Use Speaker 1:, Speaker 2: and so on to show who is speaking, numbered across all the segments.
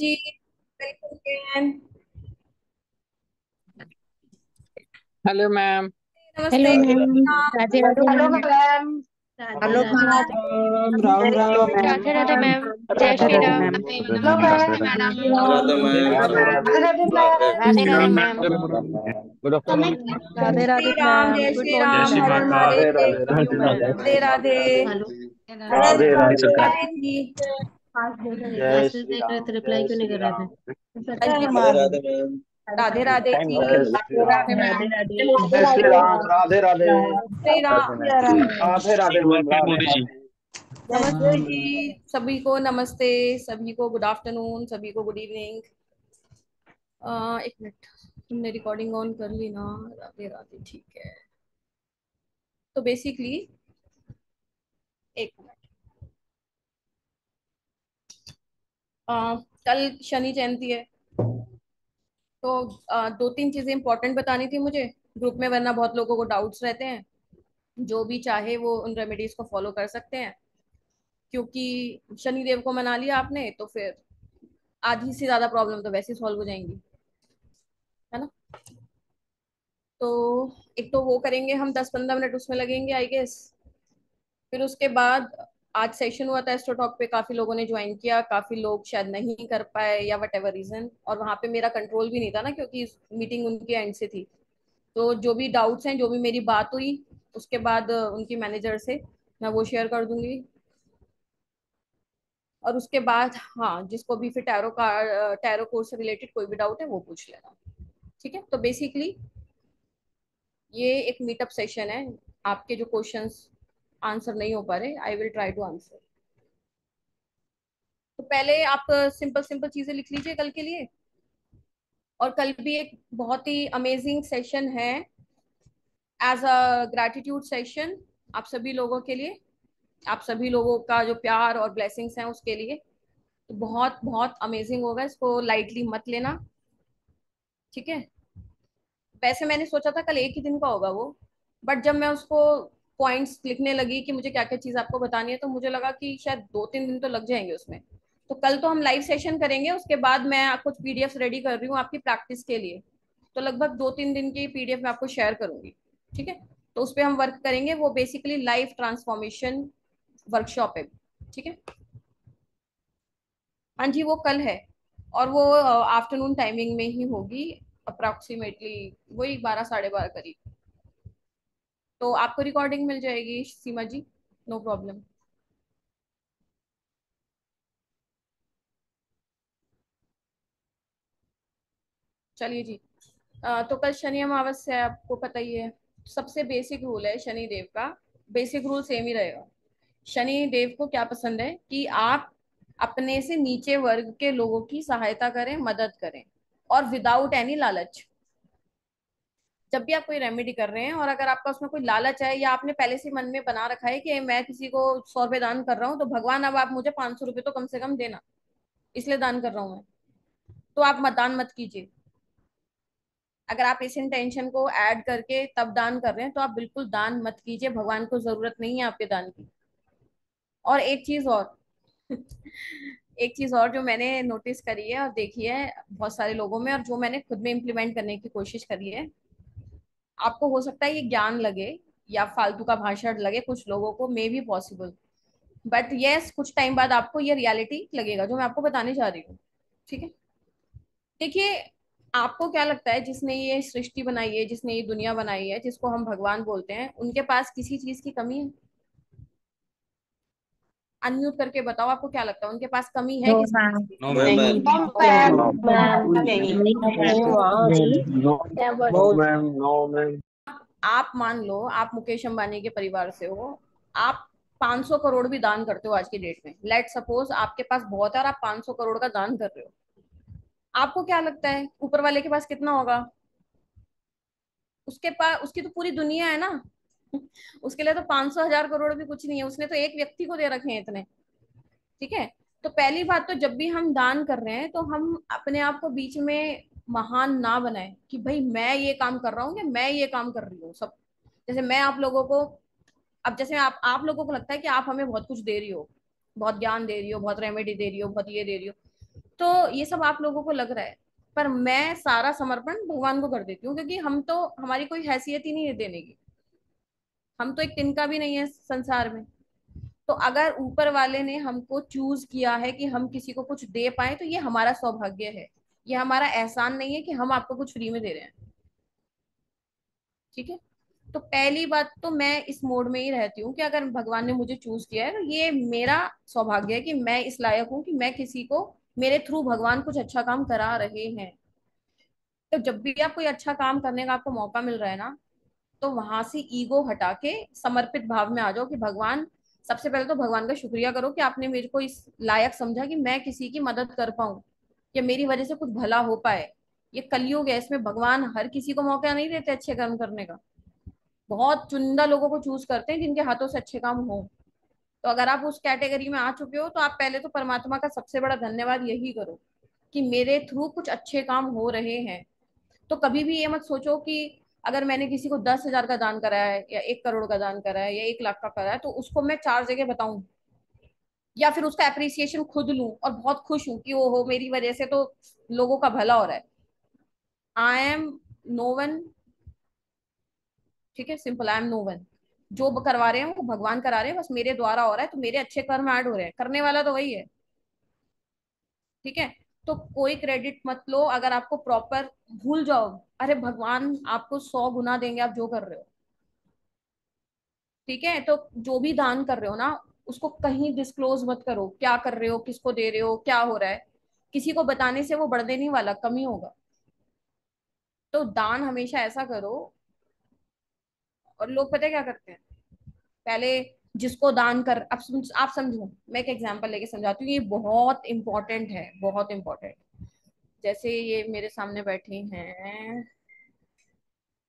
Speaker 1: जी welcome again
Speaker 2: hello ma'am
Speaker 3: Radhe Radhe
Speaker 4: hello
Speaker 3: ma'am hello ma'am
Speaker 2: Ram Ram
Speaker 3: Radhe Radhe ma'am जय Shri Ram
Speaker 4: hello ma'am
Speaker 5: Radhe
Speaker 4: Radhe Radhe ma'am
Speaker 3: Radhe Radhe Radhe Radhe
Speaker 1: जय श्री राम
Speaker 5: राधे
Speaker 1: महादेव
Speaker 5: राधे
Speaker 1: राधे राधे
Speaker 5: राधे
Speaker 1: बहन जी
Speaker 5: जय
Speaker 3: message
Speaker 5: Shri
Speaker 3: देख रहे
Speaker 5: राम
Speaker 3: थे? Reply क्यों नहीं कर रहे थे?
Speaker 5: राधे राधे
Speaker 1: राधे राधे
Speaker 3: राधे राधे
Speaker 5: राधे राधे राधे। राधे राधे। राधे
Speaker 1: नमस्ते जी सभी को नमस्ते सभी को गुड आफ्टरनून सभी को गुड इवनिंग एक मिनट तुमने रिकॉर्डिंग ऑन कर ली ना? राधे राधे ठीक है। तो बेसिकली एक मिनट। कल शनि जयंती है। तो अ, दो तीन चीज़ें इंपॉर्टेंट बतानी थी मुझे। ग्रुप में वरना बहुत लोगों को डाउट्स रहते हैं। जो भी चाहे वो उन रेमेडीज को फॉलो कर सकते हैं। क्योंकि शनि देव को मना लिया आपने तो फिर आधी से ज़्यादा प्रॉब्लम तो वैसे सॉल्व हो जाएँगी। है ना? तो एक तो वो करेंगे हम दस पंद्रह मिनट उसमें लगेंगे आई गेस फिर उसके बाद आज सेशन हुआ था एस्ट्रोटॉक पे, काफ़ी लोगों ने ज्वाइन किया, काफ़ी लोग शायद नहीं कर पाए या वट एवर रीजन और वहाँ पे मेरा कंट्रोल भी नहीं था ना, क्योंकि मीटिंग उनके एंड से थी। तो जो भी डाउट्स हैं, जो भी मेरी बात हुई, उसके बाद उनकी मैनेजर से मैं वो शेयर कर दूँगी। और उसके बाद हाँ जिसको भी फिर टैरो टैरो कोर्स से रिलेटेड कोई भी डाउट है, वो पूछ लेना। ठीक है? तो बेसिकली ये एक मीटअप सेशन है, आपके जो क्वेश्चंस आंसर नहीं हो पा रहे I will try to answer तो पहले आप सिंपल सिंपल चीज़ें लिख लीजिए कल के लिए। और कल भी एक बहुत ही अमेजिंग सेशन है। एज अ ग्रैटिट्यूड सेशन आप सभी लोगों के लिए, आप सभी लोगों का जो प्यार और ब्लेसिंग्स हैं उसके लिए तो बहुत बहुत अमेजिंग होगा। इसको लाइटली मत लेना। ठीक है? वैसे मैंने सोचा था कल एक ही दिन का होगा वो बट जब मैं उसको पॉइंट्स लिखने लगी कि मुझे क्या क्या चीज़ आपको बतानी है तो मुझे लगा कि शायद दो तीन दिन तो लग जाएँगे उसमें। तो कल तो हम लाइव सेशन करेंगे, उसके बाद मैं कुछ पीडीएफ रेडी कर रही हूँ आपकी प्रैक्टिस के लिए। तो लगभग दो तीन दिन की पीडीएफ मैं आपको शेयर करूँगी, ठीक है? तो उस पर हम वर्क करेंगे, वो बेसिकली लाइफ ट्रांसफॉर्मेशन वर्कशॉप है, ठीक है? हाँ जी, वो कल है, और वो आफ्टरनून टाइमिंग में ही होगी अप्रोक्सीमेटली वही बारह, साढ़े बारह करीब। तो आपको रिकॉर्डिंग मिल जाएगी सीमा जी नो प्रॉब्लम चलिए जी आ, तो कल शनि अमावस्या है आपको पता ही है। सबसे बेसिक रूल है शनि देव का। बेसिक रूल सेम ही रहेगा। शनि देव को क्या पसंद है? कि आप अपने से नीचे वर्ग के लोगों की सहायता करें मदद करें और विदाउट एनी लालच। जब भी आप कोई रेमेडी कर रहे हैं और अगर आपका उसमें कोई लालच है या आपने पहले से मन में बना रखा है कि मैं किसी को सौ रुपए दान कर रहा हूँ तो भगवान, अब आप मुझे पाँच सौ रुपये तो कम से कम देना। इसलिए दान कर रहा हूँ मैं। तो आप मत, दान मत कीजिए। अगर आप इस इंटेंशन को ऐड करके तब दान कर रहे हैं तो आप बिल्कुल दान मत कीजिए। भगवान को ज़रूरत नहीं है आपके दान की। और एक चीज़ और। एक चीज़ और जो मैंने नोटिस करी है और देखी है बहुत सारे लोगों में और जो मैंने खुद में इम्प्लीमेंट करने की कोशिश करी है। आपको हो सकता है ये ज्ञान लगे या फालतू का भाषण लगे कुछ लोगों को may be possible but yes कुछ टाइम बाद आपको ये रियलिटी लगेगा, जो मैं आपको बताने जा रही हूँ। ठीक है? देखिए, आपको क्या लगता है, जिसने ये सृष्टि बनाई है, जिसने ये दुनिया बनाई है, जिसको हम भगवान बोलते हैं, उनके पास किसी चीज़ की कमी है? अनम्यूट करके बताओ आपको क्या लगता है उनके पास कमी है किसी
Speaker 5: no ma'am no ma'am no ma'am
Speaker 1: आप मान लो आप मुकेश अंबानी के परिवार से हो आप 500 करोड़ भी दान करते हो आज की डेट में लेट सपोज़ आपके पास बहुत है और आप 500 करोड़ का दान कर रहे हो आपको क्या लगता है ऊपर वाले के पास कितना होगा उसके पास उसकी तो पूरी दुनिया है ना उसके लिए तो पाँच सौ हज़ार करोड़ भी कुछ नहीं है, उसने तो एक व्यक्ति को दे रखे हैं इतने। ठीक है? तो पहली बात तो जब भी हम दान कर रहे हैं तो हम अपने आप को बीच में महान ना बनाए कि भाई मैं ये काम कर रहा हूँ कि मैं ये काम कर रही हूँ सब। जैसे मैं आप लोगों को, अब जैसे आप आप लोगों को लगता है कि आप हमें बहुत कुछ दे रही हो, बहुत ज्ञान दे रही हो, बहुत रेमेडी दे रही हो, बहुत ये दे रही हो तो ये सब आप लोगों को लग रहा है। पर मैं सारा समर्पण भगवान को कर देती हूँ, क्योंकि हम तो हमारी कोई हैसियत ही नहीं है देने की। हम तो एक तिनका भी नहीं है संसार में। तो अगर ऊपर वाले ने हमको चूज़ किया है कि हम किसी को कुछ दे पाए तो ये हमारा सौभाग्य है। ये हमारा एहसान नहीं है कि हम आपको कुछ फ्री में दे रहे हैं। ठीक है? तो पहली बात तो मैं इस मोड में ही रहती हूँ कि अगर भगवान ने मुझे चूज़ किया है तो ये मेरा सौभाग्य है कि मैं इस लायक हूँ कि मैं किसी को, मेरे थ्रू भगवान कुछ अच्छा काम करा रहे हैं। तो जब भी आप कोई अच्छा काम करने का आपको मौका मिल रहा है ना तो वहाँ से ईगो हटा के समर्पित भाव में आ जाओ कि भगवान, सबसे पहले तो भगवान का शुक्रिया करो कि आपने मेरे को इस लायक समझा कि मैं किसी की मदद कर पाऊँ, या मेरी वजह से कुछ भला हो पाए। ये कलयुग है, इसमें भगवान हर किसी को मौका नहीं देते अच्छे कर्म करने का। बहुत चुनिंदा लोगों को चूज़ करते हैं जिनके हाथों से अच्छे काम हो। तो अगर आप उस कैटेगरी में आ चुके हो तो आप पहले तो परमात्मा का सबसे बड़ा धन्यवाद यही करो कि मेरे थ्रू कुछ अच्छे काम हो रहे हैं। तो कभी भी ये मत सोचो कि अगर मैंने किसी को दस हज़ार का दान करा है या एक करोड़ का दान करा है या एक लाख का करा है तो उसको मैं चार जगह बताऊँ। या फिर उसका अप्रिसिएशन खुद लूँ और बहुत खुश हूँ कि वो हो मेरी वजह से तो लोगों का भला हो रहा है। आई एम नो वन ठीक है? Simple I am no one जो करवा रहे हैं, वो भगवान करा रहे हैं, बस मेरे द्वारा हो रहा है तो मेरे अच्छे कर्म ऐड हो रहे हैं। करने वाला तो वही है। ठीक है? तो कोई क्रेडिट मत लो, अगर आपको प्रॉपर भूल जाओ। अरे भगवान, आपको सौ गुना देंगे, आप जो कर रहे हो। ठीक है? तो जो भी दान कर रहे हो ना, उसको कहीं डिस्क्लोज मत करो। क्या कर रहे हो, किसको दे रहे हो, क्या हो रहा है। किसी को बताने से वो बढ़ने नहीं वाला, कमी होगा। तो दान हमेशा ऐसा करो। और लोग पता क्या करते हैं? पहले जिसको दान कर, अब आप समझो, मैं एक एग्जांपल लेके समझाती हूँ, ये बहुत इम्पोर्टेंट है, बहुत इम्पोर्टेंट जैसे ये मेरे सामने बैठे हैं।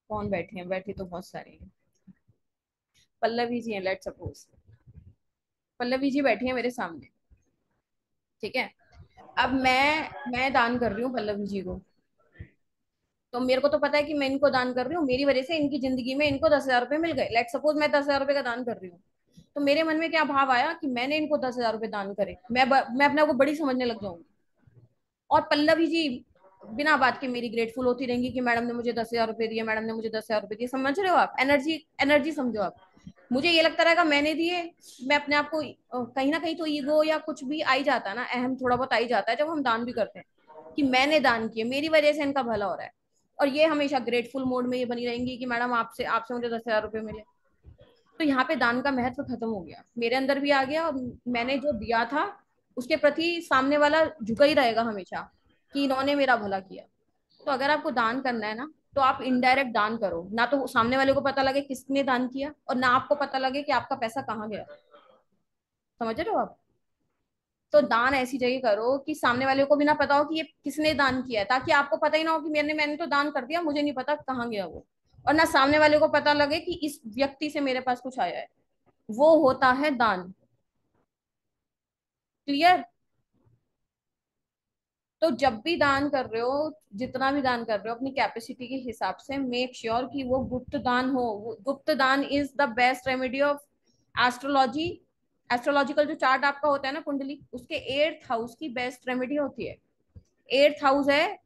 Speaker 1: कौन बैठे हैं? बैठी तो बहुत सारी हैं। पल्लवी जी हैं लेट सपोज़ पल्लवी जी बैठी हैं मेरे सामने। ठीक है? अब मैं मैं दान कर रही हूँ पल्लवी जी को। तो मेरे को तो पता है कि मैं इनको दान कर रही हूँ। मेरी वजह से इनकी ज़िंदगी में इनको दस हज़ार रुपये मिल गए। लेट सपोज़ मैं दस हज़ार रुपये का दान कर रही हूँ। तो मेरे मन में क्या भाव आया कि मैंने इनको दस हज़ार रुपये दान करे? मैं मैं अपने को बड़ी समझने लग जाऊँगी। और पल्लवी जी, बिना बात के मेरी ग्रेटफुल होती रहेंगी कि मैडम ने मुझे दस हज़ार रुपये दिए, मैडम ने मुझे दस हज़ार रुपये दिए। समझ रहे हो आप? एनर्जी एनर्जी समझो आप। मुझे ये लगता रहेगा मैंने दिए, मैं अपने आप को कहीं ना कहीं तो ईगो या कुछ भी आई जाता है ना, अहम थोड़ा बहुत आई जाता है जब हम दान भी करते हैं कि मैंने दान किए, मेरी वजह से इनका भला हो रहा है। और ये हमेशा ग्रेटफुल मोड में ये बनी रहेंगी कि मैडम आपसे आपसे मुझे दस हज़ार रुपये मिले। तो यहाँ पे दान का महत्व खत्म हो गया। मेरे अंदर भी आ गया और मैंने जो दिया था, उसके प्रति सामने वाला झुका ही रहेगा हमेशा कि इन्होंने मेरा भला किया। तो अगर आपको दान करना है ना तो आप इनडायरेक्ट दान करो। ना तो सामने वाले को पता लगे किसने दान किया और ना आपको पता लगे कि आपका पैसा कहाँ गया। समझ रहे हो आप? तो दान ऐसी जगह करो कि सामने वाले को भी ना पता हो कि ये किसने दान किया ताकि आपको पता ही ना हो कि मैंने मैंने तो दान कर दिया, मुझे नहीं पता कहाँ गया वो। और ना सामने वाले को पता लगे कि इस व्यक्ति से मेरे पास कुछ आया है। वो होता है दान। क्लियर तो जब भी दान कर रहे हो, जितना भी दान कर रहे हो, अपनी कैपेसिटी के हिसाब से मेक श्योर sure कि वो गुप्त दान हो। गुप्त दान is the best remedy of astrology astrological जो चार्ट आपका होता है ना, कुंडली, उसके एट्थ हाउस की बेस्ट रेमेडी होती है। एट्थ हाउस है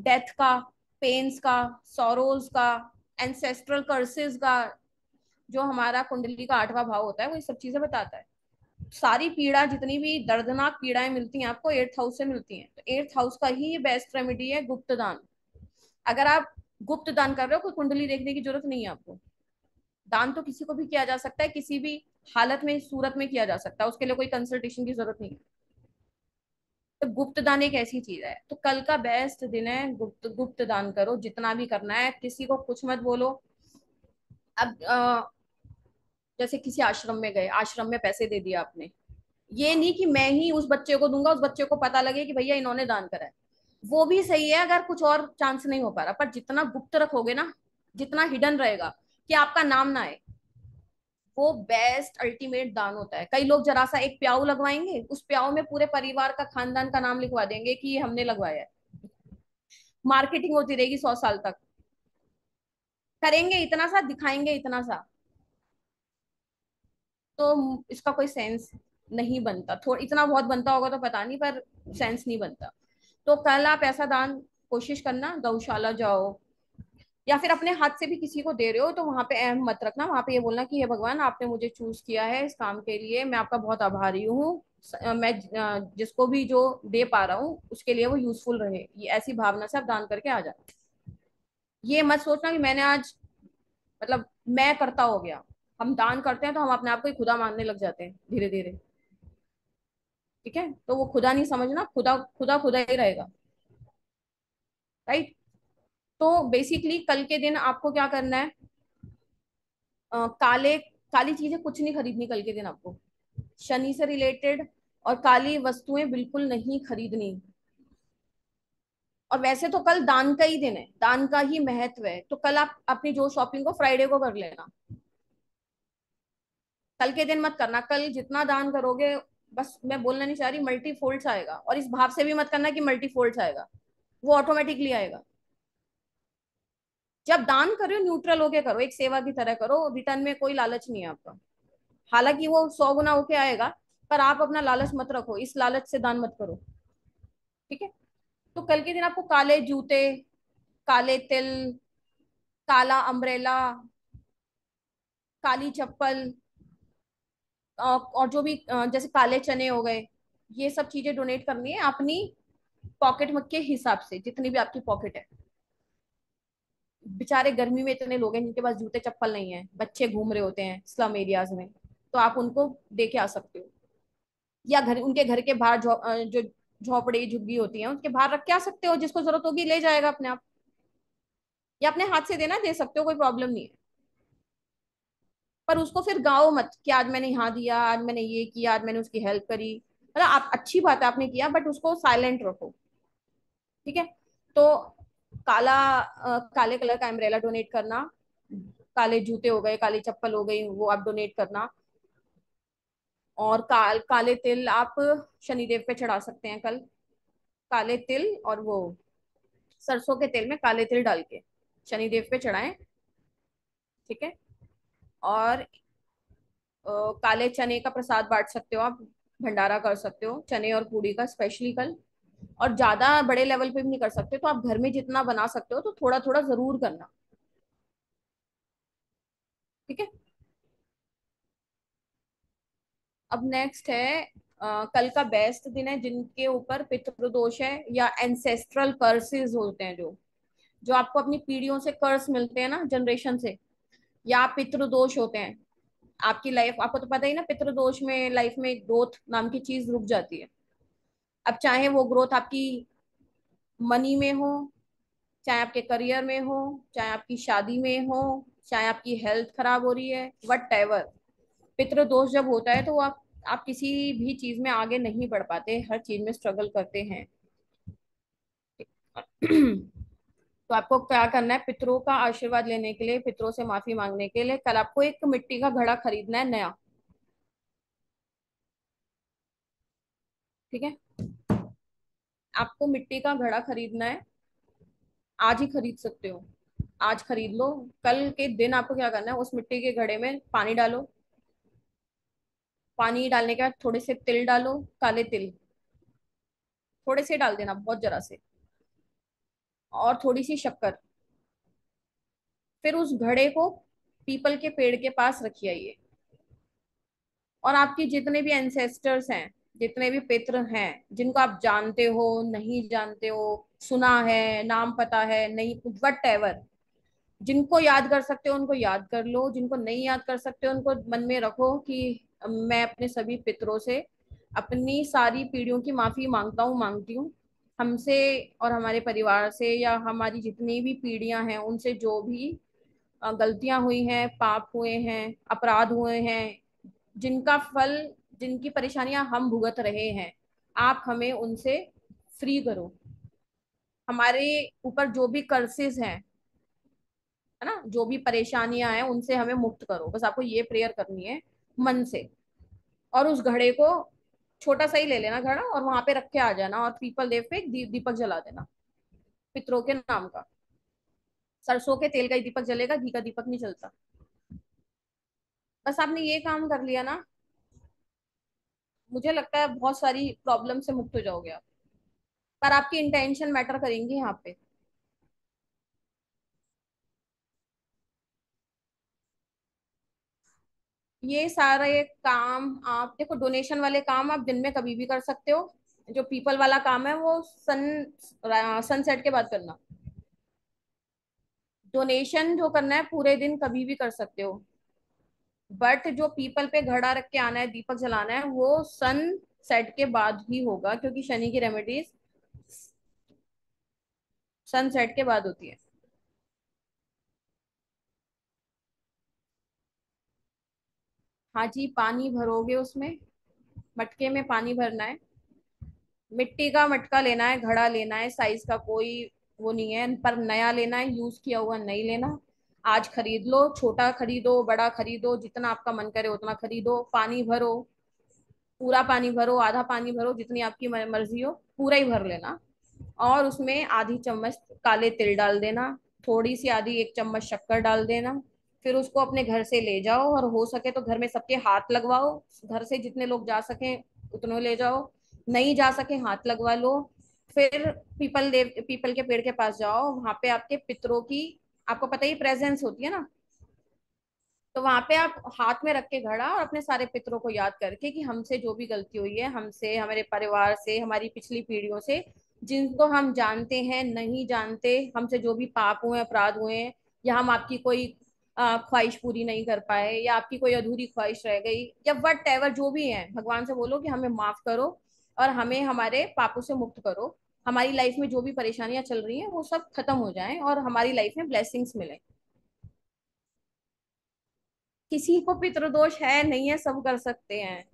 Speaker 1: डेथ का। पेन्स का सोरोज का एंसेस्ट्रल कर्सेस का, जो हमारा कुंडली का आठवां भाव होता है, वो ये सब चीज़ें बताता है। सारी पीड़ा, जितनी भी दर्दनाक पीड़ाएँ मिलती हैं, आपको एट्थ हाउस से मिलती हैं। तो एट्थ हाउस का ही ये बेस्ट रेमेडी है गुप्त दान अगर आप गुप्त दान कर रहे हो, कोई कुंडली देखने की ज़रूरत नहीं है आपको। दान तो किसी को भी किया जा सकता है, किसी भी हालत में, सूरत में किया जा सकता है, उसके लिए कोई कंसल्टेशन की ज़रूरत नहीं है। तो गुप्त दान एक ऐसी चीज़ है। तो कल का बेस्ट दिन है गुप्त गुप्त दान करो जितना भी करना है किसी को कुछ मत बोलो। अब आ, जैसे किसी आश्रम में गए आश्रम में पैसे दे दिया आपने। ये नहीं कि मैं ही उस बच्चे को दूँगा उस बच्चे को पता लगे कि भैया इन्होंने दान करा है। वो भी सही है अगर कुछ और चांस नहीं हो पा रहा पर जितना गुप्त रखोगे ना जितना हिडन रहेगा कि आपका नाम ना आए। वो बेस्ट अल्टीमेट दान होता है। कई लोग जरा सा एक प्याऊ लगवाएँगे, उस प्याऊ में पूरे परिवार का खानदान का नाम लिखवा देंगे कि ये हमने लगवाया है। मार्केटिंग होती रहेगी सौ साल तक। करेंगे इतना सा, दिखाएँगे इतना सा। तो इसका कोई सेंस नहीं बनता। थोड़ा इतना बहुत बनता होगा तो पता नहीं, पर सेंस नहीं बनता। तो कल आप ऐसा दान कोशिश करना, गौशाला जाओ या फिर अपने हाथ से भी किसी को दे रहे हो तो वहाँ पे अहम मत रखना। वहाँ पे ये बोलना कि, हे भगवान, आपने मुझे चूज़ किया है इस काम के लिए। मैं आपका बहुत आभारी हूँ। मैं जिसको भी जो दे पा रहा हूँ, उसके लिए वो यूजफुल रहे। ये ऐसी भावना से आप दान करके आ जाए। ये मत सोचना कि मैंने आज मतलब मैं करता हो गया। हम दान करते हैं तो हम अपने आप को ही खुदा मानने लग जाते हैं धीरे धीरे ठीक है? तो वो खुदा नहीं समझना, खुदा खुदा खुदा ही रहेगा। राइट तो बेसिकली कल के दिन आपको क्या करना है? आ, काले काली चीज़ें कुछ नहीं खरीदनी कल के दिन आपको। शनि से रिलेटेड और काली वस्तुएँ बिल्कुल नहीं खरीदनी। और वैसे तो कल दान का ही दिन है दान का ही महत्व है। तो कल आप अपनी जो शॉपिंग को फ्राइडे को कर लेना। कल के दिन मत करना कल जितना दान करोगे बस मैं बोलना नहीं चाह रही मल्टी फोल्ड आएगा। और इस भाव से भी मत करना कि मल्टी फोल्ड आएगा। वो ऑटोमेटिकली आएगा। जब दान करो न्यूट्रल होके करो, एक सेवा की तरह करो रिटर्न में कोई लालच नहीं है आपका। हालाँकि वो सौ गुना होके आएगा, पर आप अपना लालच मत रखो, इस लालच से दान मत करो। ठीक है? तो कल के दिन आपको काले जूते, काले तिल, काला अम्ब्रेला काली चप्पल और जो भी जैसे काले चने हो गए, ये सब चीज़ें डोनेट करनी है अपनी पॉकेट के हिसाब से, जितनी भी आपकी पॉकेट है। बेचारे गर्मी में इतने लोग हैं, जिनके पास जूते चप्पल नहीं है, बच्चे घूम रहे होते हैं स्लम एरियाज़ में तो आप उनको दे के आ सकते हो। या घर, उनके घर के बाहर जो झोपड़ी, झुग्गी होती है उसके बाहर रख के आ सकते हो, जिसको ज़रूरत होगी ले जाएगा अपने आप। या अपने हाथ से देना, दे सकते हो, कोई प्रॉब्लम नहीं है। पर उसको फिर गाओ मत कि आज मैंने यहाँ दिया, आज मैंने ये किया, आज मैंने उसकी हेल्प करी। मतलब आप, अच्छी बात है आपने किया बट उसको साइलेंट रखो। ठीक है? तो काला आ, काले कलर का एम्ब्रेला डोनेट करना। काले जूते हो गए काली चप्पल हो गई वो आप डोनेट करना। और काल काले तिल आप शनिदेव पे चढ़ा सकते हैं कल। काले तिल और वो सरसों के तेल में काले तिल डाल के शनिदेव पे चढ़ाएँ। ठीक है? और आ, काले चने का प्रसाद बांट सकते हो आप भंडारा कर सकते हो चने और पूड़ी का स्पेशली कल। और ज़्यादा बड़े लेवल पे भी नहीं कर सकते तो आप घर में जितना बना सकते हो तो थोड़ा थोड़ा ज़रूर करना। ठीक है? अब नेक्स्ट है आ, कल का बेस्ट दिन है जिनके ऊपर पितृदोष है या एंसेस्ट्रल कर्सेस होते हैं जो। जो आपको अपनी पीढ़ियों से कर्स मिलते हैं ना जनरेशन से या पितृदोष होते हैं। आपकी लाइफ आपको तो पता ही ना पितृदोष में लाइफ में ग्रोथ नाम की चीज़ रुक जाती है। अब चाहे वो ग्रोथ आपकी मनी में हो, चाहे आपके करियर में हो, चाहे आपकी शादी में हो, चाहे आपकी हेल्थ खराब हो रही है वट एवर पितृ दोष जब होता है तो आप आप किसी भी चीज़ में आगे नहीं बढ़ पाते, हर चीज़ में स्ट्रगल करते हैं। तो आपको क्या करना है? पितरों का आशीर्वाद लेने के लिए, पितरों से माफ़ी मांगने के लिए कल आपको एक मिट्टी का घड़ा खरीदना है नया। ठीक है? आपको मिट्टी का घड़ा खरीदना है। आज ही खरीद सकते हो। आज खरीद लो। कल के दिन आपको क्या करना है? उस मिट्टी के घड़े में पानी डालो। पानी डालने के बाद थोड़े से तिल डालो, काले तिल। थोड़े से डाल देना, बहुत जरा से। और थोड़ी सी शक्कर। फिर उस घड़े को पीपल के पेड़ के पास रखिए और आपके जितने भी एंसेस्टर्स हैं जितने भी पित्र हैं, जिनको आप जानते हो, नहीं जानते हो, सुना है, नाम पता है, नहीं वट एवर जिनको याद कर सकते हो, उनको याद कर लो, जिनको नहीं याद कर सकते उनको मन में रखो कि मैं अपने सभी पितरों से अपनी सारी पीढ़ियों की माफ़ी माँगता हूँ, मांगती हूँ। हमसे और हमारे परिवार से या हमारी जितनी भी पीढ़ियाँ हैं, उनसे जो भी गलतियाँ हुई हैं, पाप हुए हैं, अपराध हुए हैं, जिनका फल जिनकी परेशानियाँ हम भुगत रहे हैं, आप हमें उनसे फ्री करो। हमारे ऊपर जो भी कर्सेस हैं, है ना, जो भी परेशानियाँ हैं, उनसे हमें मुक्त करो। बस आपको ये प्रेयर करनी है, मन से। और उस घड़े को छोटा सा ही ले लेना घड़ा और वहाँ पे रख के आ जाना और पीपल देव पे दीपक जला देना। पितरों के नाम का। सरसों के तेल का ही दीपक जलेगा, घी का दीपक नहीं चलता बस आपने ये काम कर लिया ना मुझे लगता है बहुत सारी प्रॉब्लम से मुक्त हो जाओगे आप। पर आपकी इंटेंशन मैटर करेंगी यहाँ पे। ये सारे काम आप, देखो डोनेशन वाले काम आप दिन में कभी भी कर सकते हो। जो पीपल वाला काम है, वो सन सनसेट के बाद करना। डोनेशन जो करना है, पूरे दिन कभी भी कर सकते हो। बट जो पीपल पे घड़ा रख के आना है, दीपक जलाना है, वो सन सेट के बाद ही होगा, क्योंकि शनि की रेमेडीज सन सेट के बाद होती है। हाँ जी, पानी भरोगे उसमें? मटके में पानी भरना है। मिट्टी का मटका लेना है, घड़ा लेना है साइज़ का कोई वो नहीं है, पर नया लेना है यूज़ किया हुआ नहीं लेना। आज खरीद लो, छोटा खरीदो, बड़ा खरीदो, जितना आपका मन करे उतना खरीदो। पानी भरो, पूरा पानी भरो, आधा पानी भरो, जितनी आपकी मर्ज़ी हो, पूरा ही भर लेना। और उसमें आधी चम्मच काले तिल डाल देना, थोड़ी सी आधी एक चम्मच शक्कर डाल देना, फिर उसको अपने घर से ले जाओ। और हो सके तो घर में सबके हाथ लगवाओ, घर से जितने लोग जा सके उतने ले जाओ, नहीं जा सके हाथ लगवा लो। फिर पीपल देव, पीपल के पेड़ के पास जाओ, वहाँ पे आपके पितरों की आपको पता ही प्रेजेंस होती है ना। तो वहाँ पे आप हाथ में रख के घड़ा और अपने सारे पितरों को याद करके कि हमसे जो भी गलती हुई है, हमसे, हमारे परिवार से, हमारी पिछली पीढ़ियों से, जिनको हम जानते हैं, नहीं जानते, हमसे जो भी पाप हुए, अपराध हुए हैं या हम आपकी कोई ख्वाहिश पूरी नहीं कर पाए, या आपकी कोई अधूरी ख्वाहिश रह गई, या वट एवर जो भी है, भगवान से बोलो कि हमें माफ़ करो और हमें हमारे पापों से मुक्त करो। हमारी लाइफ में जो भी परेशानियाँ चल रही हैं, वो सब खत्म हो जाएँ और हमारी लाइफ में ब्लेसिंग्स मिले। किसी को पितृदोष है, नहीं है, सब कर सकते हैं।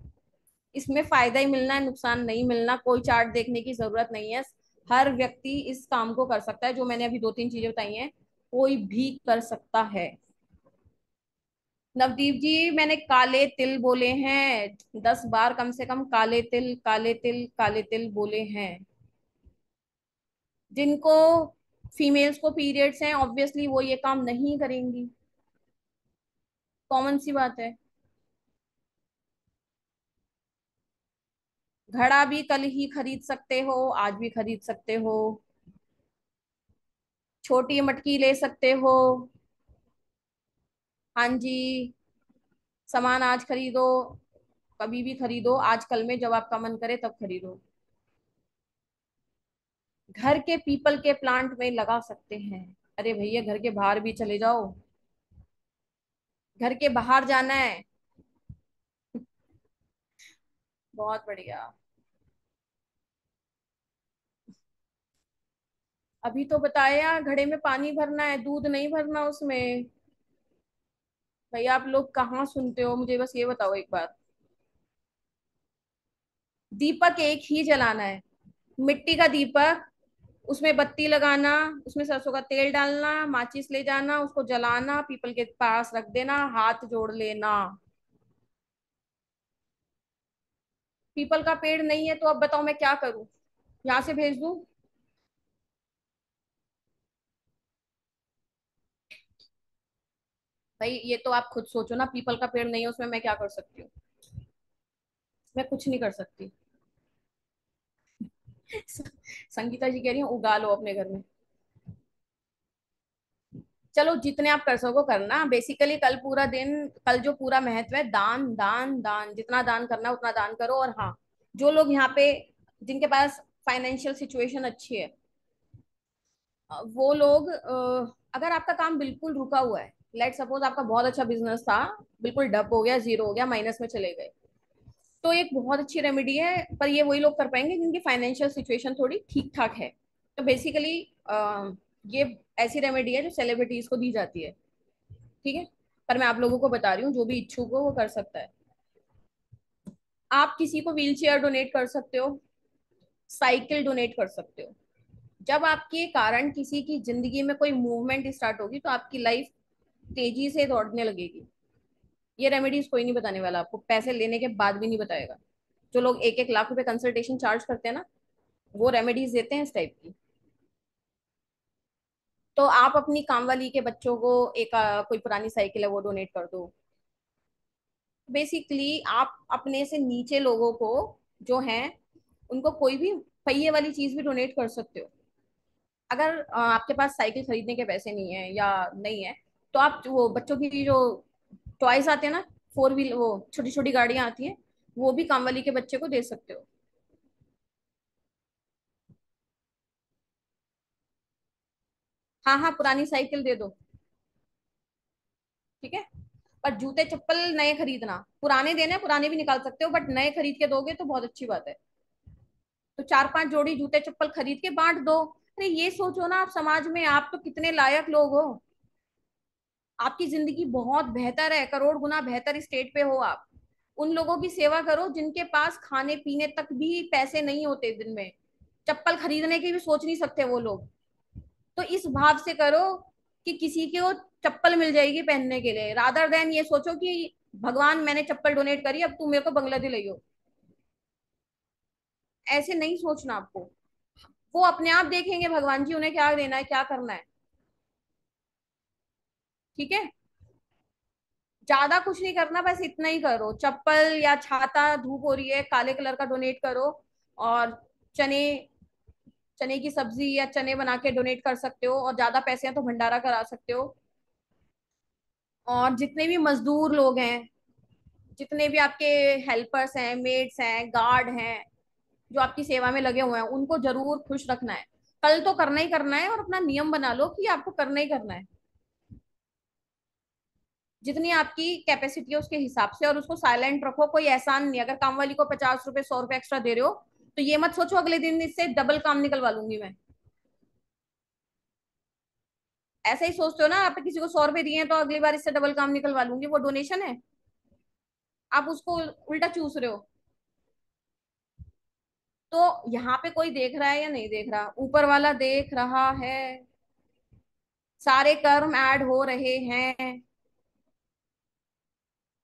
Speaker 1: इसमें फ़ायदा ही मिलना है, नुकसान नहीं मिलना, कोई चार्ट देखने की ज़रूरत नहीं है। हर व्यक्ति इस काम को कर सकता है, जो मैंने अभी दो तीन चीज़ें बताई हैं, कोई भी कर सकता है। नवदीप जी, मैंने काले तिल बोले हैं, दस बार कम से कम काले तिल काले तिल काले तिल बोले हैं। जिनको फीमेल्स को पीरियड्स हैं ऑब्वियसली वो ये काम नहीं करेंगी। कॉमन सी बात है। घड़ा भी कल ही खरीद सकते हो, आज भी खरीद सकते हो। छोटी मटकी ले सकते हो। हाँ जी, सामान आज खरीदो, कभी भी खरीदो। आज कल में जब आपका मन करे तब खरीदो। घर के पीपल के प्लांट में लगा सकते हैं। अरे भैया, घर के बाहर भी चले जाओ। घर के बाहर जाना है। बहुत बढ़िया। अभी तो बताया, घड़े में पानी भरना है, दूध नहीं भरना उसमें। भैया, आप लोग कहाँ सुनते हो? मुझे बस ये बताओ एक बार दीपक एक ही जलाना है। मिट्टी का दीपक उसमें बत्ती लगाना, उसमें सरसों का तेल डालना, माचिस ले जाना, उसको जलाना, पीपल के पास रख देना, हाथ जोड़ लेना। पीपल का पेड़ नहीं है तो अब बताओ मैं क्या करूँ? यहाँ से भेज दू? भाई, ये तो आप खुद सोचो ना, पीपल का पेड़ नहीं है, उसमें मैं क्या कर सकती हूँ? मैं कुछ नहीं कर सकती। संगीता जी कह रही है, उगा लो अपने घर में। चलो, जितने आप कर सको करना। बेसिकली कल पूरा दिन, कल जो पूरा महत्व है, दान दान दान। जितना दान करना, उतना दान करो। और हाँ जो लोग यहाँ पे, जिनके पास फाइनेंशियल सिचुएशन अच्छी है वो लोग अगर आपका काम बिल्कुल रुका हुआ है लेट सपोज़ आपका बहुत अच्छा बिज़नेस था, बिल्कुल डब हो गया ज़ीरो हो गया माइनस में चले गए तो एक बहुत अच्छी रेमेडी है, पर ये वही लोग कर पाएँगे जिनकी फाइनेंशियल सिचुएशन थोड़ी ठीक ठाक है। तो बेसिकली ये ऐसी रेमेडी है जो सेलिब्रिटीज को दी जाती है। ठीक है? पर मैं आप लोगों को बता रही हूँ, जो भी इच्छुक हो वो कर सकता है। आप किसी को व्हील चेयर डोनेट कर सकते हो साइकिल डोनेट कर सकते हो। जब आपके कारण किसी की ज़िंदगी में कोई मूवमेंट स्टार्ट होगी तो आपकी लाइफ तेज़ी से दौड़ने लगेगी। ये रेमेडीज कोई नहीं बताने वाला आपको। पैसे लेने के बाद भी नहीं बताएगा। जो लोग एक एक लाख रुपए कंसल्टेशन चार्ज करते हैं ना वो रेमेडीज देते हैं इस टाइप की। तो आप अपनी काम वाली के बच्चों को एक आ, कोई पुरानी साइकिल है वो डोनेट कर दो। बेसिकली आप अपने से नीचे लोगों को जो हैं उनको कोई भी पहिए वाली चीज़ भी डोनेट कर सकते हो। अगर आपके पास साइकिल खरीदने के पैसे नहीं है या नहीं है तो आप वो बच्चों की जो टॉयज आते हैं ना फोर व्हील वो छोटी छोटी गाड़ियाँ आती हैं, वो भी काम वाली के बच्चे को दे सकते हो। हाँ हाँ पुरानी साइकिल दे दो। ठीक है? पर जूते चप्पल नए खरीदना। पुराने देने, पुराने भी निकाल सकते हो बट नए खरीद के दोगे तो बहुत अच्छी बात है। तो चार पाँच जोड़ी जूते चप्पल खरीद के बांट दो। अरे, ये सोचो ना आप समाज में, आप तो कितने लायक लोग हो। आपकी ज़िंदगी बहुत बेहतर है, करोड़ गुना बेहतर स्टेट पे हो आप। उन लोगों की सेवा करो जिनके पास खाने पीने तक भी पैसे नहीं होते दिन में। चप्पल खरीदने की भी सोच नहीं सकते वो लोग। तो इस भाव से करो कि किसी को चप्पल मिल जाएगी पहनने के लिए। रादर देन ये सोचो कि भगवान मैंने चप्पल डोनेट करी, अब तू मेरे को बंगला दिलाइयो ऐसे नहीं सोचना आपको। वो अपने आप देखेंगे, भगवान जी उन्हें क्या देना है, क्या करना है। ठीक है? ज़्यादा कुछ नहीं करना, बस इतना ही करो। चप्पल या छाता, धूप हो रही है, काले कलर का डोनेट करो और चने चने की सब्ज़ी या चने बना के डोनेट कर सकते हो और ज़्यादा पैसे हैं तो भंडारा करा सकते हो। और जितने भी मजदूर लोग हैं, जितने भी आपके हेल्पर्स हैं मेड्स हैं गार्ड हैं, जो आपकी सेवा में लगे हुए हैं, उनको ज़रूर खुश रखना है। कल तो करना ही करना है और अपना नियम बना लो कि आपको करना ही करना है। जितनी आपकी कैपेसिटी है उसके हिसाब से और उसको साइलेंट रखो, कोई एहसान नहीं अगर काम वाली को पचास रुपए, सौ रुपए एक्स्ट्रा दे रहे हो तो ये मत सोचो अगले दिन इससे डबल काम निकलवा लूँगी मैं। ऐसा ही सोचते हो ना, आप किसी को सौ रुपए दिए तो अगली बार इससे डबल काम निकलवा लूँगी। वो डोनेशन है। आप उसको उल्टा चूस रहे हो। तो यहाँ पे कोई देख रहा है या नहीं देख रहा? ऊपर वाला देख रहा है। सारे कर्म ऐड हो रहे हैं।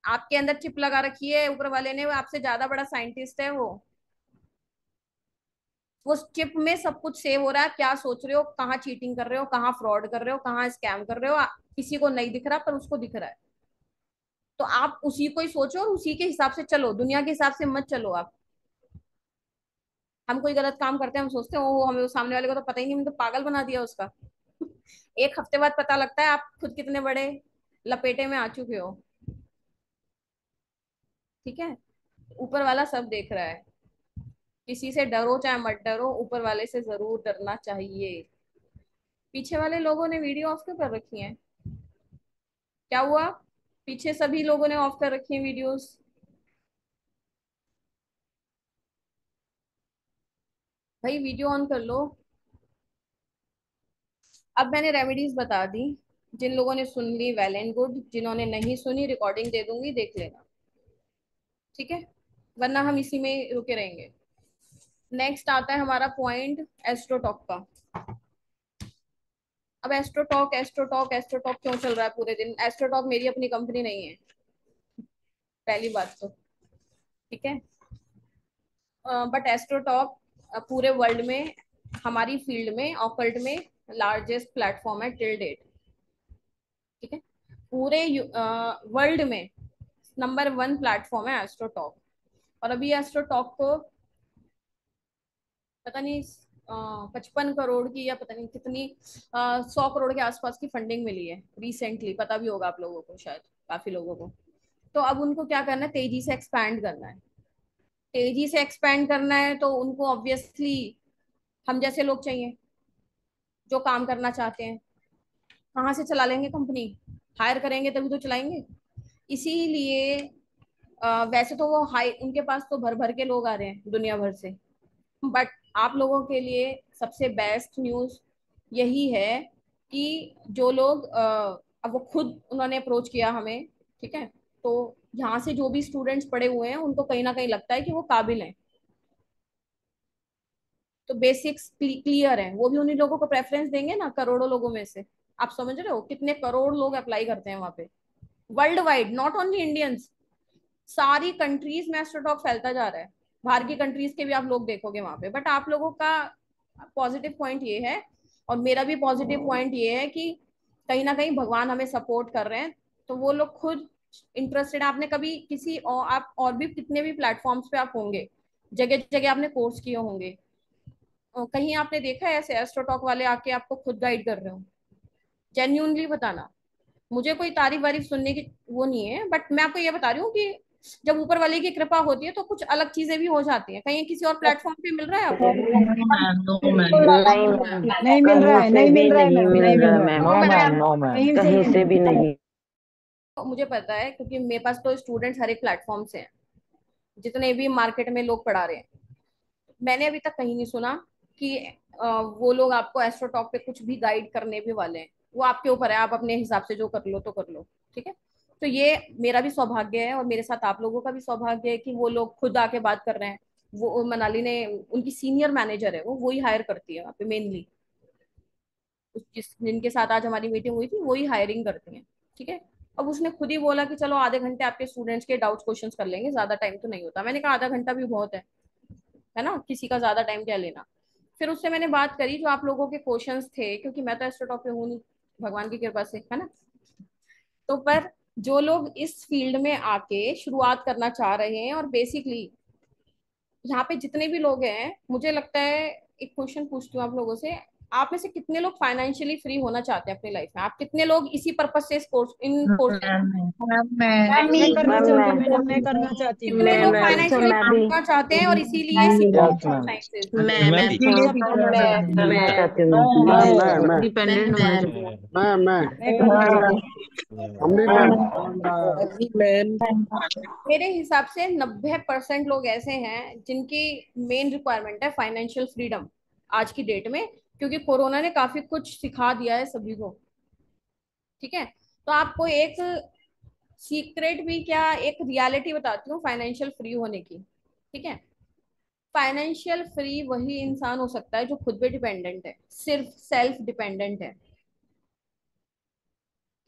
Speaker 1: आपके अंदर चिप लगा रखी है, ऊपर वाले ने, आपसे ज़्यादा बड़ा साइंटिस्ट है वो। उस चिप में सब कुछ सेव हो रहा है, क्या सोच रहे हो, कहाँ चीटिंग कर रहे हो, कहाँ फ्रॉड कर रहे हो, कहाँ स्कैम कर रहे हो किसी को नहीं दिख रहा, पर उसको दिख रहा है। तो आप उसी को ही सोचो और उसी के हिसाब से चलो, दुनिया के हिसाब से मत चलो आप। हम कोई गलत काम करते हैं, हम सोचते हैं वो हमें सामने वाले को तो पता ही नहीं, हमने तो पागल बना दिया उसका। एक हफ़्ते बाद पता लगता है आप खुद कितने बड़े लपेटे में आ चुके हो। ठीक है? ऊपर वाला सब देख रहा है। किसी से डरो चाहे मत डरो, ऊपर वाले से ज़रूर डरना चाहिए। पीछे वाले लोगों ने वीडियो ऑफ़ क्यों कर रखी है? क्या हुआ? पीछे सभी लोगों ने ऑफ़ कर रखी है वीडियोस। भाई, वीडियो ऑन कर लो। अब मैंने रेमेडीज बता दी। जिन लोगों ने सुन ली वेल एंड गुड जिन्होंने नहीं सुनी रिकॉर्डिंग दे दूँगी, देख लेना। ठीक है? वरना हम इसी में रुके रहेंगे। नेक्स्ट आता है हमारा पॉइंट एस्ट्रोटॉक का। अब एस्ट्रोटॉक एस्ट्रोटॉक एस्ट्रोटॉक क्यों चल रहा है पूरे दिन? एस्ट्रोटॉक मेरी अपनी कंपनी नहीं है। पहली बात तो। ठीक है? बट एस्ट्रोटॉक पूरे वर्ल्ड में, हमारी फ़ील्ड में ऑकल्ट में लार्जेस्ट प्लेटफॉर्म है टिल डेट ठीक है? पूरे वर्ल्ड में नंबर वन प्लेटफॉर्म है एस्ट्रोटॉक और अभी एस्ट्रोटॉक को पता नहीं पचपन करोड़ की या पता नहीं कितनी सौ करोड़ के आसपास की फंडिंग मिली है रिसेंटली पता भी होगा आप लोगों को शायद, काफ़ी लोगों को। तो अब उनको क्या करना है? तेज़ी से एक्सपैंड करना है। तेज़ी से एक्सपैंड करना है तो उनको ऑब्वियसली हम जैसे लोग चाहिए, जो काम करना चाहते हैं। कहाँ से चला लेंगे कंपनी हायर करेंगे तभी तो चलाएँगे। इसीलिए वैसे तो वो हाई, उनके पास तो भर भर के लोग आ रहे हैं दुनिया भर से। बट आप लोगों के लिए सबसे बेस्ट न्यूज़ यही है कि जो लोग अब वो खुद उन्होंने अप्रोच किया हमें, ठीक है? तो यहाँ से जो भी स्टूडेंट्स पढ़े हुए हैं, उनको कहीं ना कहीं लगता है कि वो काबिल हैं। तो बेसिक्स क्लियर है। वो भी उन्हीं लोगों को प्रेफरेंस देंगे ना, करोड़ों लोगों में से। आप समझ रहे हो? कितने करोड़ लोग अप्लाई करते हैं वहाँ पे। World wide not only Indians सारी कंट्रीज़ में एस्ट्रोटॉक फैलता जा रहा है। बाहर की कंट्रीज़ के भी आप लोग देखोगे वहाँ पे। बट आप लोगों का पॉजिटिव पॉइंट ये है, और मेरा भी पॉजिटिव पॉइंट ये है कि कहीं ना कहीं भगवान हमें सपोर्ट कर रहे हैं। तो वो लोग खुद इंटरेस्टेड आपने कभी किसी और, आप और भी कितने भी प्लेटफॉर्म्स पे आप होंगे जगह जगह आपने कोर्स किए होंगे कहीं आपने देखा है ऐसे एस्ट्रोटॉक वाले आके आपको खुद गाइड कर रहे हो? जेन्यूनली बताना। मुझे कोई तारीफ़ वारीफ सुनने की वो नहीं है बट मैं आपको ये बता रही हूँ कि जब ऊपर वाले की कृपा होती है तो कुछ अलग चीज़ें भी हो जाती है। कहीं किसी और प्लेटफॉर्म पे मिल रहा है आपको?
Speaker 3: नहीं मिल रहा है नहीं मिल रहा है है कहीं
Speaker 6: से भी नहीं।
Speaker 1: मुझे पता है क्योंकि मेरे पास तो स्टूडेंट्स हर एक प्लेटफॉर्म से हैं। जितने भी मार्केट में लोग पढ़ा रहे हैं। मैंने अभी तक कहीं नहीं सुना कि वो लोग आपको एस्ट्रोटॉक पे कुछ भी गाइड करने भी वाले हैं। वो आपके ऊपर है, आप अपने हिसाब से जो कर लो तो कर लो, ठीक है? तो ये मेरा भी सौभाग्य है और मेरे साथ आप लोगों का भी सौभाग्य है कि वो लोग खुद आके बात कर रहे हैं। वो मनाली ने, उनकी सीनियर मैनेजर है वो वही हायर करती है वहाँ पे मेनली जिस, जिनके साथ आज हमारी मीटिंग हुई थी वही हायरिंग करती है, ठीक है? अब उसने खुद ही बोला कि चलो आधे घंटे आपके स्टूडेंट्स के डाउट क्वेश्चंस कर लेंगे, ज़्यादा टाइम तो नहीं होता। मैंने कहा आधा घंटा भी बहुत है है ना? किसी का ज़्यादा टाइम क्या लेना? फिर उससे मैंने बात करी जो आप लोगों के क्वेश्चंस थे, क्योंकि मैं तो एस्ट्रोटॉप पे हूँ नहीं। भगवान की कृपा से, है ना? तो पर जो लोग इस फ़ील्ड में आके शुरुआत करना चाह रहे हैं और बेसिकली यहाँ पे जितने भी लोग हैं, मुझे लगता है एक क्वेश्चन पूछती हूँ आप लोगों से आप में से कितने लोग फाइनेंशियली फ्री होना चाहते हैं अपनी लाइफ में आप कितने लोग इसी पर्पज से कोर्स इन कोर्स
Speaker 3: मैं करना चाहती हूँ
Speaker 1: कितने लोग फाइनेंशियली करना चाहते हैं और इसीलिए
Speaker 6: हूँ
Speaker 1: मेरे हिसाब से नब्बे परसेंट लोग ऐसे हैं जिनकी मेन रिक्वायरमेंट है फाइनेंशियल फ्रीडम आज की डेट में क्योंकि कोरोना ने काफ़ी कुछ सिखा दिया है सभी को। ठीक है? तो आपको एक सीक्रेट भी क्या, एक रियलिटी बताती हूँ फाइनेंशियल फ्री होने की। ठीक है? फाइनेंशियल फ्री वही इंसान हो सकता है जो खुद पे डिपेंडेंट है, सिर्फ़ सेल्फ डिपेंडेंट है।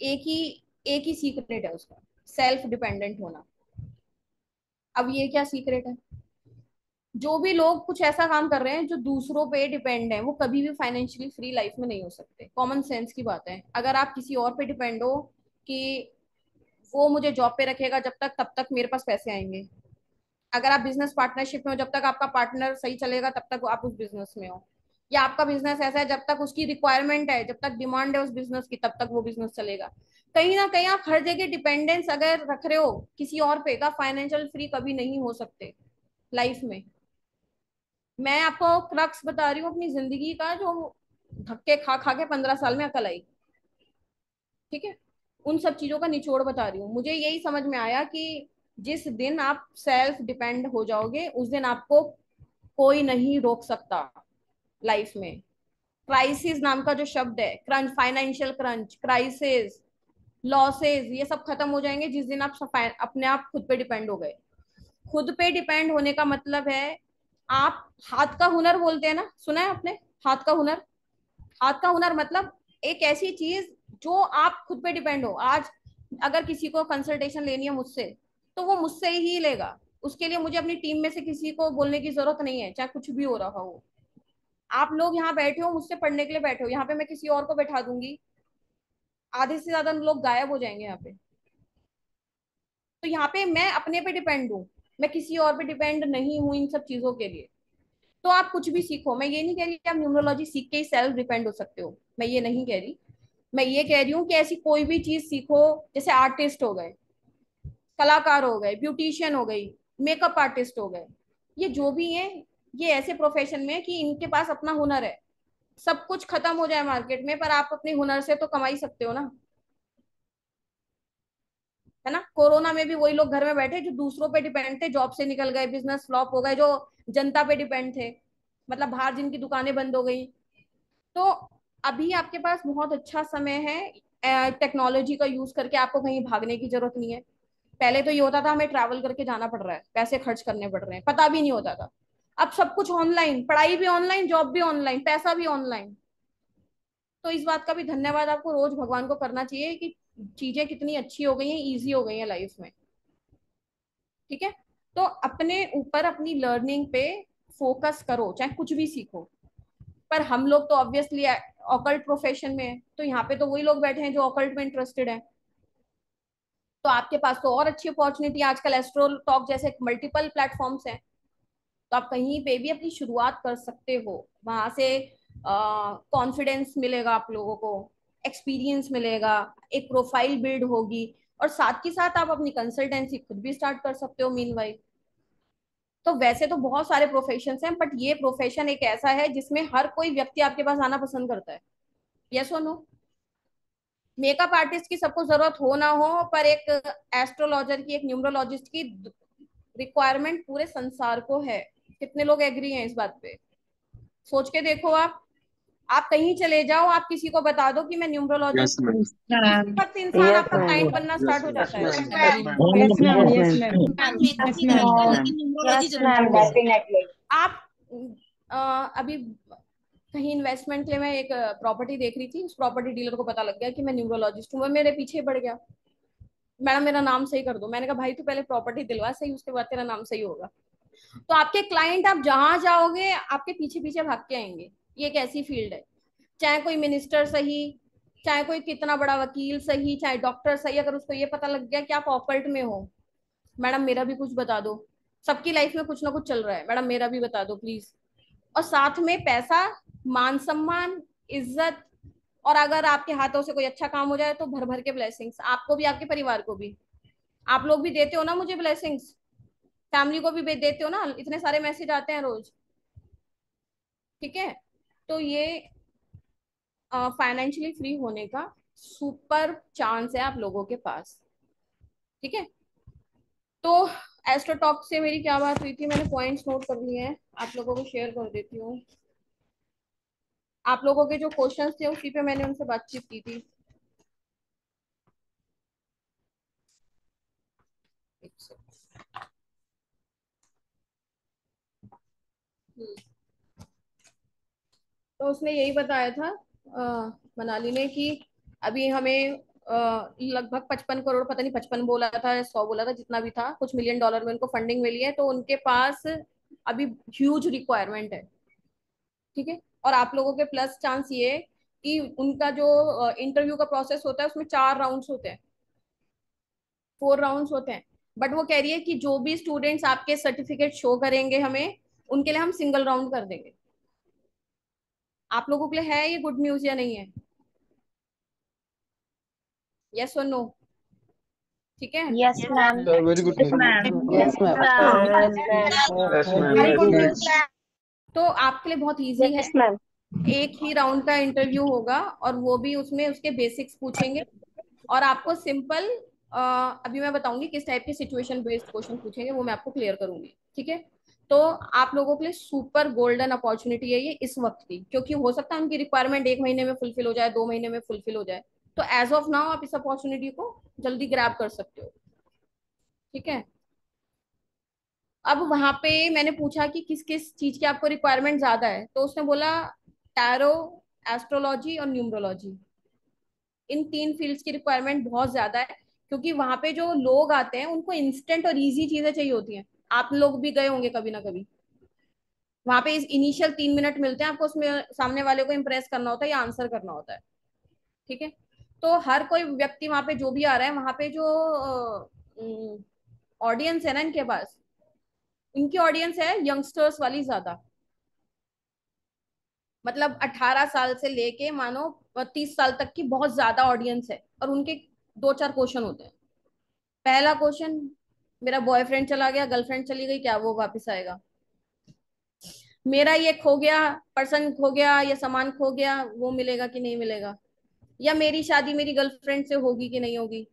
Speaker 1: एक ही एक ही सीक्रेट है उसका सेल्फ डिपेंडेंट होना। अब ये क्या सीक्रेट है? जो भी लोग कुछ ऐसा काम कर रहे हैं जो दूसरों पे डिपेंड है, वो कभी भी फाइनेंशियली फ्री लाइफ में नहीं हो सकते। कॉमन सेंस की बात है। अगर आप किसी और पे डिपेंड हो कि वो मुझे जॉब पे रखेगा जब तक, तब तक मेरे पास पैसे आएँगे। अगर आप बिज़नेस पार्टनरशिप में हो, जब तक आपका पार्टनर सही चलेगा, तब तक आप उस बिज़नेस में हो। या आपका बिज़नेस ऐसा है, जब तक उसकी रिक्वायरमेंट है, जब तक डिमांड है उस बिज़नेस की, तब तक वो बिज़नेस चलेगा। कहीं ना कहीं आप हर जगह डिपेंडेंस अगर रख रहे हो किसी और पे का फाइनेंशियल फ्री कभी नहीं हो सकते लाइफ में। मैं आपको क्रक्स बता रही हूँ अपनी ज़िंदगी का जो धक्के खा खा के पंद्रह साल में अकल आई। ठीक है? उन सब चीज़ों का निचोड़ बता रही हूँ। मुझे यही समझ में आया कि जिस दिन आप सेल्फ डिपेंड हो जाओगे, उस दिन आपको कोई नहीं रोक सकता लाइफ में। क्राइसिस नाम का जो शब्द है crunch financial crunch crisis losses ये सब खत्म हो जाएँगे जिस दिन आप अपने आप खुद पे डिपेंड हो गए। खुद पे डिपेंड होने का मतलब है आप हाथ का हुनर बोलते हैं ना? सुना है आपने? हाथ का हुनर? हाथ का हुनर मतलब एक ऐसी चीज़ जो आप खुद पे डिपेंड हो। आज अगर किसी को कंसल्टेशन लेनी है मुझसे तो वो मुझसे ही लेगा। उसके लिए मुझे अपनी टीम में से किसी को बोलने की ज़रूरत नहीं है, चाहे कुछ भी हो रहा हो। आप लोग यहाँ बैठे हो, मुझसे पढ़ने के लिए बैठे हो। यहाँ पे मैं किसी और को बैठा दूँगी। आधे से ज़्यादा लोग गायब हो जाएँगे यहाँ पे। तो यहाँ पे मैं अपने पे डिपेंड हूँ। मैं किसी और पे डिपेंड नहीं हूँ इन सब चीज़ों के लिए। तो आप कुछ भी सीखो। मैं ये नहीं कह रही कि आप न्यूमरोलॉजी सीख के ही सेल्फ डिपेंड हो सकते हो। मैं ये नहीं कह रही। मैं ये कह रही हूँ कि ऐसी कोई भी चीज़ सीखो, जैसे आर्टिस्ट हो गए, कलाकार हो गए ब्यूटिशियन हो गई मेकअप आर्टिस्ट हो गए। ये जो भी है, ये ऐसे प्रोफेशन में कि इनके पास अपना हुनर है। सब कुछ खत्म हो जाए मार्केट में, पर आप अपने हुनर से तो कमा ही सकते हो ना। है ना? कोरोना में भी वही लोग घर में बैठे जो दूसरों पे डिपेंड थे जॉब से निकल गए बिज़नेस फ्लॉप हो गए, जो जनता पे डिपेंड थे। मतलब बाहर जिनकी दुकानें बंद हो गई। तो अभी आपके पास बहुत अच्छा समय है टेक्नोलॉजी का यूज़ करके आपको कहीं भागने की ज़रूरत नहीं है। पहले तो ये होता था, हमें ट्रैवल करके जाना पड़ रहा है, पैसे खर्च करने पड़ रहे हैं, पता भी नहीं होता था। अब सब कुछ ऑनलाइन पढ़ाई भी ऑनलाइन जॉब भी ऑनलाइन पैसा भी ऑनलाइन तो इस बात का भी धन्यवाद आपको, रोज भगवान को करना चाहिए कि चीज़ें कितनी अच्छी हो गई हैं इजी हो गई हैं लाइफ में। ठीक है? तो अपने ऊपर, अपनी लर्निंग पे फोकस करो, चाहे कुछ भी सीखो। पर हम लोग तो ऑब्वियसली ऑकल्ट प्रोफेशन में है तो यहाँ पे तो वही लोग बैठे हैं जो ऑकल्ट में इंटरेस्टेड है। तो आपके पास तो और अच्छी अपॉर्चुनिटी आजकल एस्ट्रो टॉक जैसे मल्टीपल प्लेटफॉर्म्स हैं। तो आप कहीं पे भी अपनी शुरुआत कर सकते हो। वहाँ से कॉन्फिडेंस मिलेगा आप लोगों को। एक्सपीरियंस मिलेगा, एक प्रोफ़ाइल बिल्ड होगी और साथ ही साथ आप अपनी कंसल्टेंसी खुद भी स्टार्ट कर सकते हो मीन तो वैसे तो बहुत सारे प्रोफेशन हैं बट ये प्रोफेशन एक ऐसा है जिसमें हर कोई व्यक्ति आपके पास आना पसंद करता है। यस और नो मेकअप आर्टिस्ट की सबको ज़रूरत हो ना हो, पर एक एस्ट्रोलॉजर की, एक न्यूमरोलॉजिस्ट की रिक्वायरमेंट पूरे संसार को है। कितने लोग एग्री हैं इस बात पे? सोच के देखो आप। आप कहीं चले जाओ आप किसी को बता दो कि मैं न्यूमरोलॉजिस्ट वक्त इंसान आपका क्लाइंट बनना स्टार्ट हो जाता है। आप अभी कहीं इन्वेस्टमेंट के लिए मैं एक प्रॉपर्टी देख रही थी उस प्रॉपर्टी डीलर को पता लग गया कि मैं न्यूरोलॉजिस्ट हूँ। वो मेरे पीछे बढ़ गया। मैडम मेरा नाम सही कर दो। मैंने कहा भाई तू पहले प्रॉपर्टी दिलवा सही उसके बाद तेरा नाम सही होगा। तो आपके क्लाइंट आप जहाँ जाओगे आपके पीछे पीछे भाग के आएँगे। ये एक ऐसी फ़ील्ड है। चाहे कोई मिनिस्टर सही, चाहे कोई कितना बड़ा वकील सही, चाहे डॉक्टर सही, अगर उसको ये पता लग गया कि आप ऑकल्ट में हो, मैडम मेरा भी कुछ बता दो। सबकी लाइफ में कुछ ना कुछ चल रहा है, मैडम मेरा भी बता दो प्लीज़। और साथ में पैसा, मान सम्मान, इज़्ज़त, और अगर आपके हाथों से कोई अच्छा काम हो जाए तो भर भर के ब्लेसिंग्स आपको भी, आपके परिवार को भी। आप लोग भी देते हो ना मुझे ब्लेसिंग्स फैमिली को भी देते हो ना? इतने सारे मैसेज आते हैं रोज। ठीक है? तो ये फाइनेंशियली फ्री होने का सुपर चांस है आप लोगों के पास। ठीक है? तो एस्ट्रोटॉप से मेरी क्या बात हुई थी? मैंने पॉइंट्स नोट कर लिए हैं। आप लोगों को शेयर कर देती हूँ। आप लोगों के जो क्वेश्चंस थे, उसी पे मैंने उनसे बातचीत की थी। तो उसने यही बताया था मनाली ने कि अभी हमें लगभग पचपन करोड़, पता नहीं पचपन बोला था सौ बोला था, जितना भी था, कुछ मिलियन डॉलर में उनको फंडिंग मिली है तो उनके पास अभी ह्यूज रिक्वायरमेंट है। ठीक है? और आप लोगों के प्लस चांस ये है कि उनका जो इंटरव्यू का प्रोसेस होता है, उसमें चार राउंड्स होते हैं। फोर राउंड्स होते हैं। बट वो कह रही है कि जो भी स्टूडेंट्स आपके सर्टिफिकेट शो करेंगे हमें, उनके लिए हम सिंगल राउंड कर देंगे। आप लोगों के लिए है ये गुड न्यूज़ या नहीं है? यस और नो ठीक है?
Speaker 3: Yes ma'am
Speaker 5: very good
Speaker 6: Yes, ma'am.
Speaker 1: तो आपके लिए बहुत इजी yes, है। एक ही राउंड का इंटरव्यू होगा और वो भी उसमें उसके बेसिक्स पूछेंगे। और आपको सिंपल अभी मैं बताऊँगी किस टाइप के सिचुएशन बेस्ड क्वेश्चन पूछेंगे वो मैं आपको क्लियर करूँगी। ठीक है? तो आप लोगों के लिए सुपर गोल्डन अपॉर्चुनिटी है ये इस वक्त की, क्योंकि हो सकता है उनकी रिक्वायरमेंट एक महीने में फुलफिल हो जाए, दो महीने में फुलफिल हो जाए। तो एज ऑफ़ नाउ आप इस अपॉर्चुनिटी को जल्दी ग्रैब कर सकते हो। ठीक है? अब वहाँ पे मैंने पूछा कि किस किस चीज़ की आपको रिक्वायरमेंट ज़्यादा है तो उसने बोला टैरो एस्ट्रोलॉजी और न्यूमरोलॉजी इन तीन फील्ड्स की रिक्वायरमेंट बहुत ज़्यादा है, क्योंकि वहाँ पे जो लोग आते हैं, उनको इंस्टेंट और इजी चीज़ें चाहिए होती हैं। आप लोग भी गए होंगे कभी ना कभी। वहाँ पे इस इनिशियल तीन मिनट मिलते हैं, आपको उसमें सामने वाले को इम्प्रेस करना होता है या आंसर करना होता है। ठीक है? तो हर कोई व्यक्ति वहाँ पे जो भी आ रहा है, वहाँ पे जो ऑडियंस है ना इनके पास, इनकी ऑडियंस है यंगस्टर्स वाली ज़्यादा। मतलब 18 साल से लेके मानो 30 साल तक की बहुत ज़्यादा ऑडियंस है और उनके दो चार क्वेश्चन होते हैं। पहला क्वेश्चन मेरा बॉयफ्रेंड चला गया गर्लफ्रेंड चली गई, क्या वो वापस आएगा? मेरा ये खो गया पर्सन खो गया, या सामान खो गया, वो मिलेगा कि नहीं मिलेगा? या मेरी शादी मेरी गर्लफ्रेंड से होगी कि नहीं होगी?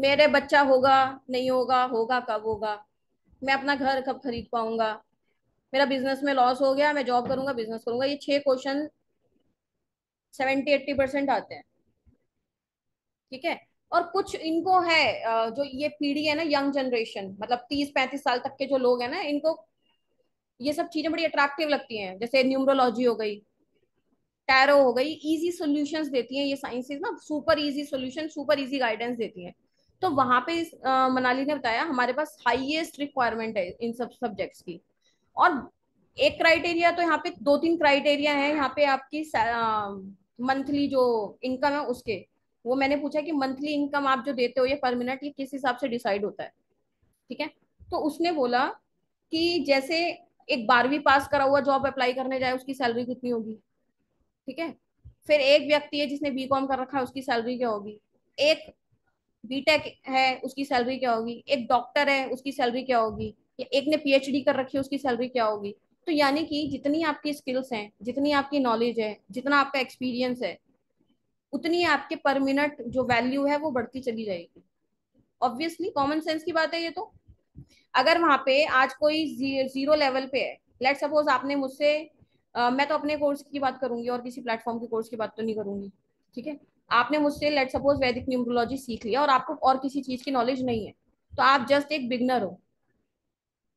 Speaker 1: मेरे बच्चा होगा, नहीं होगा होगा कब होगा? मैं अपना घर कब खरीद पाऊँगा? मेरा बिज़नेस में लॉस हो गया, मैं जॉब करूँगा बिज़नेस करूँगा, ये छह क्वेश्चन सेवेंटी एट्टी परसेंट आते हैं। ठीक है? और कुछ इनको है जो ये पीढ़ी है ना यंग जनरेशन मतलब तीस पैंतीस साल तक के जो लोग हैं ना इनको ये सब चीज़ें बड़ी अट्रैक्टिव लगती हैं। जैसे न्यूमरोलॉजी हो गई टैरो हो गई इजी सॉल्यूशंस देती हैं ये साइंसेस ना super easy solution super easy guidance देती हैं। तो वहाँ पे आ, मनाली ने बताया हमारे पास हाईएस्ट रिक्वायरमेंट है इन सब सब्जेक्ट्स की। और एक क्राइटेरिया तो यहाँ पे दो तीन क्राइटेरिया है यहाँ पे आपकी मंथली जो इनकम है उसके। वो मैंने पूछा कि मंथली इनकम आप जो देते हो ये पर मिनट ये किस हिसाब से डिसाइड होता है? ठीक है? तो उसने बोला कि जैसे एक बारहवीं पास करा हुआ जॉब अप्लाई करने जाए, उसकी सैलरी कितनी होगी? ठीक है? फिर एक व्यक्ति है जिसने बी कॉम कर रखा है, उसकी सैलरी क्या होगी? एक बीटेक है, उसकी सैलरी क्या होगी? एक डॉक्टर है, उसकी सैलरी क्या होगी? एक ने पीएचडी कर रखी है, उसकी सैलरी क्या होगी? तो यानी कि जितनी आपकी स्किल्स हैं, जितनी आपकी नॉलेज है, जितना आपका एक्सपीरियंस है उतनी आपके पर मिनट जो वैल्यू है वो बढ़ती चली जाएगी। ऑब्वियसली कॉमन सेंस की बात है ये तो। अगर वहाँ पे आज कोई ज़ीरो लेवल पे है लेट सपोज़ आपने मुझसे मैं तो अपने कोर्स की बात करूँगी और किसी प्लेटफॉर्म के कोर्स की बात तो नहीं करूँगी, ठीक है? आपने मुझसे लेट सपोज़ वैदिक न्यूमरोलॉजी सीख लिया और आपको और किसी चीज़ की नॉलेज नहीं है तो आप जस्ट एक बिगनर हो,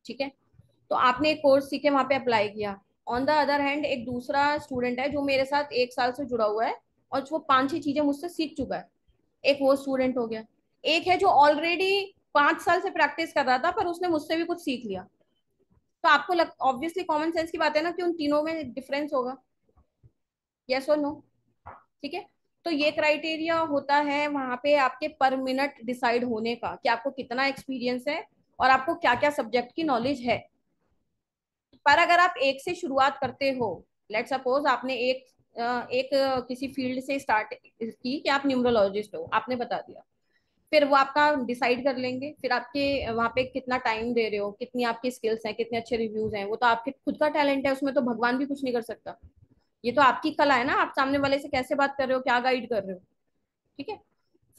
Speaker 1: ठीक है? तो आपने एक कोर्स सीखे, वहाँ पे अप्लाई किया। ऑन द अदर हैंड एक दूसरा स्टूडेंट है जो मेरे साथ एक साल से जुड़ा हुआ है और वो पाँच छह चीज़ें मुझसे सीख चुका है। एक वो स्टूडेंट हो गया। एक है जो ऑलरेडी पाँच साल से प्रैक्टिस कर रहा था, पर उसने मुझसे भी कुछ सीख लिया। तो आपको ऑब्वियसली कॉमन सेंस की बात है ना कि उन तीनों में डिफरेंस होगा। यस और नो ठीक है? तो ये क्राइटेरिया होता है वहाँ पे आपके पर मिनट डिसाइड होने का कि आपको कितना एक्सपीरियंस है और आपको क्या क्या सब्जेक्ट की नॉलेज है। पर अगर आप एक से शुरुआत करते हो लेट सपोज़ आपने एक एक किसी फ़ील्ड से स्टार्ट की कि आप न्यूमरोलॉजिस्ट हो, आपने बता दिया। फिर वो आपका डिसाइड कर लेंगे, फिर आपके वहाँ पे कितना टाइम दे रहे हो, कितनी आपकी स्किल्स हैं, कितने अच्छे रिव्यूज़ हैं, वो तो आपके, खुद का टैलेंट है, उसमें तो भगवान भी कुछ नहीं कर सकता। ये तो आपकी कला है ना, आप सामने वाले से कैसे बात कर रहे हो, क्या गाइड कर रहे हो, ठीक है?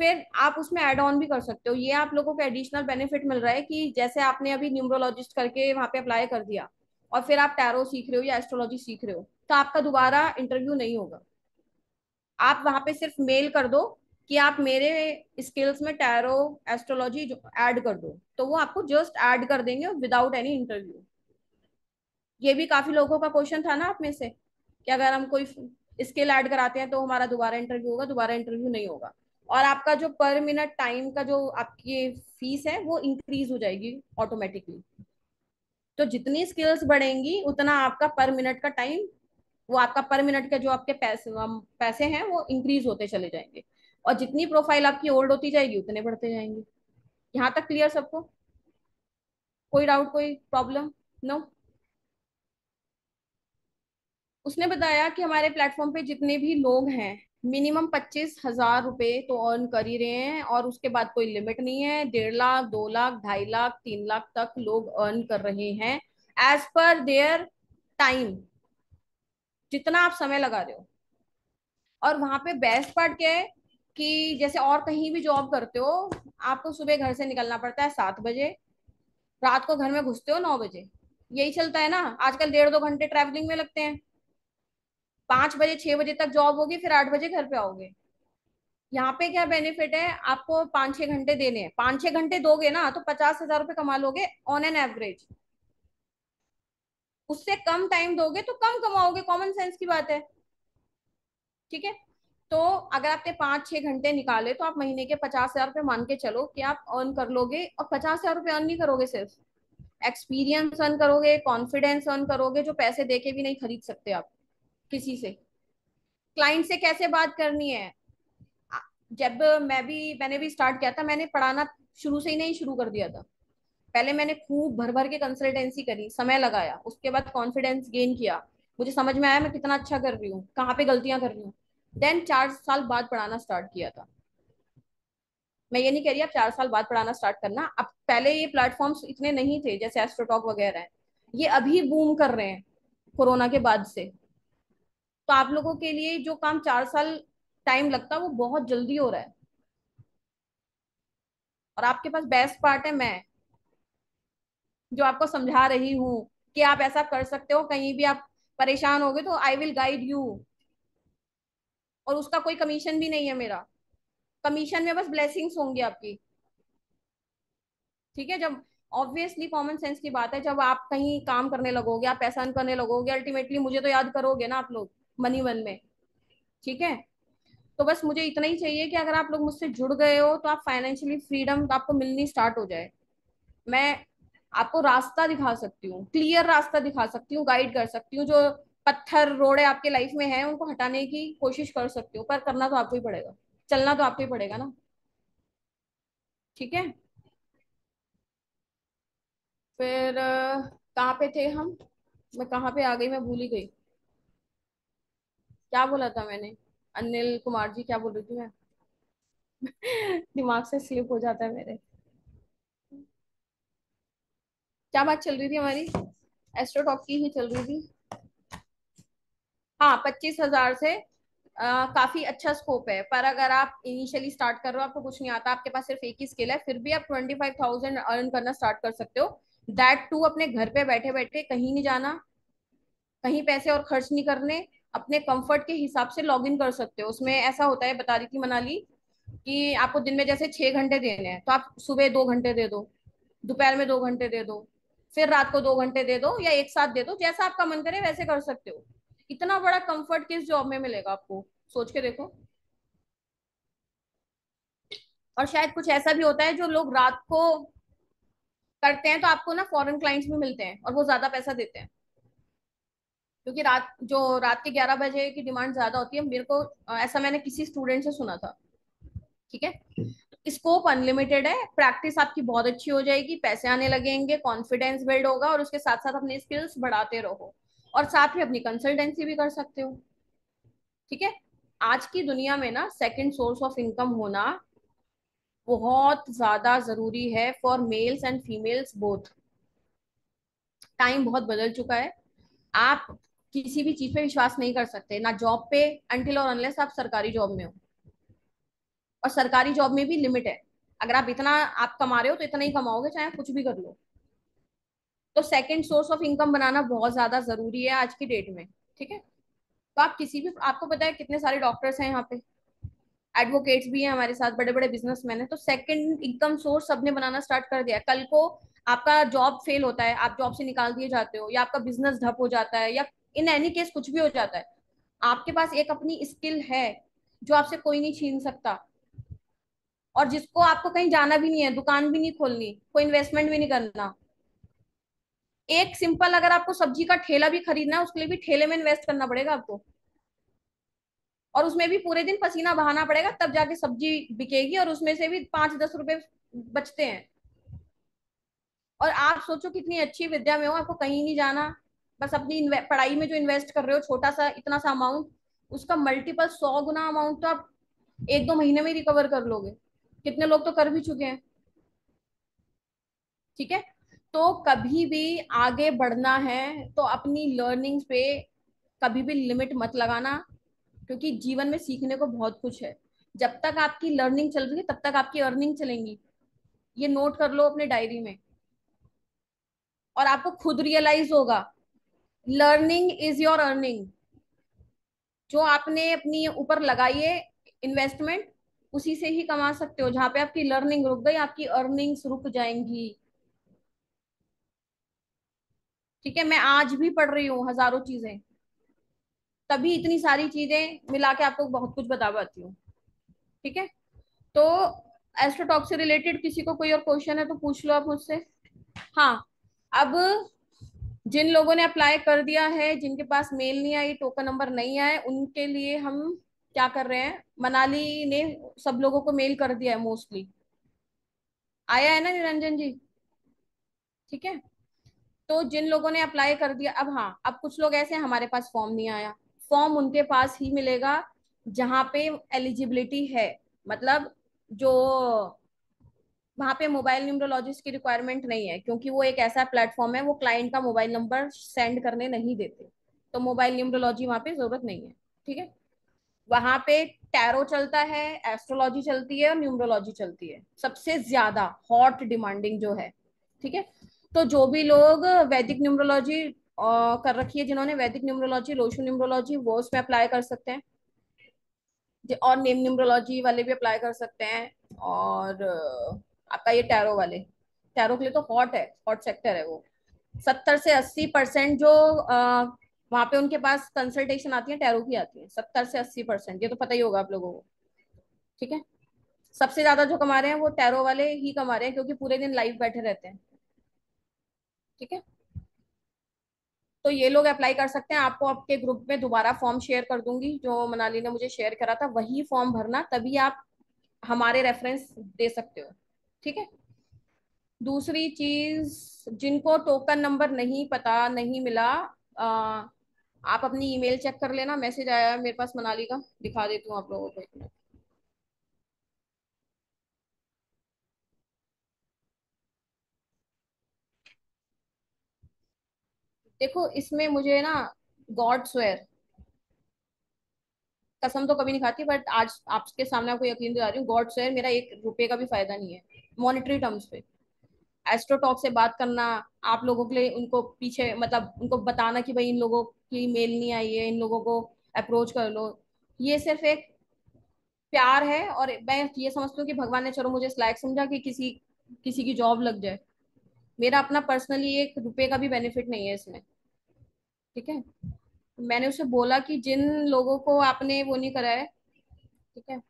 Speaker 1: फिर आप उसमें एड ऑन भी कर सकते हो। ये आप लोगों को एडिशनल बेनिफिट मिल रहा है कि जैसे आपने अभी न्यूमरोलॉजिस्ट करके वहाँ पे अप्लाई कर दिया, और फिर आप टैरो सीख रहे हो या एस्ट्रोलॉजी सीख रहे हो तो आपका दोबारा इंटरव्यू नहीं होगा। आप वहाँ पे सिर्फ़ मेल कर दो कि आप मेरे स्किल्स में टैरो एस्ट्रोलॉजी ऐड कर दो। तो वो आपको जस्ट ऐड कर देंगे विदाउट एनी इंटरव्यू ये भी काफ़ी लोगों का क्वेश्चन था ना आप में से कि अगर हम कोई स्किल ऐड कराते हैं तो हमारा दोबारा इंटरव्यू होगा, दोबारा इंटरव्यू नहीं होगा। और आपका जो पर मिनट टाइम का जो आपकी फ़ीस है, वो इंक्रीज हो जाएगी ऑटोमेटिकली तो जितनी स्किल्स बढ़ेंगी, उतना आपका पर मिनट का टाइम वो आपका पर मिनट के जो आपके पैसे पैसे हैं, वो इंक्रीज होते चले जाएँगे। और जितनी प्रोफ़ाइल आपकी ओल्ड होती जाएगी, उतने बढ़ते जाएँगे। यहाँ तक क्लियर सबको? कोई डाउट कोई प्रॉब्लम नो no? उसने बताया कि हमारे प्लेटफॉर्म पे जितने भी लोग हैं मिनिमम पच्चीस हज़ार रुपए तो अर्न कर ही रहे हैं, और उसके बाद कोई लिमिट नहीं है। डेढ़ लाख, दो लाख, ढाई लाख, तीन लाख तक लोग अर्न कर रहे हैं। एज पर देयर टाइम जितना आप समय लगा रहे हो। और वहाँ पे बेस्ट पार्ट क्या है कि जैसे और कहीं भी जॉब करते हो, आपको सुबह घर से निकलना पड़ता है सात बजे, रात को घर में घुसते हो नौ बजे। यही चलता है ना, आजकल डेढ़ दो घंटे ट्रैवलिंग में लगते हैं। पाँच बजे, छह बजे तक जॉब होगी, फिर आठ बजे घर पे आओगे। यहाँ पे क्या बेनिफिट है, आपको पाँच छह घंटे देने हैं। पाँच छह घंटे दोगे ना तो पचास हज़ार रुपये कमा लोगे ऑन एन एवरेज उससे कम टाइम दोगे तो कम कमाओगे कॉमन सेंस की बात है। ठीक है? तो अगर आपने पाँच छह घंटे निकाले तो आप महीने के पचास हज़ार रुपये मान के चलो कि आप अर्न कर लोगे और पचास हज़ार रुपये अर्न नहीं करोगे सिर्फ़। एक्सपीरियंस अर्न करोगे कॉन्फिडेंस अर्न करोगे, जो पैसे दे के भी नहीं खरीद सकते आप किसी से। क्लाइंट से कैसे बात करनी है? जब मैं भी, मैंने भी स्टार्ट किया था, मैंने पढ़ाना शुरू से ही नहीं शुरू कर दिया था। पहले मैंने खूब भर भर के कंसल्टेंसी करी, समय लगाया, उसके बाद कॉन्फिडेंस गेन किया। मुझे समझ में आया मैं कितना अच्छा कर रही हूँ, कहाँ पे गलतियाँ कर रही हूँ। देन चार साल बाद पढ़ाना स्टार्ट किया था। मैं ये नहीं कह रही आप चार साल बाद पढ़ाना स्टार्ट करना। अब पहले ये प्लेटफॉर्म्स इतने नहीं थे, जैसे एस्ट्रोटॉक वगैरह है। ये अभी बूम कर रहे हैं, कोरोना के बाद से। तो आप लोगों के लिए जो काम चार साल टाइम लगता, वो बहुत जल्दी हो रहा है। और आपके पास बेस्ट पार्ट है मैं। जो आपको समझा रही हूँ कि आप ऐसा कर सकते हो, कहीं भी आप परेशान हो गए तो आई विल गाइड यू और उसका कोई कमीशन भी नहीं है मेरा। कमीशन में बस ब्लेसिंग्स होंगी आपकी। ठीक है? जब ऑब्वियसली कॉमन सेंस की बात है, जब आप कहीं काम करने लगोगे, आप पैसा करने लगोगे अल्टीमेटली मुझे तो याद करोगे ना आप लोग मनी वन में। ठीक है? तो बस मुझे इतना ही चाहिए कि अगर आप लोग मुझसे जुड़ गए हो तो आप फाइनेंशियली फ्रीडम आपको मिलनी स्टार्ट हो जाए। मैं आपको रास्ता दिखा सकती हूँ क्लियर रास्ता दिखा सकती हूँ गाइड कर सकती हूँ, जो पत्थर, रोड़े आपके लाइफ में हैं, उनको हटाने की कोशिश कर सकती हूँ, पर करना तो आपको ही पड़ेगा, चलना तो आपको ही पड़ेगा ना। ठीक है? फिर कहाँ पे थे हम? मैं कहाँ पे आ गई, मैं भूल ही गई। क्या बोला था मैंने? अनिल कुमार जी, क्या बोल रही थी मैं? दिमाग से स्लिप हो जाता है मेरे। क्या बात चल रही थी हमारी? एस्ट्रोटॉक की ही चल रही थी। हाँ पच्चीस हज़ार से आ, काफ़ी अच्छा स्कोप है। पर अगर आप इनिशियली स्टार्ट कर रहे हो आपको कुछ नहीं आता। आपके पास सिर्फ़ एक ही स्किल है फिर भी आप ट्वेंटी फाइव थाउज़ेंड अर्न करना स्टार्ट कर सकते हो। दैट टू अपने घर पे बैठे बैठे कहीं नहीं जाना कहीं पैसे और खर्च नहीं करने अपने कंफर्ट के हिसाब से लॉग इन कर सकते हो। उसमें ऐसा होता है बता रही थी मनाली कि आपको दिन में जैसे छह घंटे देने हैं तो आप सुबह दो घंटे दे दो दोपहर में दो घंटे दे दो। फिर रात को दो घंटे दे दो या एक साथ दे दो, जैसा आपका मन करे वैसे कर सकते हो। इतना बड़ा कंफर्ट किस जॉब में मिलेगा आपको? सोच के देखो। और शायद कुछ ऐसा भी होता है जो लोग रात को करते हैं तो आपको ना फॉरेन क्लाइंट्स भी मिलते हैं और वो ज़्यादा पैसा देते हैं। क्योंकि रात, जो रात के ग्यारह बजे की डिमांड ज़्यादा होती है, मेरे को, ऐसा मैंने किसी स्टूडेंट से सुना था। ठीक है? स्कोप अनलिमिटेड है। प्रैक्टिस आपकी बहुत अच्छी हो जाएगी, पैसे आने लगेंगे कॉन्फिडेंस बिल्ड होगा और उसके साथ साथ अपने स्किल्स बढ़ाते रहो। और साथ में अपनी कंसल्टेंसी भी कर सकते हो। ठीक है? आज की दुनिया में ना सेकंड सोर्स ऑफ़ इनकम होना बहुत ज़्यादा ज़रूरी है for males and females both time बहुत बदल चुका है। आप किसी भी चीज़ पे विश्वास नहीं कर सकते, ना जॉब पे अंटिल और अनलेस आप सरकारी जॉब में हो। और सरकारी जॉब में भी लिमिट है। अगर आप इतना, आप कमा रहे हो तो इतना ही कमाओगे, चाहे कुछ भी कर लो। तो सेकंड सोर्स ऑफ़ इनकम बनाना बहुत ज़्यादा ज़रूरी है आज की डेट में, ठीक है? तो आप किसी भी, आपको पता है कितने सारे डॉक्टर्स हैं यहाँ पे? एडवोकेट्स भी हैं हमारे साथ बड़े बड़े बिजनेसमैन हैं। तो सेकंड इनकम सोर्स सबने बनाना स्टार्ट कर दिया कल को आपका जॉब फेल होता है, आप जॉब से निकाल दिए जाते हो, या आपका बिज़नेस ठप हो जाता है, या इन एनी केस कुछ भी हो जाता है। आपके पास एक अपनी स्किल है, जो आपसे कोई नहीं छीन सकता। और जिसको आपको कहीं जाना भी नहीं है, दुकान भी नहीं खोलनी, कोई इन्वेस्टमेंट भी नहीं करना। एक सिंपल अगर आपको सब्ज़ी का ठेला भी खरीदना है, उसके लिए भी ठेले में इन्वेस्ट करना पड़ेगा आपको। और उसमें भी पूरे दिन पसीना बहाना पड़ेगा, तब जाके सब्ज़ी बिकेगी और उसमें से भी पाँच दस रुपए बचते हैं। और आप सोचो कितनी अच्छी विद्या में हो, आपको कहीं नहीं जाना। बस अपनी पढ़ाई में जो इन्वेस्ट कर रहे हो, छोटा सा, इतना सा अमाउंट उसका मल्टीपल सौ गुना अमाउंट तो आप एक दो महीने में रिकवर कर लोगे। कितने लोग तो कर भी चुके हैं। ठीक है? तो कभी भी आगे बढ़ना है तो अपनी लर्निंग पे कभी भी लिमिट मत लगाना, क्योंकि जीवन में सीखने को बहुत कुछ है। जब तक आपकी लर्निंग चल रही है तब तक आपकी अर्निंग चलेंगी। ये नोट कर लो अपने डायरी में। और आपको खुद रियलाइज़ होगा लर्निंग इज़ योर अर्निंग जो आपने अपनी ऊपर लगाई है इन्वेस्टमेंट उसी से ही कमा सकते हो। जहाँ पे आपकी लर्निंग रुक गई, आपकी अर्निंग्स रुक जाएँगी। ठीक है, मैं आज भी पढ़ रही हूँ हज़ारों चीज़ें। तभी इतनी सारी चीज़ें मिला के आपको बहुत कुछ बता पाती हूँ। ठीक है? तो एस्ट्रोटॉक से रिलेटेड किसी को कोई और क्वेश्चन है तो पूछ लो आप मुझसे। हाँ अब जिन लोगों ने अप्लाई कर दिया है, जिनके पास मेल नहीं आई टोकन नंबर नहीं आए, उनके लिए हम क्या कर रहे हैं? मनाली ने सब लोगों को मेल कर दिया है मोस्टली आया है ना निरंजन जी? ठीक है? तो जिन लोगों ने अप्लाई कर दिया, अब हाँ अब कुछ लोग ऐसे हैं, हमारे पास फॉर्म नहीं आया। फॉर्म उनके पास ही मिलेगा, जहाँ पे एलिजिबिलिटी है। मतलब जो, वहाँ पे मोबाइल न्यूमरोलॉजिस्ट की रिक्वायरमेंट नहीं है, क्योंकि वो एक ऐसा प्लेटफॉर्म है, वो क्लाइंट का मोबाइल नंबर सेंड करने नहीं देते। तो मोबाइल न्यूमरोलॉजी वहाँ पे ज़रूरत नहीं है, ठीक है? वहाँ पे टैरो चलता है एस्ट्रोलॉजी चलती है और न्यूमरोलॉजी चलती है। सबसे ज़्यादा हॉट डिमांडिंग जो है, ठीक है? तो जो भी लोग वैदिक न्यूमरोलॉजी कर रखी है, जिन्होंने वैदिक न्यूमरोलॉजी लोशो न्यूमरोलॉजी वो उसमें अप्लाई कर सकते हैं। और नेम न्यूमरोलॉजी वाले भी अप्लाई कर सकते हैं, और आपका ये टैरो वाले। टैरो के लिए तो हॉट है हॉट सेक्टर है वो। सत्तर से अस्सी परसेंट जो वहाँ पे उनके पास कंसल्टेशन आती है टैरो की आती है सत्तर से अस्सी परसेंट ये तो पता ही होगा आप लोगों को ठीक है? सबसे ज़्यादा जो कमा रहे हैं वो टैरो वाले ही कमा रहे हैं क्योंकि पूरे दिन लाइव बैठे रहते हैं ठीक है? तो ये लोग अप्लाई कर सकते हैं आपको आपके ग्रुप में दोबारा फॉर्म शेयर कर दूँगी जो मनाली ने मुझे शेयर करा था वही फॉर्म भरना तभी आप हमारे रेफरेंस दे सकते हो ठीक है? दूसरी चीज़ जिनको टोकन नंबर नहीं पता नहीं मिला आ, आप अपनी ईमेल चेक कर लेना मैसेज आया है मेरे पास मनाली का, दिखा देती हूँ आप लोगों को। देखो, इसमें मुझे ना गॉड स्वेयर कसम तो कभी नहीं खाती बट आज आपके सामने आपको यकीन दिला रही हूँ गॉड स्वेयर मेरा एक रुपए का भी फ़ायदा नहीं है मॉनिटरी टर्म्स पे। एस्ट्रोटॉक से बात करना, आप लोगों के लिए उनको पीछे मतलब उनको बताना कि भाई इन लोगों की मेल नहीं आई है, इन लोगों को अप्रोच कर लो। ये सिर्फ़ एक प्यार है और मैं ये समझती हूँ कि भगवान ने चलो मुझे इस लायक समझा कि किसी किसी की जॉब लग जाए। मेरा अपना पर्सनली एक रुपए का भी बेनिफिट नहीं है इसमें। ठीक है? मैंने उसे बोला कि जिन लोगों को आपने वो नहीं करा है, ठीक है?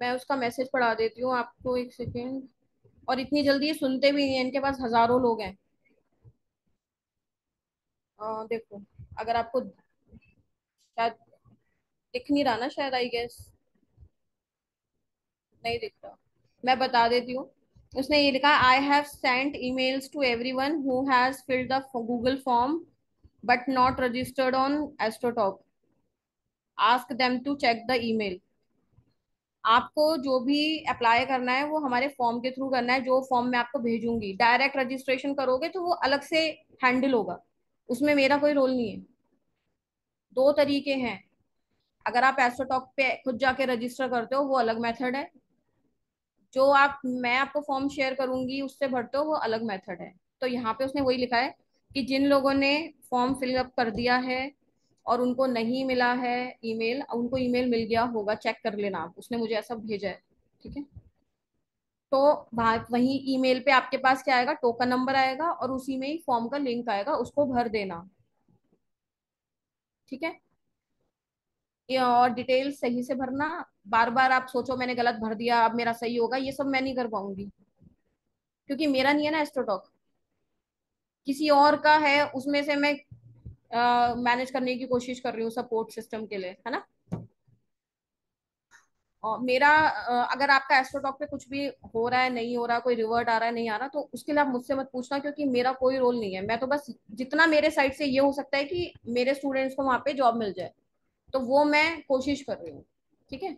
Speaker 1: मैं उसका मैसेज पढ़ा देती हूँ आपको एक सेकेंड और इतनी जल्दी ये सुनते भी नहीं है, इनके पास हज़ारों लोग हैं। आ, देखो अगर आपको शायद दिख नहीं रहा ना शायद आई गेस नहीं दिख रहा। मैं बता देती हूँ। उसने ये लिखा I have sent emails to everyone who has filled the Google form but not registered on Astrotalk ask them to check the email आपको जो भी अप्लाई करना है वो हमारे फॉर्म के थ्रू करना है जो फॉर्म मैं आपको भेजूँगी। डायरेक्ट रजिस्ट्रेशन करोगे तो वो अलग से हैंडल होगा। उसमें मेरा कोई रोल नहीं है। दो तरीके हैं। अगर आप एस्ट्रोटॉक पे खुद जाके रजिस्टर करते हो, वो अलग मेथड है। जो आप, मैं आपको फॉर्म शेयर करूँगी, उससे भरते हो, वो अलग मेथड है। तो यहाँ पे उसने वही लिखा है कि जिन लोगों ने फॉर्म फिलअप कर दिया है और उनको नहीं मिला है ईमेल उनको ईमेल मिल गया होगा चेक कर लेना आप। उसने मुझे ऐसा भेजा है, ठीक है? तो वही ईमेल पे आपके पास क्या आएगा? टोकन नंबर आएगा और उसी में ही फॉर्म का लिंक आएगा, उसको भर देना। ठीक है? और डिटेल सही से भरना। बार बार आप सोचो, मैंने गलत भर दिया, अब मेरा सही होगा, ये सब मैं नहीं कर पाऊँगी। क्योंकि मेरा नहीं है ना एस्ट्रोटॉक किसी और का है, उसमें से मैं मैनेज करने की कोशिश कर रही हूँ सपोर्ट सिस्टम के लिए, है ना? और मेरा अगर आपका एस्ट्रोटॉक पे कुछ भी हो रहा है नहीं हो रहा कोई रिवर्ट आ रहा है नहीं आ रहा तो उसके लिए आप मुझसे मत पूछना क्योंकि मेरा कोई रोल नहीं है। मैं तो बस जितना मेरे साइड से ये हो सकता है कि मेरे स्टूडेंट्स को वहाँ पे जॉब मिल जाए तो वो मैं कोशिश कर रही हूँ ठीक है?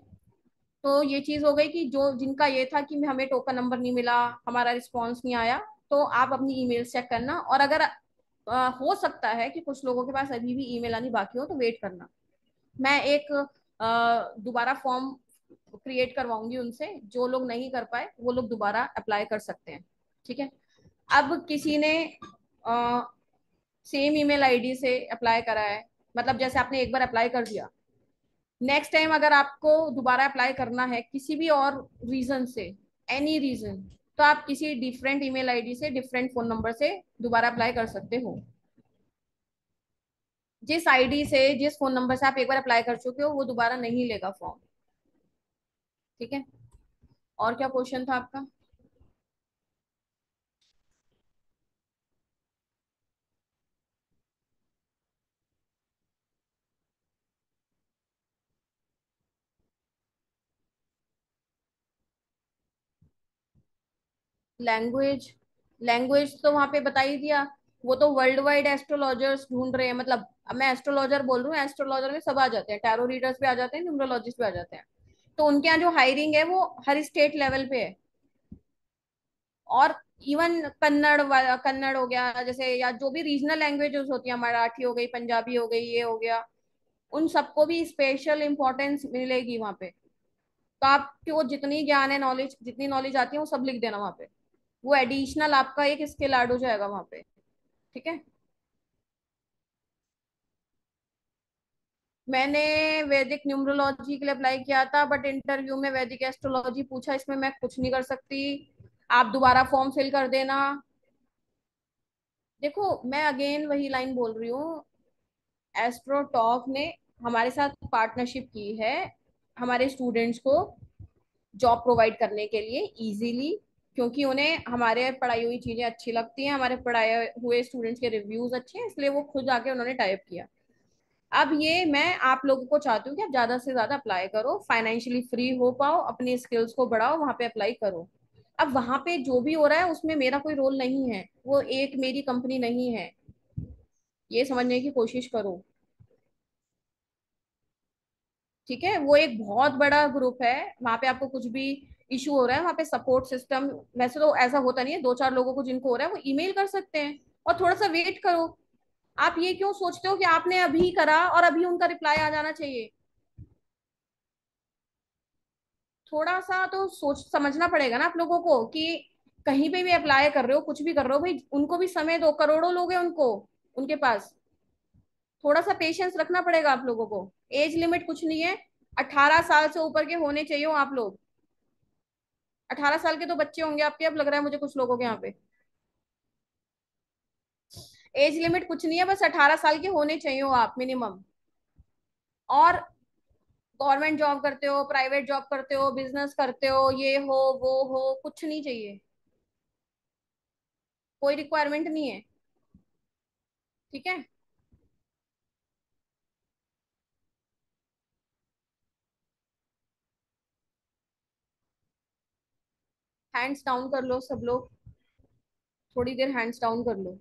Speaker 1: तो ये चीज़ हो गई कि जो जिनका ये था कि हमें टोकन नंबर नहीं मिला हमारा रिस्पॉन्स नहीं आया तो आप अपनी ईमेल चेक करना और अगर आ, हो सकता है कि कुछ लोगों के पास अभी भी ईमेल आनी बाकी हो तो वेट करना। मैं एक दोबारा फॉर्म क्रिएट करवाऊँगी उनसे जो लोग नहीं कर पाए वो लोग दोबारा अप्लाई कर सकते हैं। ठीक है? अब किसी ने आ, सेम ईमेल आईडी से अप्लाई करा है मतलब जैसे आपने एक बार अप्लाई कर दिया। नेक्स्ट टाइम अगर आपको दोबारा अप्लाई करना है किसी भी और रीजन से एनी रीजन तो आप किसी डिफरेंट ईमेल आईडी से डिफरेंट फ़ोन नंबर से दोबारा अप्लाई कर सकते हो। जिस आईडी से जिस फ़ोन नंबर से आप एक बार अप्लाई कर चुके हो वो दोबारा नहीं लेगा फॉर्म ठीक है? और क्या क्वेश्चन था आपका? लैंग्वेज लैंग्वेज तो वहाँ पे बता ही दिया। वो तो वर्ल्ड वाइड एस्ट्रोलॉजर्स ढूंढ रहे हैं। मतलब अब मैं एस्ट्रोलॉजर बोल रही हूँ एस्ट्रोलॉजर में सब आ जाते हैं। टैरो रीडर्स भी आ जाते हैं न्यूमरोलॉजिस्ट भी आ जाते हैं। तो उनके यहाँ जो हायरिंग है, वो हर स्टेट लेवल पे है। और इवन कन्नड़ कन्नड़ हो गया, जैसे या जो भी रीजनल लैंग्वेजेस होती है, मराठी हो गई, पंजाबी हो गई, ये हो गया, उन सबको भी स्पेशल इंपॉर्टेंस मिलेगी वहाँ पे। तो आपको जितनी ज्ञान है नॉलेज जितनी नॉलेज आती है, वो सब लिख देना वहाँ पे। वो एडिशनल आपका एक स्किल ऐड हो जाएगा वहाँ पे। ठीक है? मैंने वैदिक न्यूमरोलॉजी के लिए अप्लाई किया था बट इंटरव्यू में वैदिक एस्ट्रोलॉजी पूछा, इसमें मैं कुछ नहीं कर सकती। आप दोबारा फॉर्म फिल कर देना। देखो, मैं अगेन वही लाइन बोल रही हूँ। एस्ट्रोटॉक ने हमारे साथ पार्टनरशिप की है, हमारे स्टूडेंट्स को जॉब प्रोवाइड करने के लिए इजीली क्योंकि उन्हें हमारे पढ़ाई हुई चीज़ें अच्छी लगती हैं, हमारे पढ़ाए हुए स्टूडेंट्स के रिव्यूज़ अच्छे हैं, इसलिए वो खुद आके उन्होंने टाइप किया। अब ये मैं आप लोगों को चाहती हूँ कि आप ज़्यादा से ज़्यादा अप्लाई करो फाइनेंशियली फ्री हो पाओ, अपनी स्किल्स को बढ़ाओ, वहाँ पे अप्लाई करो। अब वहाँ पे जो भी हो रहा है, उसमें मेरा कोई रोल नहीं है। वो एक मेरी कंपनी नहीं है। ये समझने की कोशिश करो। ठीक है? वो एक बहुत बड़ा ग्रुप है। वहाँ पे आपको कुछ भी इशू हो रहा है, वहाँ पे सपोर्ट सिस्टम वैसे तो ऐसा होता नहीं है। दो चार लोगों को जिनको हो रहा है, वो ईमेल कर सकते हैं। और थोड़ा सा वेट करो। आप ये क्यों सोचते हो कि आपने अभी करा और अभी उनका रिप्लाई आ जाना चाहिए? थोड़ा सा तो सोच, समझना पड़ेगा ना आप लोगों को कि कहीं पे भी अप्लाई कर रहे हो, कुछ भी कर रहे हो, भाई उनको भी समय दो, करोड़ों लोग हैं उनको, उनके पास। थोड़ा सा पेशेंस रखना पड़ेगा आप लोगों को। एज लिमिट कुछ नहीं है। अठारह साल से ऊपर के होने चाहिए हो आप लोग। अठारह साल के तो बच्चे होंगे आपके, अब लग रहा है मुझे कुछ लोगों के यहाँ पे। एज लिमिट कुछ नहीं है, बस अठारह साल के होने चाहिए हो आप मिनिमम और गवर्नमेंट जॉब करते हो प्राइवेट जॉब करते हो बिज़नेस करते हो, ये हो, वो हो, कुछ नहीं चाहिए. कोई रिक्वायरमेंट नहीं है. ठीक है? हैंड्स डाउन कर लो सब लोग. थोड़ी देर हैंड्स डाउन कर लो.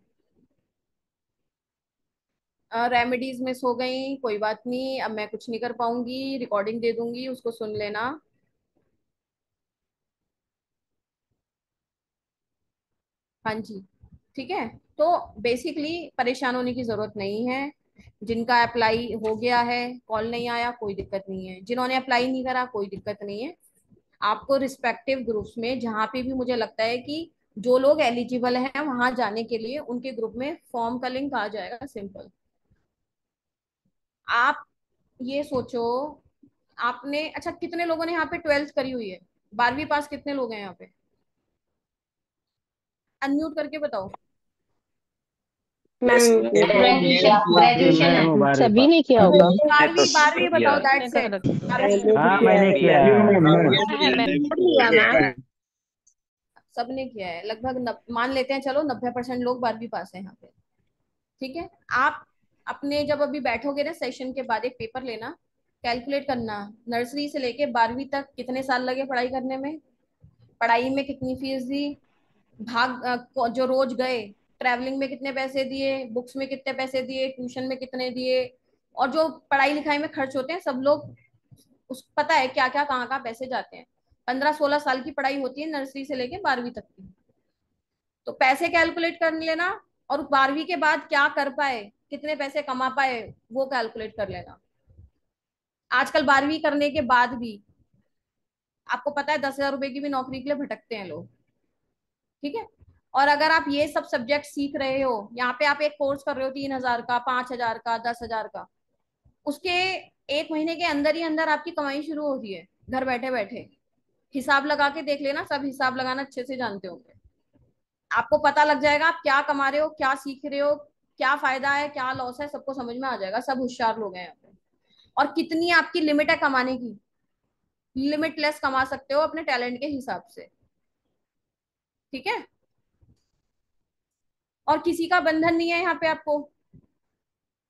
Speaker 1: रेमेडीज मिस हो गई, कोई बात नहीं, अब मैं कुछ नहीं कर पाऊँगी रिकॉर्डिंग दे दूँगी, उसको सुन लेना। हाँ जी, ठीक है? तो बेसिकली परेशान होने की ज़रूरत नहीं है। जिनका अप्लाई हो गया है कॉल नहीं आया, कोई दिक्कत नहीं है। जिन्होंने अप्लाई नहीं करा, कोई दिक्कत नहीं है। आपको रिस्पेक्टिव ग्रुप्स में, जहाँ पे भी मुझे लगता है कि जो लोग एलिजिबल हैं, वहाँ जाने के लिए उनके ग्रुप में फॉर्म का लिंक आ जाएगा सिंपल आप ये सोचो आपने अच्छा कितने लोगों ने यहाँ पे ट्वेल्थ करी हुई है बारहवीं पास कितने लोग हैं यहाँ पे अनम्यूट करके बताओ
Speaker 6: सभी ने किया होगा
Speaker 1: बारहवीं बारहवीं बताओ
Speaker 5: हाँ मैंने किया है
Speaker 1: सबने किया है लगभग मान लेते हैं चलो नब्बे परसेंट लोग बारहवीं पास है यहाँ पे ठीक है आप अपने जब अभी बैठोगे ना सेशन के बाद एक पेपर लेना कैलकुलेट करना नर्सरी से लेके बारहवीं तक कितने साल लगे पढ़ाई करने में? पढ़ाई में कितनी फ़ीस दी? भाग जो रोज गए ट्रैवलिंग में कितने पैसे दिए बुक्स में कितने पैसे दिए ट्यूशन में कितने दिए? और जो पढ़ाई लिखाई में खर्च होते हैं, सब लोग उस, पता है क्या क्या कहाँ कहाँ पैसे जाते हैं। पंद्रह सोलह साल की पढ़ाई होती है नर्सरी से लेके बारहवीं तक की। तो पैसे कैलकुलेट कर लेना और बारहवीं के बाद क्या कर पाए? कितने पैसे कमा पाए, वो कैलकुलेट कर लेना आजकल बारहवीं करने के बाद भी आपको पता है दस हज़ार रुपए की भी नौकरी के लिए भटकते हैं लोग। ठीक है? और अगर आप ये सब सब्जेक्ट सीख रहे हो, यहाँ पे आप एक कोर्स कर रहे हो तीन हज़ार का, पाँच हज़ार का, दस हज़ार का, उसके एक महीने के अंदर ही अंदर आपकी कमाई शुरू होती है, घर बैठे बैठे हिसाब लगा के देख लेना, सब हिसाब लगाना अच्छे से जानते होंगे। आपको पता लग जाएगा आप क्या कमा रहे हो, क्या सीख रहे हो क्या फ़ायदा है, क्या लॉस है, सबको समझ में आ जाएगा, सब होशियार लोग हैं यहाँ पे। और कितनी आपकी लिमिट है कमाने की? लिमिटलेस कमा सकते हो अपने टैलेंट के हिसाब से। ठीक है? और किसी का बंधन नहीं है यहाँ पे आपको।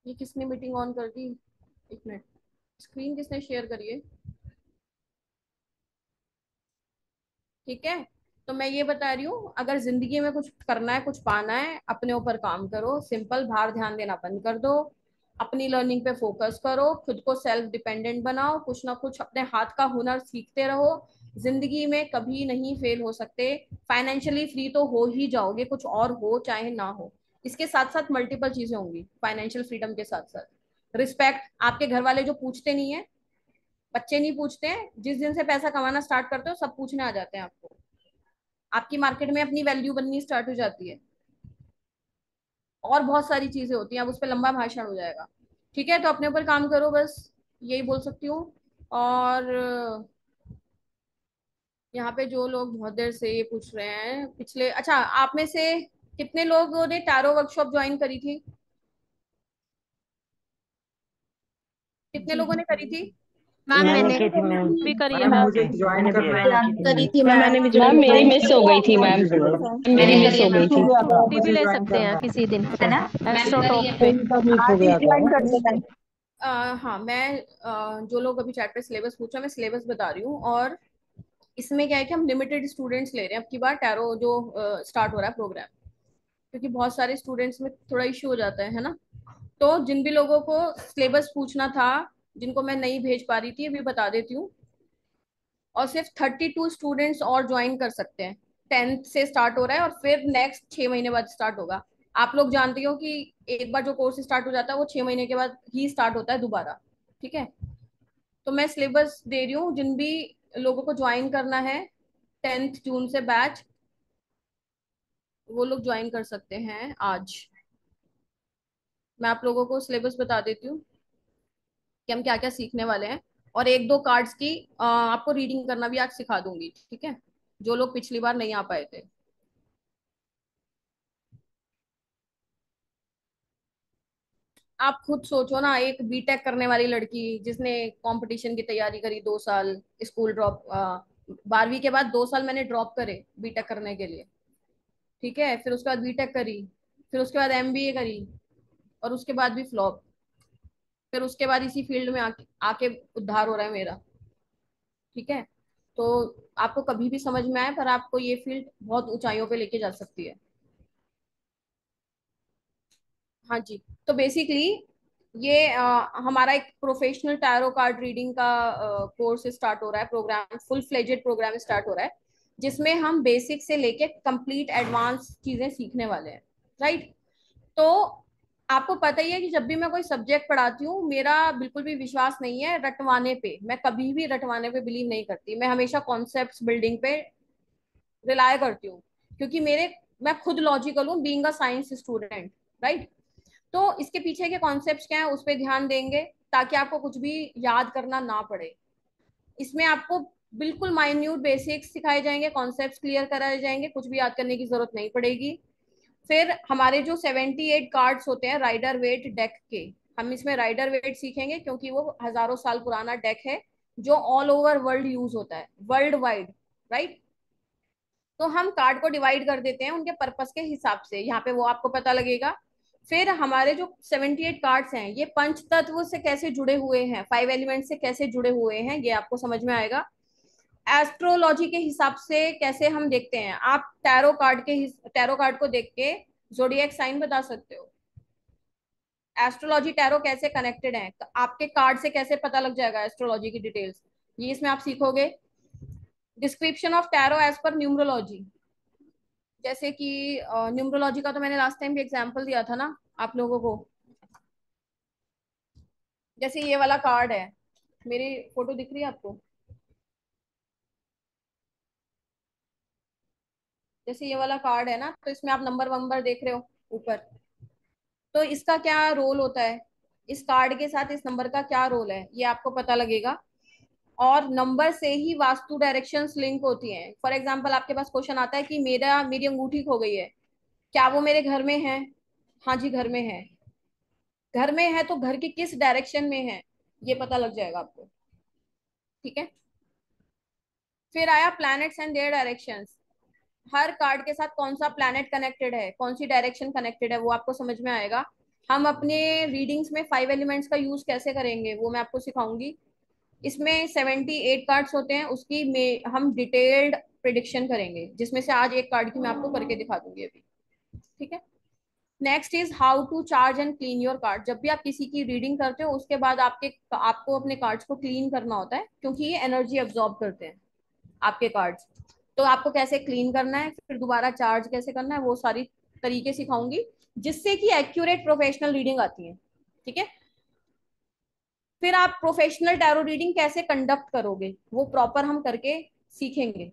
Speaker 1: ये किसने मीटिंग ऑन कर दी? एक मिनट स्क्रीन किसने शेयर करिए ठीक है? तो मैं ये बता रही हूँ, अगर ज़िंदगी में कुछ करना है, कुछ पाना है, अपने ऊपर काम करो, सिंपल बाहर ध्यान देना बंद कर दो, अपनी लर्निंग पे फोकस करो, खुद को सेल्फ डिपेंडेंट बनाओ, कुछ ना कुछ अपने हाथ का हुनर सीखते रहो, ज़िंदगी में कभी नहीं फेल हो सकते फाइनेंशियली फ्री तो हो ही जाओगे, कुछ और हो चाहे ना हो। इसके साथ साथ मल्टीपल चीज़ें होंगी फाइनेंशियल फ्रीडम के साथ साथ रिस्पेक्ट आपके घर वाले जो पूछते नहीं है, बच्चे नहीं पूछते हैं, जिस दिन से पैसा कमाना स्टार्ट करते हो, सब पूछने आ जाते हैं आपको। आपकी मार्केट में अपनी वैल्यू बननी स्टार्ट हो जाती है। और बहुत सारी चीज़ें होती हैं अब उस पर लंबा भाषण हो जाएगा। ठीक है तो अपने ऊपर काम करो बस यही बोल सकती हूँ। और यहाँ पे जो लोग बहुत देर से ये पूछ रहे हैं पिछले अच्छा आप में से कितने लोगों ने टैरो वर्कशॉप ज्वाइन करी थी? कितने लोगों ने करी थी?
Speaker 7: मैम
Speaker 6: मैंने
Speaker 7: भी करी है
Speaker 5: मैम
Speaker 7: करी थी
Speaker 8: मैम।
Speaker 6: मेरी मिस हो गई थी मैम। मेरी मिस हो गई थी।
Speaker 7: भी ले सकते हैं किसी दिन।
Speaker 1: है ना? हाँ। मैं जो लोग अभी चैट पे सिलेबस पूछा मैं सिलेबस बता रही हूँ। और इसमें क्या है कि हम लिमिटेड स्टूडेंट्स ले रहे हैं। अब की बार टैरो जो स्टार्ट हो रहा है प्रोग्राम क्योंकि बहुत सारे स्टूडेंट्स में थोड़ा इश्यू हो जाता है है ना? तो जिन भी लोगों को सिलेबस पूछना था जिनको मैं नहीं भेज पा रही थी, अभी बता देती हूँ। और सिर्फ़ थर्टी टू स्टूडेंट्स और ज्वाइन कर सकते हैं। टेंथ से स्टार्ट हो रहा है और फिर नेक्स्ट छह महीने बाद स्टार्ट होगा। आप लोग जानते हो कि एक बार जो कोर्स स्टार्ट हो जाता है, वो छह महीने के बाद ही स्टार्ट होता है दोबारा। ठीक है? तो मैं सिलेबस दे रही हूँ। जिन भी लोगों को ज्वाइन करना है टेंथ जून से बैच वो लोग ज्वाइन कर सकते हैं आज। मैं आप लोगों को सिलेबस बता देती हूँ। कि हम क्या क्या सीखने वाले हैं। और एक दो कार्ड्स की आ, आपको रीडिंग करना भी आज सिखा दूँगी ठीक है? जो लोग पिछली बार नहीं आ पाए थे। आप खुद सोचो ना एक बीटेक करने वाली लड़की जिसने कंपटीशन की तैयारी करी दो साल स्कूल ड्रॉप बारहवीं के बाद दो साल मैंने ड्रॉप करे बीटेक करने के लिए। ठीक है? फिर उसके बाद बीटेक करी फिर उसके बाद एमबीए करी और उसके बाद भी फ्लॉप फिर उसके बाद इसी फ़ील्ड में आके आके उद्धार हो रहा है मेरा। ठीक है? तो आपको कभी भी समझ में आए पर आपको ये फ़ील्ड बहुत ऊंचाइयों पे लेके जा सकती है। हाँ जी। तो बेसिकली ये आ, हमारा एक प्रोफेशनल टैरो कार्ड रीडिंग का कोर्स स्टार्ट हो रहा है program full fledged program start हो रहा है जिसमें हम बेसिक से लेके कंप्लीट एडवांस चीज़ें सीखने वाले हैं। राइट तो आपको पता ही है कि जब भी मैं कोई सब्जेक्ट पढ़ाती हूँ, मेरा बिल्कुल भी विश्वास नहीं है रटवाने पे। मैं कभी भी रटवाने पे बिलीव नहीं करती। मैं हमेशा कॉन्सेप्ट बिल्डिंग पे रिलाय करती हूँ। क्योंकि मेरे, मैं खुद लॉजिकल हूँ being a science student right तो इसके पीछे के कॉन्सेप्ट क्या है, उस पर ध्यान देंगे, ताकि आपको कुछ भी याद करना ना पड़े। इसमें आपको बिल्कुल माइन्यूट बेसिक्स सिखाए जाएँगे कॉन्सेप्ट क्लियर कराए जाएँगे, कुछ भी याद करने की ज़रूरत नहीं पड़ेगी। फिर हमारे जो 78 कार्ड्स होते हैं राइडर वेट डेक के, हम इसमें राइडर वेट सीखेंगे क्योंकि वो हज़ारों साल पुराना डेक है, जो ऑल ओवर वर्ल्ड यूज़ होता है वर्ल्ड वाइड राइट तो हम कार्ड को डिवाइड कर देते हैं उनके पर्पस के हिसाब से, यहाँ पे वो आपको पता लगेगा। फिर हमारे जो 78 कार्ड्स हैं, ये पंच तत्व से कैसे जुड़े हुए हैं फाइव एलिमेंट से कैसे जुड़े हुए हैं, ये आपको समझ में आएगा। एस्ट्रोलॉजी के हिसाब से कैसे हम देखते हैं? आप टैरो कार्ड के टैरो कार्ड को देख के जोडियक साइन बता सकते हो। एस्ट्रोलॉजी टैरो कैसे कनेक्टेड है? आपके कार्ड से कैसे पता लग जाएगा एस्ट्रोलॉजी की डिटेल्स ये इसमें आप सीखोगे। Description of tarot as per numerology जैसे कि न्यूमरोलॉजी का तो मैंने लास्ट टाइम भी एग्ज़ाम्पल दिया था ना आप लोगों को। जैसे ये वाला कार्ड है। मेरी फ़ोटो दिख रही है आपको? जैसे ये वाला कार्ड है ना तो इसमें आप नंबर वंबर देख रहे हो ऊपर। तो इसका क्या रोल होता है? इस कार्ड के साथ इस नंबर का क्या रोल है? ये आपको पता लगेगा। और नंबर से ही वास्तु डायरेक्शंस लिंक होती हैं। फॉर एग्जांपल आपके पास क्वेश्चन आता है कि मेरा मेरी अंगूठी खो गई है। क्या वो मेरे घर में है? हाँ जी, घर में है। घर में है तो घर के किस डायरेक्शन में है? ये पता लग जाएगा आपको। ठीक है? फिर आया प्लैनेट्स एंड देयर डायरेक्शंस हर कार्ड के साथ कौन सा प्लैनेट कनेक्टेड है, कौन सी डायरेक्शन कनेक्टेड है, वो आपको समझ में आएगा। हम अपने रीडिंग्स में फाइव एलिमेंट्स का यूज़ कैसे करेंगे, वो मैं आपको सिखाऊँगी। इसमें सेवेंटी एट कार्ड्स होते हैं, उसकी में हम डिटेल्ड प्रिडिक्शन करेंगे, जिसमें से आज एक कार्ड की मैं आपको करके दिखा दूँगी अभी। ठीक है? Next is how to charge and clean your card जब भी आप किसी की रीडिंग करते हो, उसके बाद आपके, आपको अपने कार्ड्स को क्लीन करना होता है, क्योंकि ये एनर्जी एब्जॉर्ब करते हैं, आपके कार्ड्स तो आपको कैसे क्लीन करना है, फिर दोबारा चार्ज कैसे करना है, वो सारी तरीके सिखाऊँगी, जिससे कि एक्यूरेट प्रोफेशनल रीडिंग आती है, ठीक है? फिर आप प्रोफेशनल टैरो रीडिंग कैसे कंडक्ट करोगे, वो प्रॉपर हम करके सीखेंगे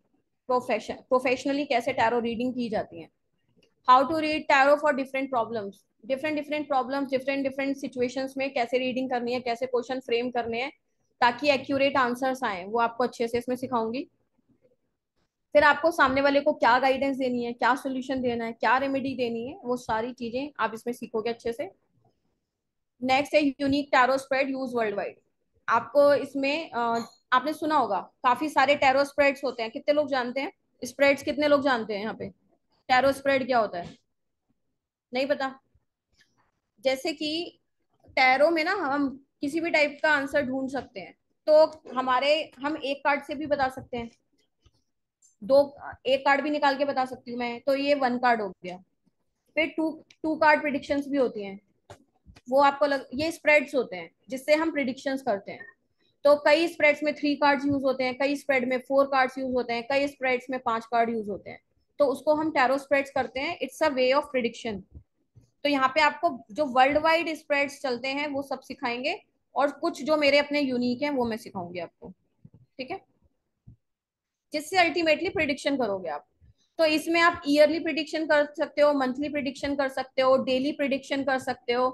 Speaker 1: प्रोफेशन प्रोफेशनली कैसे टैरो रीडिंग की जाती है। How to read tarot for different problems different different problems different different situations में कैसे रीडिंग करनी है, कैसे क्वेश्चन फ्रेम करने हैं, ताकि एक्यूरेट आंसर्स आए, वो आपको अच्छे से इसमें सिखाऊँगी। फिर आपको सामने वाले को क्या गाइडेंस देनी है, क्या सोल्यूशन देना है, क्या रेमेडी देनी है, वो सारी चीज़ें आप इसमें सीखोगे अच्छे से। नेक्स्ट है unique tarot spread use world wide आपको इसमें आपने सुना होगा, काफ़ी सारे टैरो स्प्रेड्स होते हैं। कितने लोग जानते हैं? स्प्रेड्स कितने लोग जानते हैं यहाँ पे? टैरो स्प्रेड क्या होता है? नहीं पता? जैसे कि टैरो में ना हम किसी भी टाइप का आंसर ढूंढ सकते हैं। तो हमारे, हम एक कार्ड से भी बता सकते हैं। दो, एक कार्ड भी निकाल के बता सकती हूँ मैं तो ये वन कार्ड हो गया। फिर टू टू कार्ड प्रिडिक्शंस भी होती हैं। वो आपको लग, ये स्प्रेड्स होते हैं, जिससे हम प्रिडिक्शंस करते हैं। तो कई स्प्रेड्स में थ्री कार्ड्स यूज़ होते हैं, कई स्प्रेड में फोर कार्ड्स यूज़ होते हैं, कई स्प्रेड्स में पाँच कार्ड यूज़ होते हैं। तो उसको हम टैरो स्प्रेड्स करते हैं it's a way of prediction तो यहाँ पे आपको जो वर्ल्ड वाइड स्प्रेड्स चलते हैं, वो सब सिखाएँगे, और कुछ जो मेरे अपने यूनिक हैं, वो मैं सिखाऊँगी आपको। ठीक है? जिससे अल्टीमेटली प्रिडिक्शन करोगे आप? तो इसमें आप ईयरली प्रिडिक्शन कर सकते हो मंथली प्रिडिक्शन कर सकते हो डेली प्रिडिक्शन कर सकते हो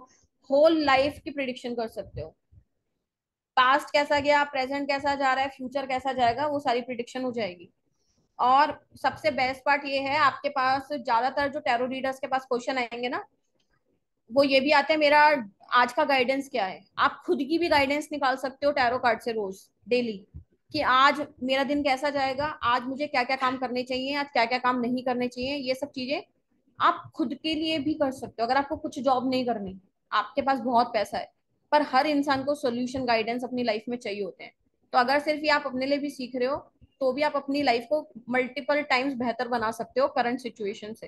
Speaker 1: होल लाइफ की प्रिडिक्शन कर सकते हो। पास्ट कैसा गया प्रेजेंट कैसा जा रहा है फ्यूचर कैसा जाएगा, वो सारी प्रिडिक्शन हो जाएगी। और सबसे बेस्ट पार्ट ये है, आपके पास ज़्यादातर जो टैरो रीडर्स के पास क्वेश्चन आएँगे ना, वो ये भी आते हैं, मेरा आज का गाइडेंस क्या है? आप खुद की भी गाइडेंस निकाल सकते हो टैरो कार्ड से रोज डेली कि आज मेरा दिन कैसा जाएगा, आज मुझे क्या क्या काम करने चाहिए, आज क्या क्या काम नहीं करने चाहिए, ये सब चीज़ें आप खुद के लिए भी कर सकते हो, अगर आपको कुछ जॉब नहीं करनी, आपके पास बहुत पैसा है, पर हर इंसान को सोल्यूशन गाइडेंस अपनी लाइफ में चाहिए होते हैं। तो अगर सिर्फ़ ये आप अपने लिए भी सीख रहे हो तो भी आप अपनी लाइफ को मल्टीपल टाइम्स बेहतर बना सकते हो करंट सिचुएशन से,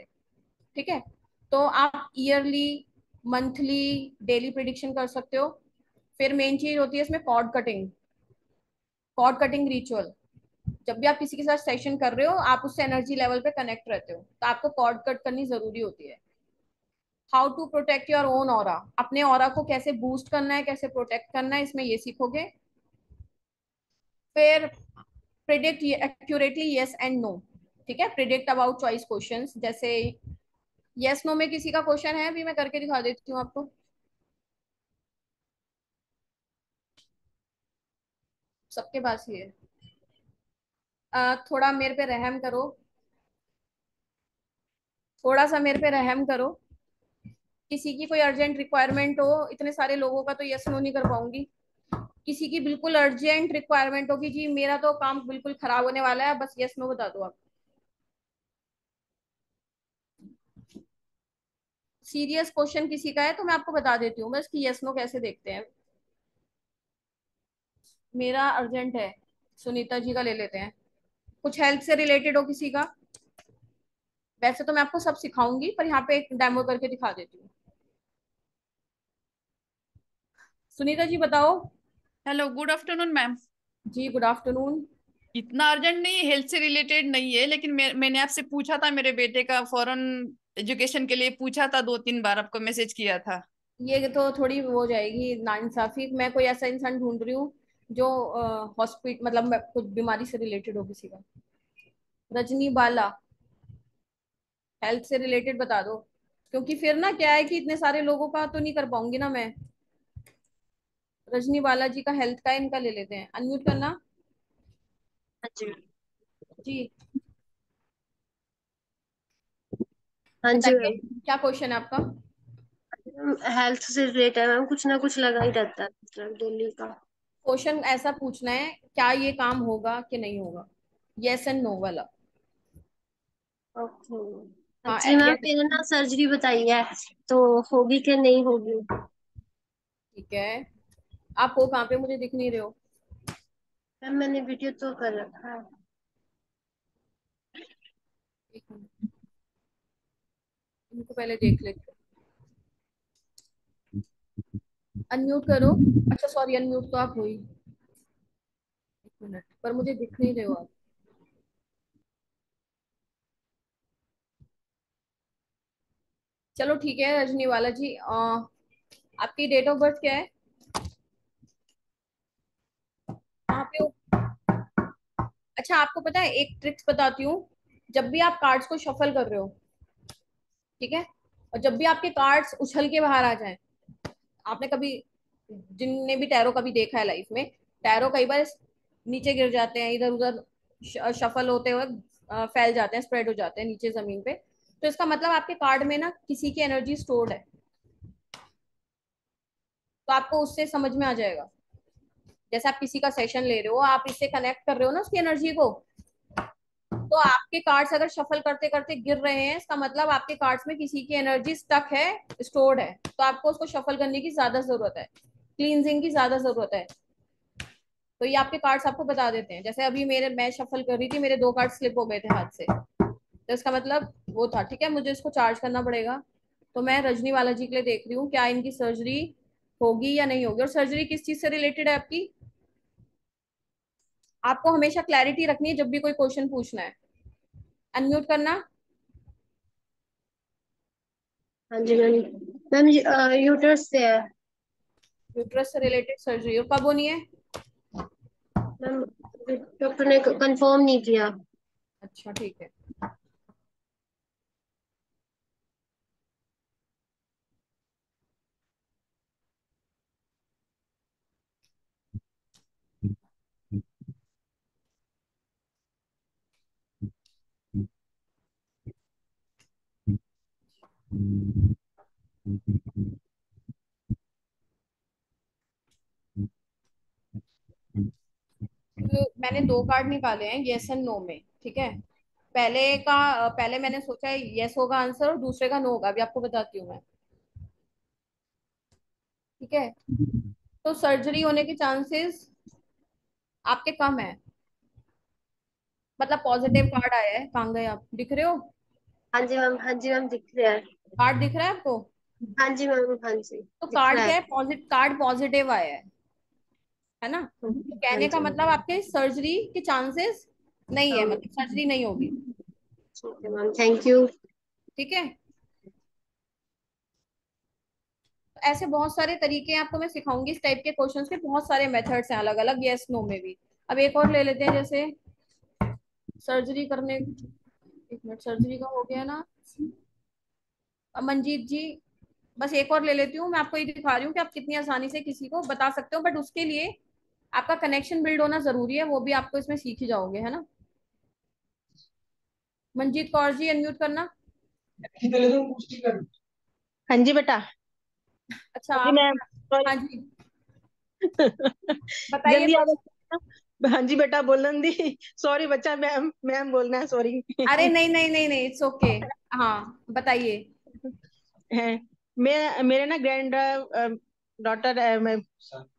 Speaker 1: ठीक है? तो आप ईयरली मंथली डेली प्रिडिक्शन कर सकते हो। फिर मेन चीज़ होती है इसमें cord cutting cord cutting ritual जब भी आप किसी के साथ सेशन कर रहे हो, आप उससे एनर्जी लेवल पे कनेक्ट रहते हो। तो आपको कॉर्ड कट करनी ज़रूरी होती है। How to protect your own और अपने और को कैसे बूस्ट करना है, कैसे प्रोटेक्ट करना है, इसमें ये सीखोगे। फिर predict accurately yes and no ठीक है? प्रिडिक्ट अबाउट चॉइस क्वेश्चन जैसे यस नो no में किसी का क्वेश्चन है, अभी मैं करके दिखा देती हूँ आपको। सबके पास ही है। आ, थोड़ा मेरे पे रहम करो। थोड़ा सा मेरे पे रहम करो। किसी की कोई अर्जेंट रिक्वायरमेंट हो इतने सारे लोगों का तो यस नो नहीं कर पाऊँगी। किसी की बिल्कुल अर्जेंट रिक्वायरमेंट हो कि जी मेरा तो काम बिल्कुल खराब होने वाला है बस यस नो बता दो आप। सीरियस क्वेश्चन किसी का है तो मैं आपको बता देती हूँ बस कि यस नो कैसे देखते हैं। मेरा अर्जेंट है सुनीता जी का ले लेते हैं। कुछ हेल्थ से रिलेटेड हो किसी का? वैसे तो मैं आपको सब सिखाऊँगी पर यहाँ पे एक डेमो करके दिखा देती हूँ। सुनीता जी बताओ।
Speaker 8: हेलो गुड आफ्टरनून मैम
Speaker 1: जी गुड आफ्टरनून
Speaker 8: इतना अर्जेंट नहीं हेल्थ से रिलेटेड नहीं है लेकिन मैं, मैंने आपसे पूछा था मेरे बेटे का फॉरेन एजुकेशन के लिए पूछा था दो तीन बार आपको मैसेज किया था।
Speaker 1: ये तो थोड़ी हो जाएगी नाइंसाफी। मैं कोई ऐसा इंसान ढूंढ रही हूँ जो हॉस्पिटल मतलब कुछ बीमारी से रिलेटेड हो किसी का। रजनी बाला। हेल्थ से रिलेटेड बता दो। क्योंकि फिर ना क्या है कि इतने सारे लोगों का तो नहीं कर पाऊँगी ना मैं। रजनी बाला जी का हेल्थ का इनका ले लेते हैं। अनम्यूट करना।
Speaker 9: जी।
Speaker 1: जी।
Speaker 9: हाँ जी।
Speaker 1: क्या क्वेश्चन है आपका?
Speaker 9: हेल्थ से रिलेटेड मैम कुछ ना कुछ लगा ही रहता है। मतलब डेली का।
Speaker 1: क्वेश्चन ऐसा पूछना है क्या ये काम होगा कि नहीं होगा? यस एंड नो वाला।
Speaker 9: ओके
Speaker 1: हाँ,
Speaker 9: मैम
Speaker 1: yes-
Speaker 9: ना सर्जरी बताई है तो होगी कि नहीं होगी?
Speaker 1: ठीक है। आप हो कहाँ पे? मुझे दिख नहीं रहे हो।
Speaker 9: मैम मैंने वीडियो तो कर रखा है।
Speaker 1: इनको पहले देख लेते अनम्यूट करो। अच्छा सॉरी अनम्यूट तो आप हो ही। एक मिनट पर मुझे दिख नहीं रहे हो आप। चलो ठीक है रजनी वाला जी आ, आपकी डेट ऑफ़ बर्थ क्या है? पे हो? अच्छा आपको पता है एक ट्रिक्स बताती हूँ। जब भी आप कार्ड्स को शफल कर रहे हो ठीक है? और जब भी आपके कार्ड्स उछल के बाहर आ जाएँ आपने कभी, जिनने भी टैरो कभी देखा है लाइफ में टैरो कई बार नीचे गिर जाते हैं, इधर उधर शफल होते हुए फैल जाते हैं स्प्रेड हो जाते हैं नीचे ज़मीन पे। तो इसका मतलब आपके कार्ड में ना किसी की एनर्जी स्टोर्ड है। तो आपको उससे समझ में आ जाएगा। जैसे आप किसी का सेशन ले रहे हो, आप इससे कनेक्ट कर रहे हो ना उसकी एनर्जी को तो आपके कार्ड्स अगर शफल करते करते गिर रहे हैं, इसका मतलब आपके कार्ड्स में किसी की एनर्जी स्टक है स्टोर्ड है तो आपको उसको शफल करने की ज़्यादा ज़रूरत है क्लींजिंग की ज़्यादा ज़रूरत है। तो ये आपके कार्ड्स आपको बता देते हैं, जैसे अभी मेरे, मैं शफल कर रही थी, मेरे दो कार्ड स्लिप हो गए थे हाथ से तो इसका मतलब वो था, ठीक है, मुझे इसको चार्ज करना पड़ेगा। तो मैं रजनी वाला जी के लिए देख रही हूँ, क्या इनकी सर्जरी होगी या नहीं होगी, और सर्जरी किस चीज़ से रिलेटेड है आपकी? आपको हमेशा क्लैरिटी रखनी है जब भी कोई क्वेश्चन पूछना है। अनम्यूट करना।
Speaker 9: हाँ जी मैम मैम यूटरस से है।
Speaker 1: यूट्रस से रिलेटेड सर्जरी और कब होनी है?
Speaker 9: मैम डॉक्टर ने कंफर्म नहीं किया।
Speaker 1: अच्छा ठीक है। तो मैंने दो कार्ड निकाले हैं यस एंड नो में, ठीक है? पहले का, पहले मैंने सोचा है यस होगा आंसर और दूसरे का नो होगा, अभी आपको बताती हूँ मैं। ठीक है? तो सर्जरी होने के चांसेस आपके कम है। मतलब पॉजिटिव कार्ड आया है, कहाँ गए आप? दिख रहे हो?
Speaker 9: हाँ जी मैम हाँ जी मैम दिख रहा है।
Speaker 1: कार्ड दिख रहा है आपको?
Speaker 9: हाँ जी मैम हाँ जी।
Speaker 1: तो कार्ड क्या
Speaker 9: है।
Speaker 1: है? पॉजिटिव कार्ड पॉजिटिव आया है। है ना? तो कहने
Speaker 9: हाँ
Speaker 1: का मतलब आपके सर्जरी के चांसेस नहीं है
Speaker 9: हाँ।
Speaker 1: मतलब सर्जरी नहीं होगी।
Speaker 9: ठीक है मैम थैंक यू
Speaker 1: ठीक है? ऐसे बहुत सारे तरीके आपको मैं सिखाऊँगी इस टाइप के क्वेश्चंस के। बहुत सारे मेथड्स हैं अलग अलग यस नो में भी अब एक और ले लेते हैं जैसे सर्जरी करने एक मिनट सर्जरी का हो गया ना? अब मंजीत जी बस एक और ले लेती हूँ मैं आपको ये दिखा रही हूँ कि आप कितनी आसानी से किसी को बता सकते हो बट उसके लिए आपका कनेक्शन बिल्ड होना ज़रूरी है वो भी आपको इसमें सीख ही जाओगे है ना? मंजीत कौर जी अनम्यूट करना।
Speaker 3: हाँ जी बेटा।
Speaker 1: अच्छा
Speaker 3: जी मैम
Speaker 1: हाँ जी। बताइए।
Speaker 3: हाँ जी बेटा बोलन दी। सॉरी बच्चा मैम मैम बोलना है सॉरी
Speaker 1: अरे नहीं नहीं नहीं नहीं इट्स ओके हाँ बताइए।
Speaker 3: मैं मेरे ना ग्रैंड डॉटर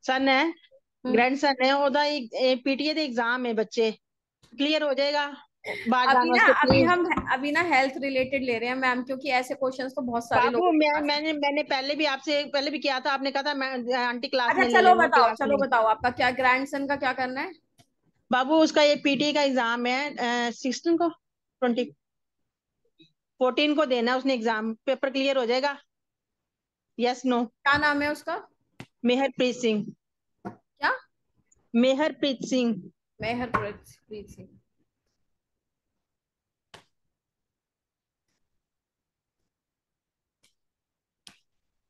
Speaker 3: सन है। ग्रैंड सन है ओदा पीटीए ਦੇ एग्ज़ाम है बच्चे। क्लियर हो जाएगा?
Speaker 1: अभी ना अभी हम अभी ना हेल्थ रिलेटेड ले रहे हैं मैम क्योंकि ऐसे क्वेश्चंस तो बहुत सारे लोगों
Speaker 3: मैं मैंने मैंने पहले भी आपसे पहले भी किया था आपने कहा था मैं आंटी क्लास
Speaker 1: अच्छा
Speaker 3: में
Speaker 1: चलो बताओ चलो बताओ आपका क्या ग्रैंडसन का क्या करना है?
Speaker 3: बाबू उसका ये पीटी का एग्ज़ाम है सिक्सटीन को? ट्वेंटी फोर्टीन को देना उसने एग्ज़ाम पेपर क्लियर हो जाएगा? यस नो
Speaker 1: क्या नाम है उसका?
Speaker 3: मेहरप्रीत सिंह।
Speaker 1: क्या?
Speaker 3: मेहरप्रीत सिंह।
Speaker 1: मेहरप्रीत सिंह।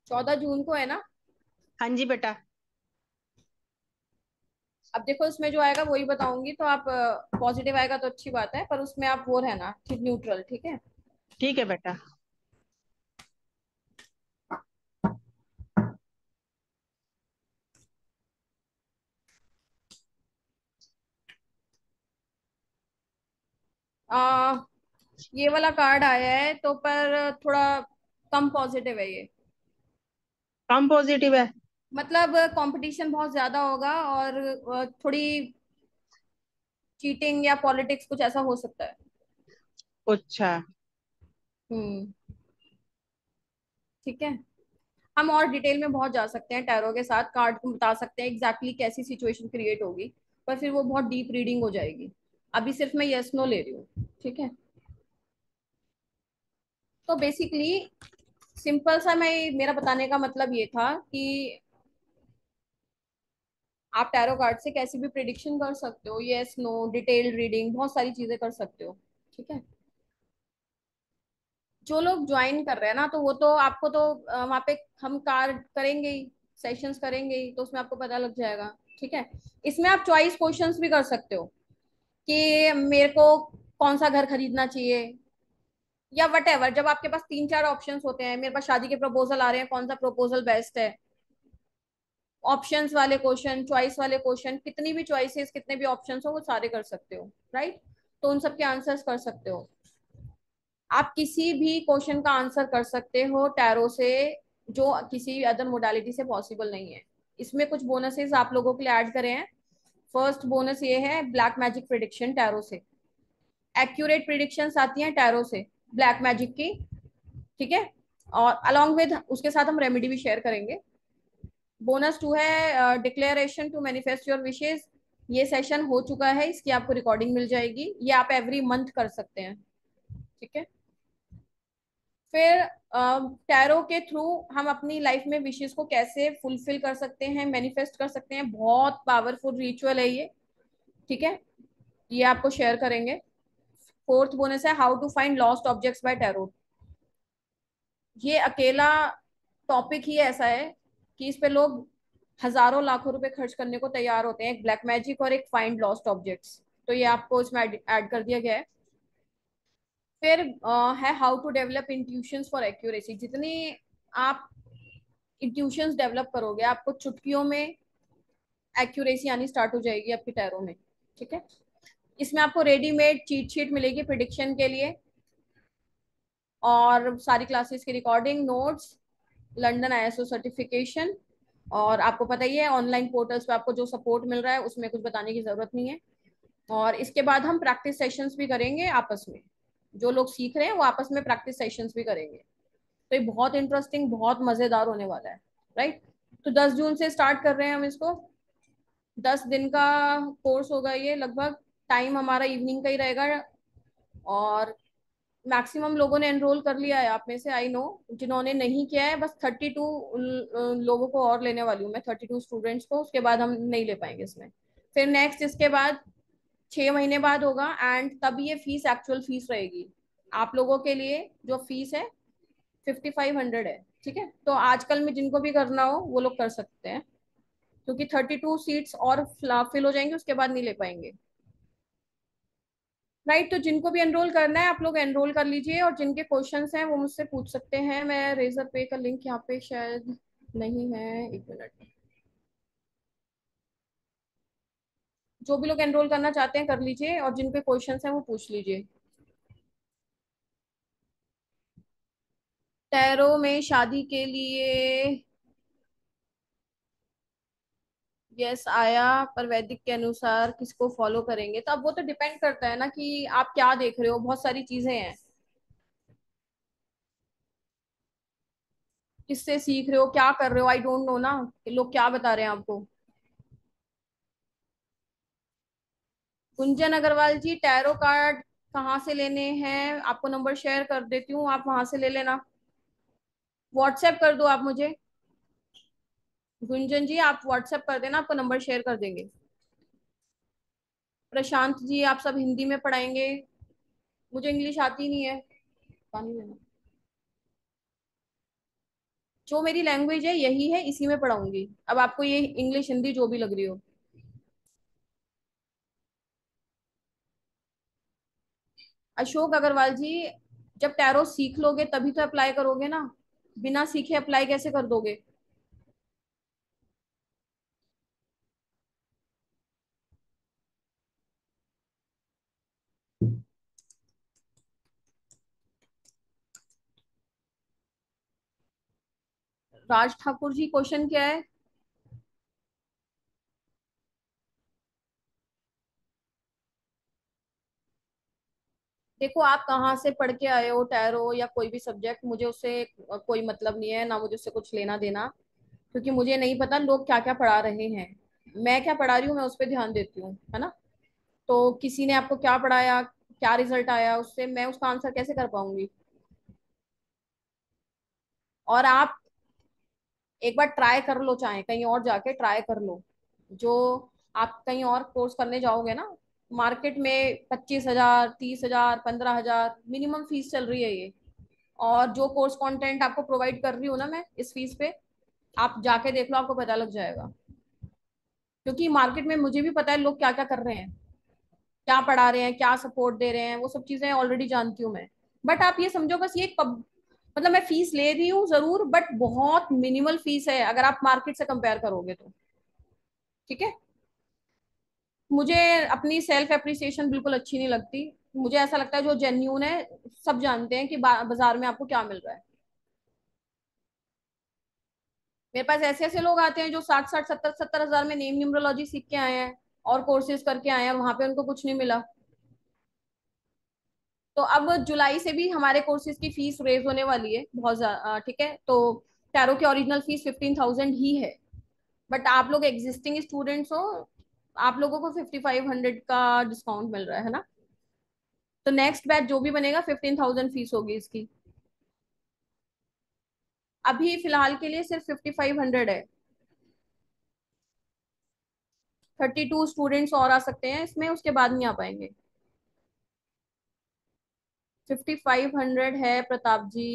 Speaker 1: चौदह जून को है ना?
Speaker 3: हाँ जी बेटा।
Speaker 1: अब देखो इसमें जो आएगा वही बताऊँगी तो आप पॉजिटिव आएगा तो अच्छी बात है पर उसमें आप वो रहना ठीक न्यूट्रल ठीक है?
Speaker 3: ठीक है बेटा।
Speaker 1: आ, ये वाला कार्ड आया है तो पर थोड़ा कम पॉजिटिव है ये।
Speaker 3: कम पॉजिटिव है।
Speaker 1: मतलब कंपटीशन बहुत ज़्यादा होगा और थोड़ी चीटिंग या पॉलिटिक्स कुछ ऐसा हो सकता है।
Speaker 3: अच्छा।
Speaker 1: हम्म। ठीक है। हम और डिटेल में बहुत जा सकते हैं टैरो के साथ कार्ड को बता सकते हैं एग्जैक्टली exactly कैसी सिचुएशन क्रिएट होगी पर फिर वो बहुत डीप रीडिंग हो जाएगी। अभी सिर्फ़ मैं यस नो ले रही हूँ। ठीक है? तो बेसिकली सिंपल सा मैं मेरा बताने का मतलब ये था कि आप टैरो कार्ड से कैसी भी प्रिडिक्शन कर सकते हो यस नो डिटेल्ड रीडिंग बहुत सारी चीज़ें कर सकते हो, ठीक है? जो लोग ज्वाइन कर रहे हैं ना तो वो तो आपको तो वहाँ पे हम कार्ड करेंगे ही सेशंस करेंगे ही तो उसमें आपको पता लग जाएगा, ठीक है? इसमें आप चॉइस क्वेश्चंस भी कर सकते हो, कि मेरे को कौन सा घर खरीदना चाहिए? या वट जब आपके पास तीन चार ऑप्शंस होते हैं, मेरे पास शादी के प्रपोजल आ रहे हैं, कौन सा प्रपोजल बेस्ट है? ऑप्शंस वाले क्वेश्चन चॉइस वाले क्वेश्चन कितनी भी चॉइसेस कितने भी ऑप्शन हो, वो सारे कर सकते हो राइट तो उन सबके आंसर्स कर सकते हो। आप किसी भी क्वेश्चन का आंसर कर सकते हो टैरो से, जो किसी अदर मोडालिटी से पॉसिबल नहीं है। इसमें कुछ बोनसेस आप लोगों के लिए ऐड करे हैं। फ़र्स्ट बोनस ये है ब्लैक मैजिक प्रिडिक्शन टैरो से। एक्यूरेट प्रिडिक्शंस आती हैं टैरो से ब्लैक मैजिक की, ठीक है? और अलोंग विद उसके साथ हम रेमेडी भी शेयर करेंगे। बोनस टू है declaration to manifest your wishes ये सेशन हो चुका है, इसकी आपको रिकॉर्डिंग मिल जाएगी। ये आप एवरी मंथ कर सकते हैं। ठीक है? फिर टैरो के थ्रू हम अपनी लाइफ में विशेष को कैसे फुलफिल कर सकते हैं मैनिफेस्ट कर सकते हैं। बहुत पावरफुल रिचुअल है ये। ठीक है? ये आपको शेयर करेंगे। फोर्थ बोनस है how to find lost objects by tarot ये अकेला टॉपिक ही ऐसा है कि इस पे लोग हज़ारों लाखों रुपए खर्च करने को तैयार होते हैं एक ब्लैक मैजिक और एक फाइंड लॉस्ट ऑब्जेक्ट्स तो ये आपको इसमें ऐड कर दिया गया है। फिर आ, है how to develop intuitions for accuracy जितनी आप इंट्यूशंस डेवलप करोगे आपको चुटकियों में एक्यूरेसी आनी स्टार्ट हो जाएगी आपके टैरों में ठीक है? इसमें आपको रेडीमेड चीट शीट मिलेगी प्रिडिक्शन के लिए और सारी क्लासेस की recording notes London ISO certification और आपको पता ही है ऑनलाइन पोर्टल्स पे आपको जो सपोर्ट मिल रहा है, उसमें कुछ बताने की ज़रूरत नहीं है। और इसके बाद हम प्रैक्टिस सेशंस भी करेंगे आपस में। जो लोग सीख रहे हैं, वो आपस में प्रैक्टिस सेशंस भी करेंगे। तो ये बहुत इंटरेस्टिंग बहुत मज़ेदार होने वाला है राइट तो 10 जून से स्टार्ट कर रहे हैं हम इसको। 10 दिन का कोर्स होगा ये, लगभग। टाइम हमारा इवनिंग का ही रहेगा। और मैक्सिमम लोगों ने एनरोल कर लिया है, आप में से आई नो जिन्होंने नहीं किया है, बस 32 लोगों को और लेने वाली हूँ मैं 32 स्टूडेंट्स को, उसके बाद हम नहीं ले पाएँगे इसमें। फिर नेक्स्ट इसके बाद छः महीने बाद होगा एंड तब ये फ़ीस एक्चुअल फ़ीस रहेगी। आप लोगों के लिए जो फ़ीस है फिफ्टी फाइव हंड्रेड है, ठीक है? तो आजकल में जिनको भी करना हो, वो लोग कर सकते हैं, क्योंकि थर्टी टू सीट्स और फिल हो जाएँगे, उसके बाद नहीं ले पाएँगे। राइट तो जिनको भी एनरोल करना है, आप लोग एनरोल कर लीजिए और जिनके क्वेश्चन हैं, वो मुझसे पूछ सकते हैं। मैं रेजर पे का लिंक यहाँ पे शायद नहीं है। एक मिनट जो भी लोग एनरोल करना चाहते हैं, कर लीजिए और जिनके क्वेश्चन हैं, वो पूछ लीजिए। टैरो में शादी के लिए यस आया, पर वैदिक के अनुसार किसको फॉलो करेंगे? तो अब वो तो डिपेंड करता है ना कि आप क्या देख रहे हो? बहुत सारी चीज़ें हैं। किससे सीख रहे हो? क्या कर रहे हो? I don't know. ना लोग क्या बता रहे हैं आपको? कुंजन अग्रवाल जी टैरो कार्ड कहाँ से लेने हैं? आपको नंबर शेयर कर देती हूँ, आप वहाँ से ले लेना। व्हाट्सएप कर दो आप मुझे। गुंजन जी, आप व्हाट्सएप कर देना, आपको नंबर शेयर कर देंगे। प्रशांत जी, आप सब हिंदी में पढ़ाएँगे। मुझे इंग्लिश आती नहीं है। पानी जो मेरी लैंग्वेज है, यही है, इसी में पढ़ाऊँगी। अब आपको ये इंग्लिश हिंदी जो भी लग रही हो। अशोक अग्रवाल जी, जब टैरो सीख लोगे, तभी तो अप्लाई करोगे ना? बिना सीखे अप्लाई कैसे कर दोगे? राज ठाकुर जी क्वेश्चन क्या है? देखो, आप कहाँ से पढ़ के आए हो टैरो या कोई भी सब्जेक्ट मुझे उससे कोई मतलब नहीं है, ना मुझे उससे कुछ लेना देना, क्योंकि मुझे नहीं पता लोग क्या क्या पढ़ा रहे हैं। मैं क्या पढ़ा रही हूँ, मैं उस पर ध्यान देती हूँ, है ना? तो किसी ने आपको क्या पढ़ाया, क्या रिज़ल्ट आया, उससे मैं उसका आंसर कैसे कर पाऊँगी? और आप एक बार ट्राई कर लो चाहे, कहीं और जाके ट्राई कर लो। जो आप कहीं और कोर्स करने जाओगे ना मार्केट में पच्चीस हज़ार, तीस हज़ार, पंद्रह हज़ार मिनिमम फ़ीस चल रही है ये। और जो कोर्स कंटेंट आपको प्रोवाइड कर रही हूँ ना मैं, इस फ़ीस पे, आप जाके देख लो, आपको पता लग जाएगा। क्योंकि मार्केट में मुझे भी पता है लोग क्या क्या कर रहे हैं। क्या पढ़ा रहे हैं, क्या सपोर्ट दे रहे हैं, वो सब चीज़ें ऑलरेडी जानती हूँ मैं। बट आप ये समझो, बस ये मतलब मैं फ़ीस ले रही हूँ ज़रूर बट बहुत मिनिमल फ़ीस है। अगर आप मार्केट से कंपेयर करोगे तो। ठीक है? मुझे अपनी सेल्फ एप्रिसिएशन बिल्कुल अच्छी नहीं लगती। मुझे ऐसा लगता है जो जेन्यून है, सब जानते हैं कि बाज़ार में आपको क्या मिल रहा है। मेरे पास ऐसे ऐसे लोग आते हैं जो साठ साठ, सत्तर सत्तर हज़ार में नेम न्यूमरोलॉजी सीख के आए हैं और कोर्सेज करके आए हैं, वहाँ पे उनको कुछ नहीं मिला। तो अब जुलाई से भी हमारे कोर्सेज की फ़ीस रेज होने वाली है, बहुत ठीक है? तो टैरो की ओरिजिनल फ़ीस फिफ्टीन थाउज़ेंड ही है। बट आप लोग एग्जिस्टिंग स्टूडेंट्स हो, आप लोगों को फिफ्टी फाइव हंड्रेड का डिस्काउंट मिल रहा है ना? तो नेक्स्ट बैच जो भी बनेगा फिफ्टीन थाउज़ेंड फ़ीस होगी इसकी। अभी फ़िलहाल के लिए सिर्फ़ फिफ्टी फाइव हंड्रेड है। थर्टी टू स्टूडेंट्स और आ सकते हैं, इसमें उसके बाद नहीं आ पाएँगे। फिफ्टी फाइव हंड्रेड है, प्रताप जी।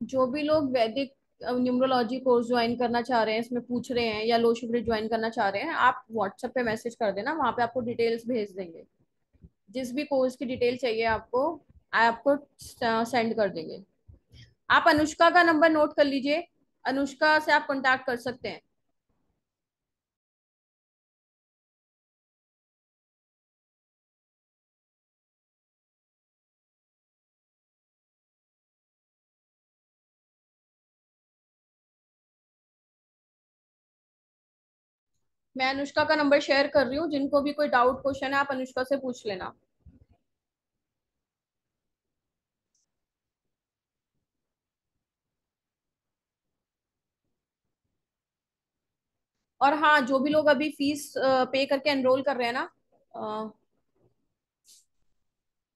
Speaker 1: जो भी लोग वैदिक न्यूमरोलॉजी कोर्स ज्वाइन करना चाह रहे हैं, इसमें पूछ रहे हैं या लो शुगर ज्वाइन करना चाह रहे हैं, आप व्हाट्सएप पे मैसेज कर देना, वहाँ पे आपको डिटेल्स भेज देंगे। जिस भी कोर्स की डिटेल चाहिए आपको आपको सेंड कर देंगे। आप अनुष्का का नंबर नोट कर लीजिए। अनुष्का से आप कॉन्टैक्ट कर सकते हैं। मैं अनुष्का का नंबर शेयर कर रही हूँ। जिनको भी कोई डाउट क्वेश्चन है, आप अनुष्का से पूछ लेना। और हाँ जो भी लोग अभी फ़ीस पे करके एनरोल कर रहे हैं ना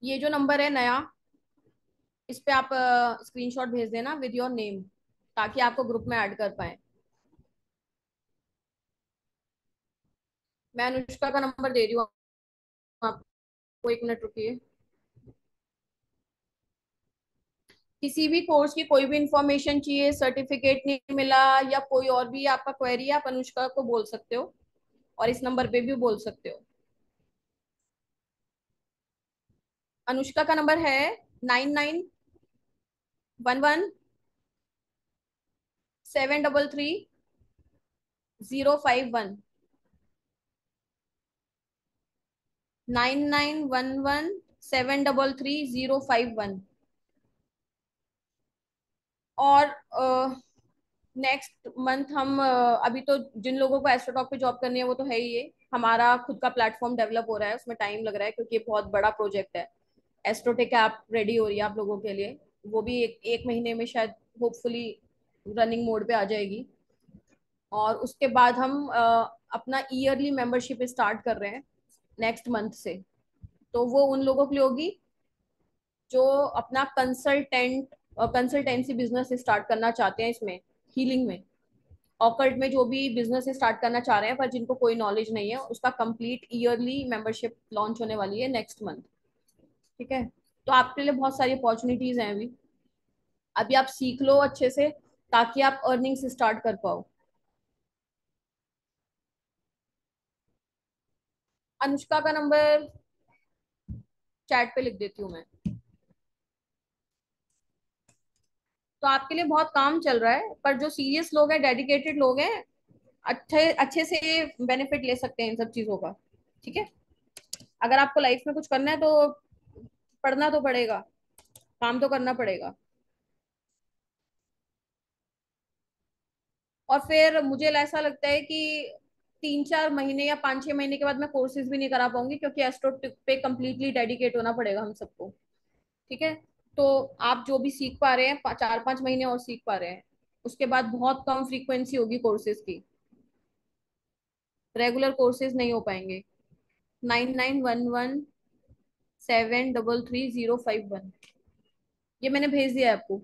Speaker 1: ये जो नंबर है नया, इस पे आप स्क्रीनशॉट भेज देना विद योर नेम ताकि आपको ग्रुप में ऐड कर पाए। मैं अनुष्का का नंबर दे रही हूँ, आपको एक मिनट रुकिए। किसी भी कोर्स की कोई भी इंफॉर्मेशन चाहिए सर्टिफिकेट नहीं मिला या कोई और भी आपका क्वेरी आप अनुष्का को बोल सकते हो और इस नंबर पे भी बोल सकते हो। अनुष्का का नंबर है nine nine one one seven double three zero five one. Nine nine one one seven double three zero five one. और नेक्स्ट मंथ हम अभी तो जिन लोगों को एस्ट्रोटॉक पे जॉब करनी है वो तो है ही है हमारा खुद का प्लेटफॉर्म डेवलप हो रहा है उसमें टाइम लग रहा है क्योंकि ये बहुत बड़ा प्रोजेक्ट है। एस्ट्रोटेक ऐप रेडी हो रही है आप लोगों के लिए। वो भी एक, एक महीने में शायद होपफुली रनिंग मोड पे आ जाएगी। और उसके बाद हम अपना ईयरली मेंबरशिप स्टार्ट कर रहे हैं नेक्स्ट मंथ से। तो वो उन लोगों के लिए होगी जो अपना कंसल्टेंट कंसल्टेंसी बिज़नेस स्टार्ट करना चाहते हैं इसमें हीलिंग में। ऑकल्ट में जो भी बिज़नेस स्टार्ट करना चाह रहे हैं, पर जिनको कोई नॉलेज नहीं है, उसका कंप्लीट ईयरली मेंबरशिप लॉन्च होने वाली है नेक्स्ट मंथ ठीक है? तो आपके लिए बहुत सारी अपॉर्चुनिटीज़ हैं अभी। अभी आप सीख लो अच्छे से, ताकि आप अर्निंग्स स्टार्ट कर पाओ। अनुष्का का नंबर चैट पे लिख देती हूँ मैं। तो आपके लिए बहुत काम चल रहा है, पर जो सीरियस लोग हैं डेडिकेटेड लोग हैं, अच्छे अच्छे से बेनिफिट ले सकते हैं इन सब चीज़ों का, ठीक है? अगर आपको लाइफ में कुछ करना है तो पढ़ना तो पड़ेगा, काम तो करना पड़ेगा। और फिर मुझे ऐसा लगता है कि तीन चार महीने या पाँच छह महीने के बाद मैं कोर्सेज भी नहीं करा पाऊँगी, क्योंकि एस्ट्रो पे कम्प्लीटली डेडिकेट होना पड़ेगा हम सबको, ठीक है? तो आप जो भी सीख पा रहे हैं चार पाँच महीने और सीख पा रहे हैं, उसके बाद बहुत कम फ्रीक्वेंसी होगी कोर्सेज की। रेगुलर कोर्सेज नहीं हो पाएँगे। Nine nine one one seven double three zero five one ये मैंने भेज दिया है आपको।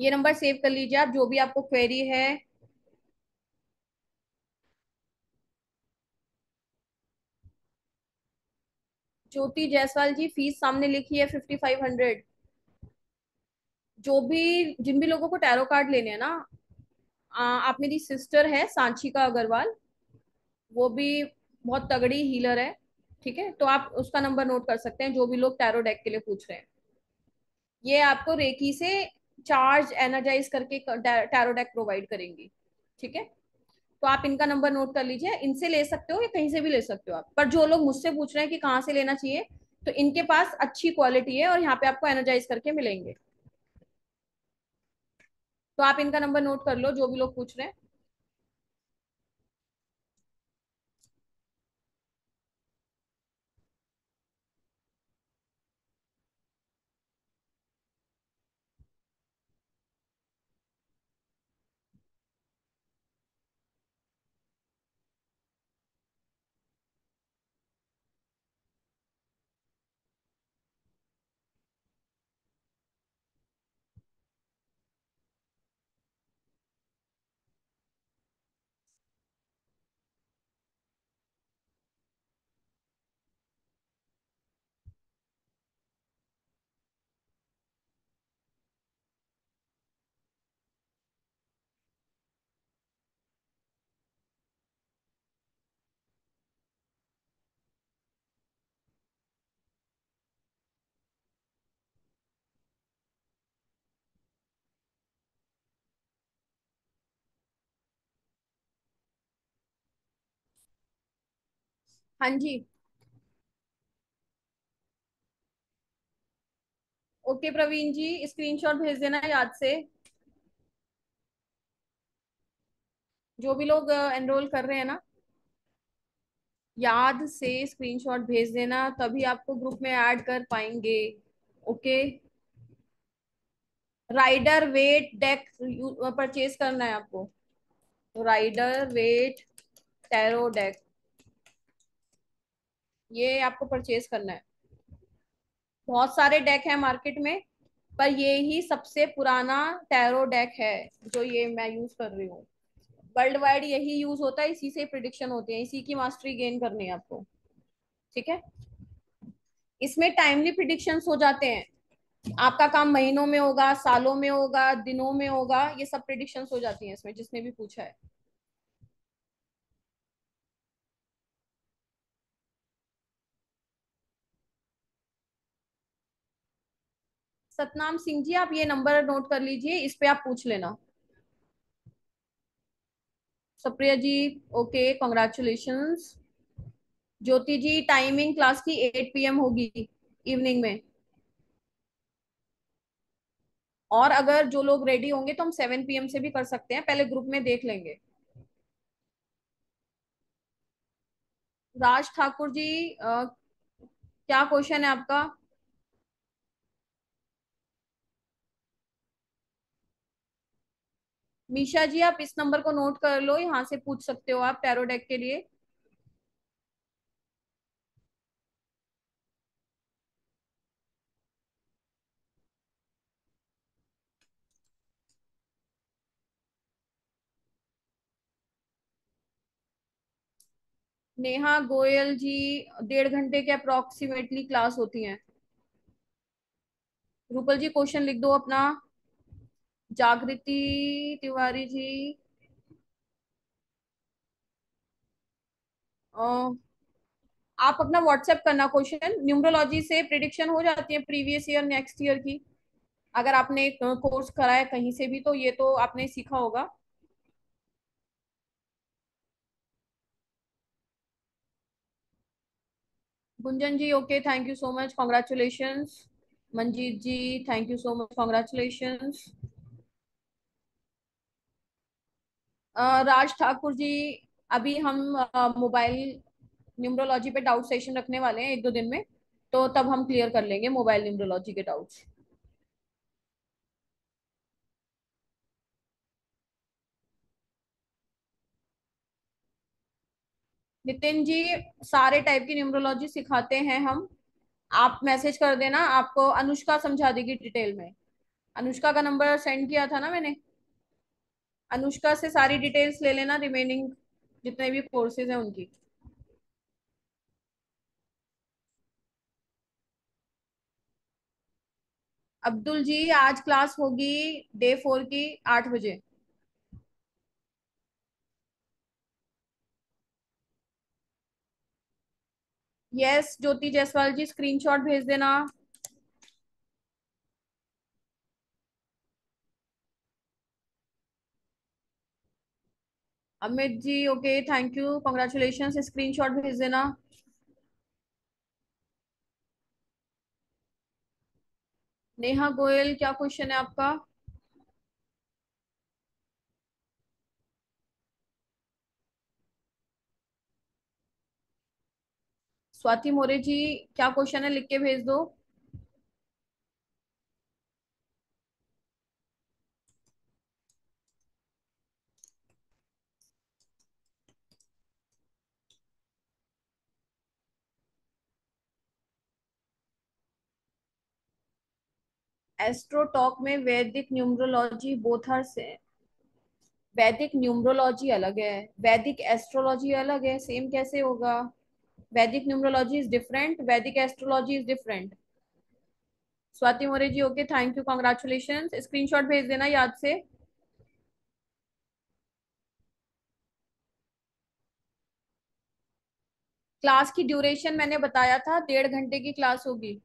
Speaker 1: ये नंबर सेव कर लीजिए आप, जो भी आपको क्वेरी है ज्योति जायसवाल जी फ़ीस सामने लिखी है फिफ्टी फाइव हंड्रेड जो भी जिन भी लोगों को टैरो कार्ड लेने हैं ना आ, आप मेरी सिस्टर है सांचिका अग्रवाल। वो भी बहुत तगड़ी हीलर है ठीक है? तो आप उसका नंबर नोट कर सकते हैं जो भी लोग टैरो डेक के लिए पूछ रहे हैं। ये आपको रेकी से चार्ज एनर्जाइज करके टैरो डेक प्रोवाइड करेंगी ठीक है? तो आप इनका नंबर नोट कर लीजिए, इनसे ले सकते हो या कहीं से भी ले सकते हो आप। पर जो लोग मुझसे पूछ रहे हैं कि कहाँ से लेना चाहिए तो इनके पास अच्छी क्वालिटी है और यहाँ पे आपको एनर्जाइज करके मिलेंगे। तो आप इनका नंबर नोट कर लो, जो भी लोग पूछ रहे हैं। हाँ जी। ओके प्रवीण जी, स्क्रीनशॉट भेज देना याद से। जो भी लोग एनरोल कर रहे हैं ना, याद से स्क्रीनशॉट भेज देना, तभी आपको ग्रुप में ऐड कर पाएँगे, okay? Rider Waite deck purchase करना है आपको। राइडर वेट टैरो डेक ये आपको परचेज करना है। बहुत सारे डेक है मार्केट में, पर ये ही सबसे पुराना टैरो डेक है जो ये मैं यूज़ कर रही हूँ। वर्ल्ड वाइड यही यूज़ होता है, इसी से प्रिडिक्शन होती है, इसी की मास्टरी गेन करनी है आपको। ठीक है? इसमें टाइमली प्रिडिक्शन हो जाते हैं। आपका काम महीनों में होगा, सालों में होगा, दिनों में होगा, ये सब प्रिडिक्शन हो जाती हैं इसमें, जिसने भी पूछा है। सतनाम सिंह जी आप ये नंबर नोट कर लीजिए इस पे आप पूछ लेना। Supriya ji okay congratulation Jyoti ji timing class की 8 पीएम होगी इवनिंग में। और अगर जो लोग रेडी होंगे तो हम 7 पीएम से भी कर सकते हैं पहले ग्रुप में देख लेंगे। राज ठाकुर जी आ, क्या क्वेश्चन है आपका? मीशा जी, आप इस नंबर को नोट कर लो, यहाँ से पूछ सकते हो आप टैरोडेक के लिए। नेहा गोयल जी, डेढ़ घंटे के अप्रोक्सीमेटली क्लास होती हैं। रूपल जी क्वेश्चन लिख दो अपना। जागृति तिवारी जी। आप अपना व्हाट्सएप करना क्वेश्चन न्यूमरोलॉजी से प्रिडिक्शन हो जाती है प्रीवियस ईयर नेक्स्ट ईयर की। अगर आपने कोर्स कराया कहीं से भी तो ये तो आपने सीखा होगा। Gunjan ji okay thank you so much congratulation Manjeet ji thank you so much congratulation Raj Thakur ji, अभी हम मोबाइल न्यूमरोलॉजी पे डाउट सेशन रखने वाले हैं एक दो दिन में तो तब हम क्लियर कर लेंगे मोबाइल न्यूमरोलॉजी के डाउट्स। नितिन जी, सारे टाइप की न्यूमरोलॉजी सिखाते हैं हम। आप मैसेज कर देना, आपको अनुष्का समझा देगी डिटेल में। अनुष्का का नंबर सेंड किया था ना मैंने? अनुष्का से सारी डिटेल्स ले लेना रिमेनिंग जितने भी कोर्सेज हैं उनकी। अब्दुल जी, आज क्लास होगी डे फोर की आठ बजे। यस ज्योति जायसवाल जी स्क्रीनशॉट भेज देना। Amit ji okay thank you congratulation screenshot भेज देना. नेहा गोयल, क्या क्वेश्चन है आपका? स्वाति मोरे जी, क्या क्वेश्चन है? लिख के भेज दो. एस्ट्रोटॉक में वैदिक न्यूमरोलॉजी बोथ आर से वैदिक न्यूमरोलॉजी अलग है, वैदिक एस्ट्रोलॉजी अलग है सेम कैसे होगा? Vedic numerology is different Vedic astrology is different Swati More ji okay thank you congratulation screenshot भेज देना याद से. क्लास की ड्यूरेशन मैंने बताया था, डेढ़ घंटे की क्लास होगी,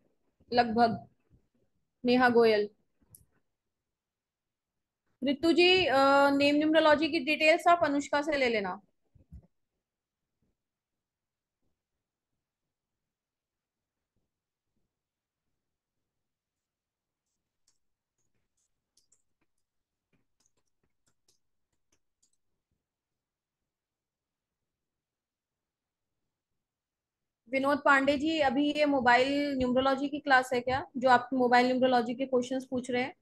Speaker 1: लगभग. नेहा गोयल। रितु जी नेम न्यूमरोलॉजी की डिटेल्स आप अनुष्का से ले लेना। विनोद पांडे जी, अभी ये मोबाइल न्यूमरोलॉजी की क्लास है क्या? जो आप मोबाइल न्यूमरोलॉजी के क्वेश्चंस पूछ रहे हैं।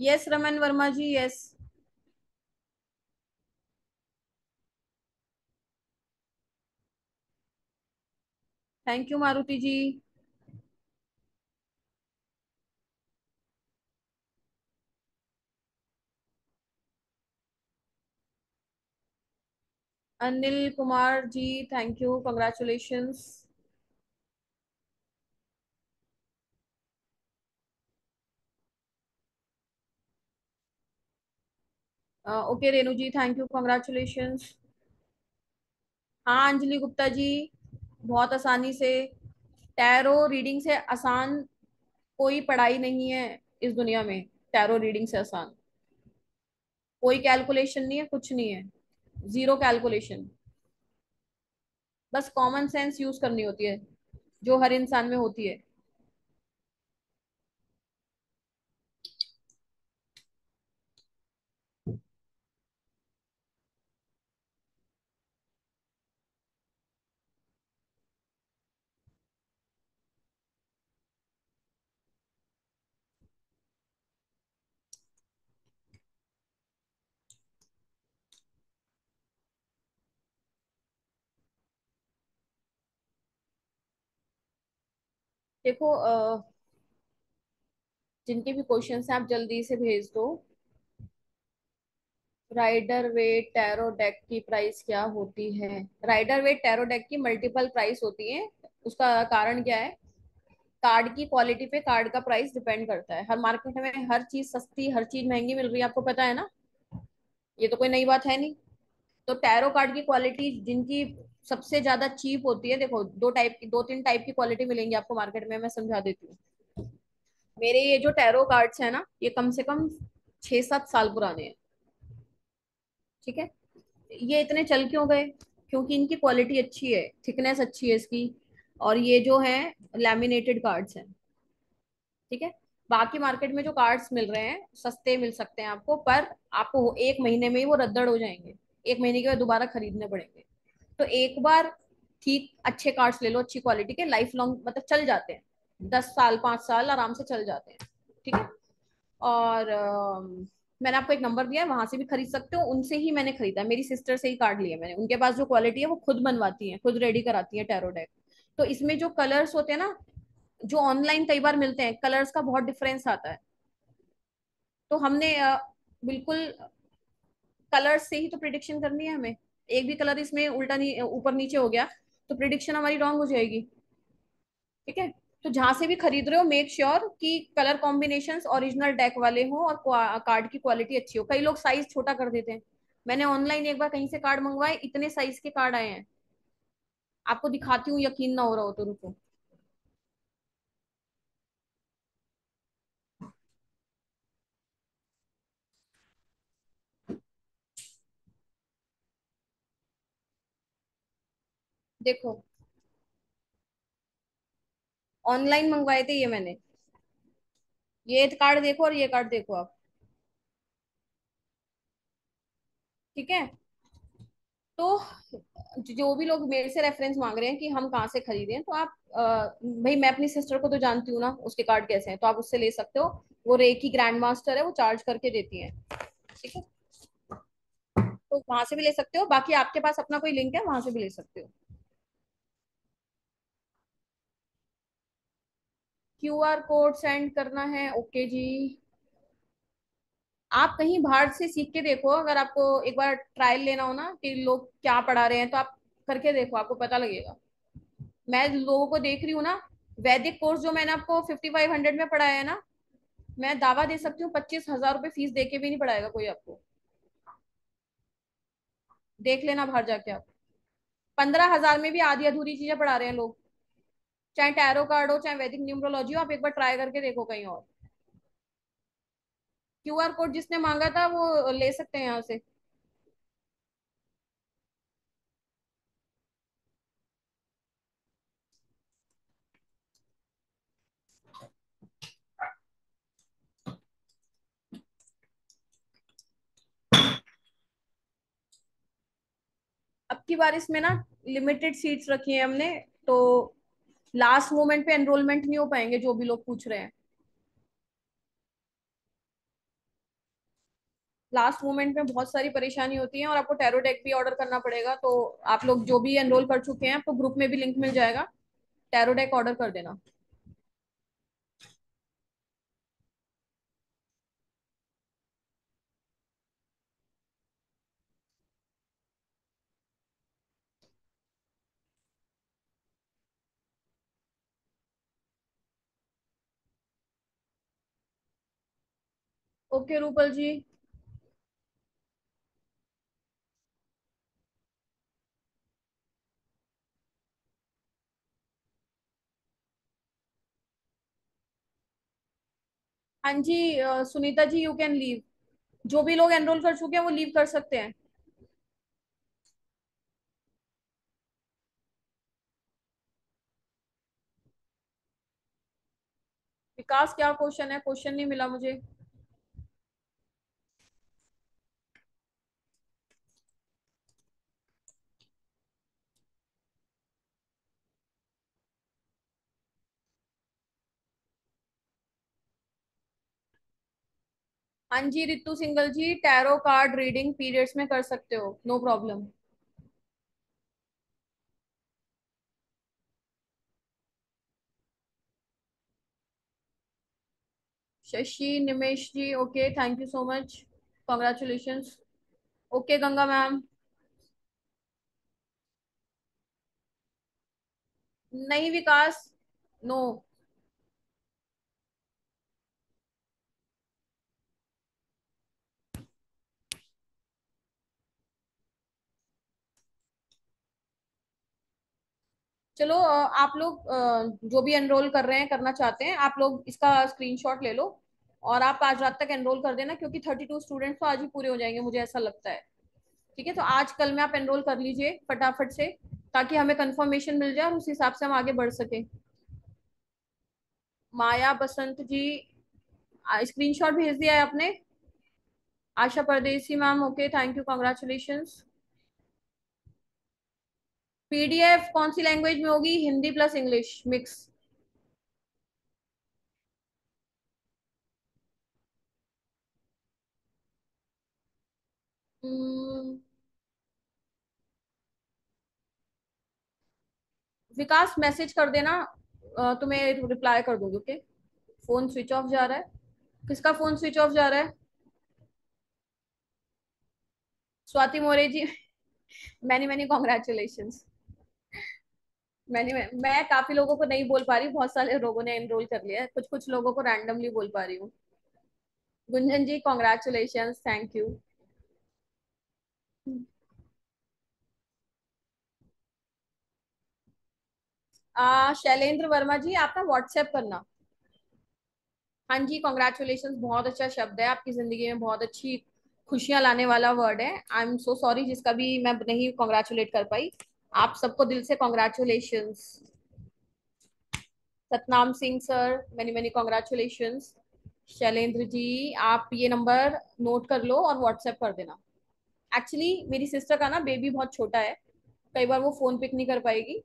Speaker 1: Yes Raman Verma ji yes thank you Maruti ji Anil Kumar ji thank you congratulations okay Renu ji thank you congratulations हाँ अंजलि गुप्ता जी, बहुत आसानी से टैरो रीडिंग से आसान कोई पढ़ाई नहीं है इस दुनिया में टैरो रीडिंग से आसान। कोई कैलकुलेशन नहीं है, कुछ नहीं है। ज़ीरो कैलकुलेशन बस कॉमन सेंस यूज़ करनी होती है, जो हर इंसान में होती है। देखो जिनके भी क्वेश्चन हैं, आप जल्दी से भेज दो। राइडर वेट टैरो डेक की प्राइस क्या होती है? राइडर वेट टैरो डेक की मल्टीपल प्राइस होती है। उसका कारण क्या है? कार्ड की क्वालिटी पे कार्ड का प्राइस डिपेंड करता है। हर मार्केट में हर चीज़ सस्ती, हर चीज़ महँगी मिल रही है, आपको पता है ना? ये तो कोई नई बात है नहीं। तो टैरो कार्ड की क्वालिटी जिनकी सबसे ज़्यादा चीप होती है, देखो, दो टाइप की, दो तीन टाइप की क्वालिटी मिलेंगी आपको मार्केट में, मैं समझा देती हूँ। मेरे ये जो टैरो कार्ड्स है ना, ये कम से कम छह सात साल पुराने हैं। ठीक है? ये इतने चल क्यों गए? क्योंकि इनकी क्वालिटी अच्छी है थिकनेस अच्छी है इसकी, और ये जो है लैमिनेटेड कार्ड्स हैं। ठीक है? बाकी मार्केट में जो कार्ड्स मिल रहे हैं, सस्ते मिल सकते हैं आपको, पर आपको एक महीने में ही वो रद्दड़ हो जाएँगे। एक महीने के बाद दोबारा खरीदने पड़ेंगे। तो एक बार ठीक अच्छे कार्ड्स ले लो अच्छी क्वालिटी के लाइफ लॉन्ग मतलब चल जाते हैं। दस साल पाँच साल आराम से चल जाते हैं ठीक है? और आ, मैंने आपको एक नंबर दिया है वहाँ से भी खरीद सकते हो उनसे ही मैंने खरीदा है। मेरी सिस्टर से ही कार्ड लिया मैंने। उनके पास जो क्वालिटी है वो खुद बनवाती है खुद रेडी कराती है टैरो डेक तो इसमें जो कलर्स होते हैं ना जो ऑनलाइन कई बार मिलते हैं कलर्स का बहुत डिफरेंस आता है। तो हमने बिल्कुल कलर्स से ही तो प्रिडिक्शन करनी है हमें। एक भी कलर इसमें उल्टा नहीं ऊपर नीचे हो गया तो प्रिडिक्शन हमारी रॉन्ग हो जाएगी। ठीक है? तो जहाँ से भी खरीद रहे हो मेक श्योर sure कि कलर कॉम्बिनेशन ओरिजिनल डेक वाले हो और कार्ड की क्वालिटी अच्छी हो। कई लोग साइज़ छोटा कर देते हैं। मैंने ऑनलाइन एक बार कहीं से कार्ड मंगवाए, इतने साइज़ के कार्ड आए हैं। आपको दिखाती हूँ, यकीन ना हो रहा हो तो रुको। देखो। ऑनलाइन मंगवाए थे ये मैंने। ये कार्ड देखो और ये कार्ड देखो आप। ठीक है? तो जो भी लोग मेरे से रेफरेंस मांग रहे हैं कि हम कहाँ से खरीदें तो आप आ, भाई मैं अपनी सिस्टर को तो जानती हूँ ना उसके कार्ड कैसे हैं तो आप उससे ले सकते हो। वो रेकी ग्रैंड मास्टर है वो चार्ज करके देती है। ठीक है? तो वहाँ से भी ले सकते हो। बाकी आपके पास अपना कोई लिंक है वहाँ से भी ले सकते हो। क्यू आर कोड सेंड करना है। ओके okay जी। आप कहीं बाहर से सीख के देखो। अगर आपको एक बार ट्रायल लेना हो ना कि लोग क्या पढ़ा रहे हैं तो आप करके देखो, आपको पता लगेगा। मैं लोगों को देख रही हूँ ना, वैदिक कोर्स जो मैंने आपको फिफ्टी फाइव हंड्रेड में पढ़ाया है ना, मैं दावा दे सकती हूँ, पच्चीस हज़ार रुपये फ़ीस दे के भी नहीं पढ़ाएगा कोई आपको। देख लेना बाहर जाके आप। पंद्रह हज़ार में भी आधी अधूरी चीज़ें पढ़ा रहे हैं लोग। चाहे टैरो कार्ड हो, चाहे वैदिक न्यूमरोलॉजी हो, आप एक बार ट्राई करके देखो कहीं और। क्यू आर कोड जिसने मांगा था, वो ले सकते हैं यहाँ से। अब की बार इसमें ना लिमिटेड सीट्स रखी है हमने तो लास्ट मोमेंट पे एनरोलमेंट नहीं हो पाएँगे, जो भी लोग पूछ रहे हैं। लास्ट मोमेंट में बहुत सारी परेशानी होती है और आपको टेरो डेक भी ऑर्डर करना पड़ेगा तो आप लोग जो भी एनरोल कर चुके हैं, आपको ग्रुप में भी लिंक मिल जाएगा। टेरो डेक ऑर्डर कर देना। ओके, रूपल जी। हाँ जी Sunita ji you can leave जो भी लोग एनरोल कर चुके हैं, वो लीव कर सकते हैं। विकास, क्या क्वेश्चन है? क्वेश्चन नहीं मिला मुझे। हाँ जी, Ritu Singhal ji tarot card reading periods में कर सकते हो no problem Shashi, Nimesh ji okay thank you so much congratulation okay Ganga ma'am नहीं विकास नो चलो आप लोग जो भी एनरोल कर रहे हैं, करना चाहते हैं, आप लोग इसका स्क्रीनशॉट ले लो और आप आज रात तक एनरोल कर देना क्योंकि थर्टी टू स्टूडेंट्स तो आज ही पूरे हो जाएँगे, मुझे ऐसा लगता है। ठीक है? तो आज कल में आप एनरोल कर लीजिए फटाफट से ताकि हमें कंफर्मेशन मिल जाए और उस हिसाब से हम आगे बढ़ सके। माया बसंत जी स्क्रीनशॉट भेज दिया है आपने। Asha Pardesi ma'am okay thank you congratulation PDF कौन सी लैंग्वेज में होगी? Hindi plus English mix Vikas message कर देना। तुम्हें रिप्लाई कर दूँगी ओके फ़ोन स्विच ऑफ़ जा रहा है। किसका फ़ोन स्विच ऑफ़ जा रहा है? Swati More ji. Many many congratulation मैंने, मैं काफ़ी लोगों को नहीं बोल पा रही बहुत सारे लोगों ने एनरोल कर लिया है, कुछ कुछ लोगों को रैंडमली बोल पा रही हूँ। Gunjan ji congratulation thank you Shailendra Verma ji आप ना व्हाट्सएप करना। हाँ जी कॉन्ग्रेचुलेशन बहुत अच्छा शब्द है, आपकी ज़िंदगी में बहुत अच्छी खुशियाँ लाने वाला वर्ड है। आई एम सो सॉरी जिसका भी मैं नहीं कॉन्ग्रेचुलेट कर पाई। आप सबको दिल से congratulation Satnam Singh sir many many congratulation Shailendra ji, आप ये नंबर नोट कर लो और व्हाट्सएप कर देना. एक्चुअली मेरी सिस्टर का ना बेबी बहुत छोटा है. कई बार वो फ़ोन पिक नहीं कर पाएगी.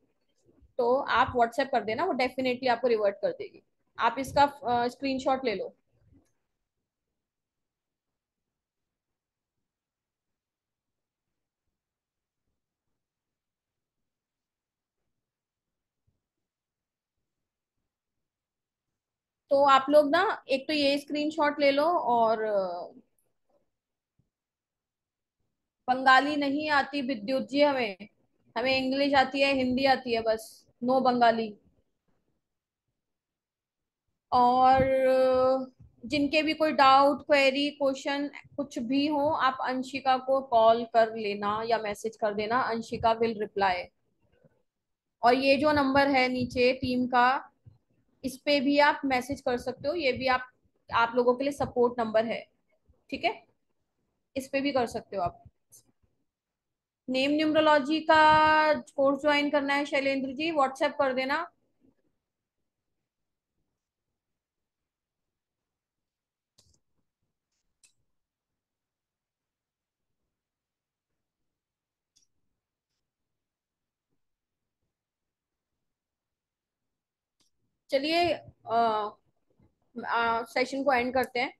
Speaker 1: तो आप व्हाट्सएप कर देना, वो डेफिनेटली आपको रिवर्ट कर देगी. आप इसका स्क्रीनशॉट ले लो. तो आप लोग ना, एक तो ये स्क्रीनशॉट ले लो और, बंगाली नहीं आती, विद्युत जी हमें। हमें इंग्लिश आती है हिंदी आती है बस नो बंगाली। और, जिनके भी कोई डाउट क्वेरी क्वेश्चन कुछ भी हो, आप अंशिका को कॉल कर लेना या मैसेज कर देना, अंशिका विल रिप्लाई और ये जो नंबर है नीचे टीम का इस पे भी आप मैसेज कर सकते हो, ये भी आप आप लोगों के लिए सपोर्ट नंबर है, ठीक है? इस पे भी कर सकते हो आप। नेम न्यूमरोलॉजी का कोर्स ज्वाइन करना है शैलेंद्र जी व्हाट्सएप कर देना। चलिए सेशन को एंड करते हैं।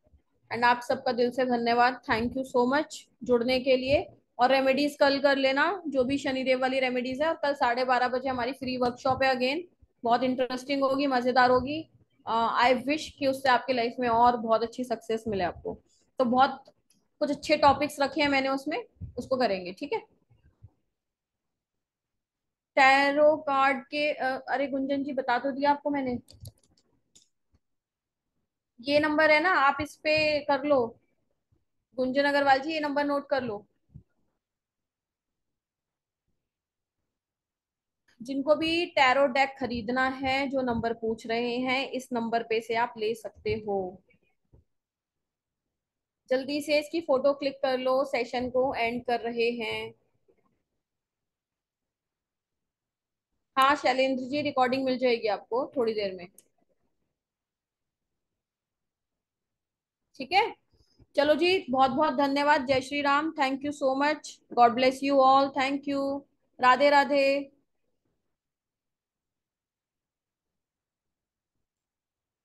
Speaker 1: एंड आप सबका दिल से धन्यवाद। थैंक यू सो मच जुड़ने के लिए। और रेमेडीज कल कर लेना। जो भी शनिदेव वाली रेमेडीज है, और कल साढ़े बारह बजे हमारी फ्री वर्कशॉप है अगेन बहुत इंटरेस्टिंग होगी, मज़ेदार होगी। आई विश कि उससे आपकी लाइफ में और बहुत अच्छी सक्सेस मिले आपको। तो बहुत कुछ अच्छे टॉपिक्स रखे हैं मैंने उसमें। उसको करेंगे, ठीक है? टैरो कार्ड के अरे गुंजन जी बता तो दिया आपको मैंने। ये नंबर है ना, आप इस पे कर लो। गुंजन अग्रवाल जी, ये नंबर नोट कर लो। जिनको भी टैरो डेक खरीदना है, जो नंबर पूछ रहे हैं, इस नंबर पे से आप ले सकते हो। जल्दी से इसकी फ़ोटो क्लिक कर लो, सेशन को एंड कर रहे हैं। हाँ शैलेंद्र जी रिकॉर्डिंग मिल जाएगी आपको थोड़ी देर में। ठीक है? चलो जी बहुत बहुत धन्यवाद, जय Shri Ram thank you so much God bless you all thank you Radhe Radhe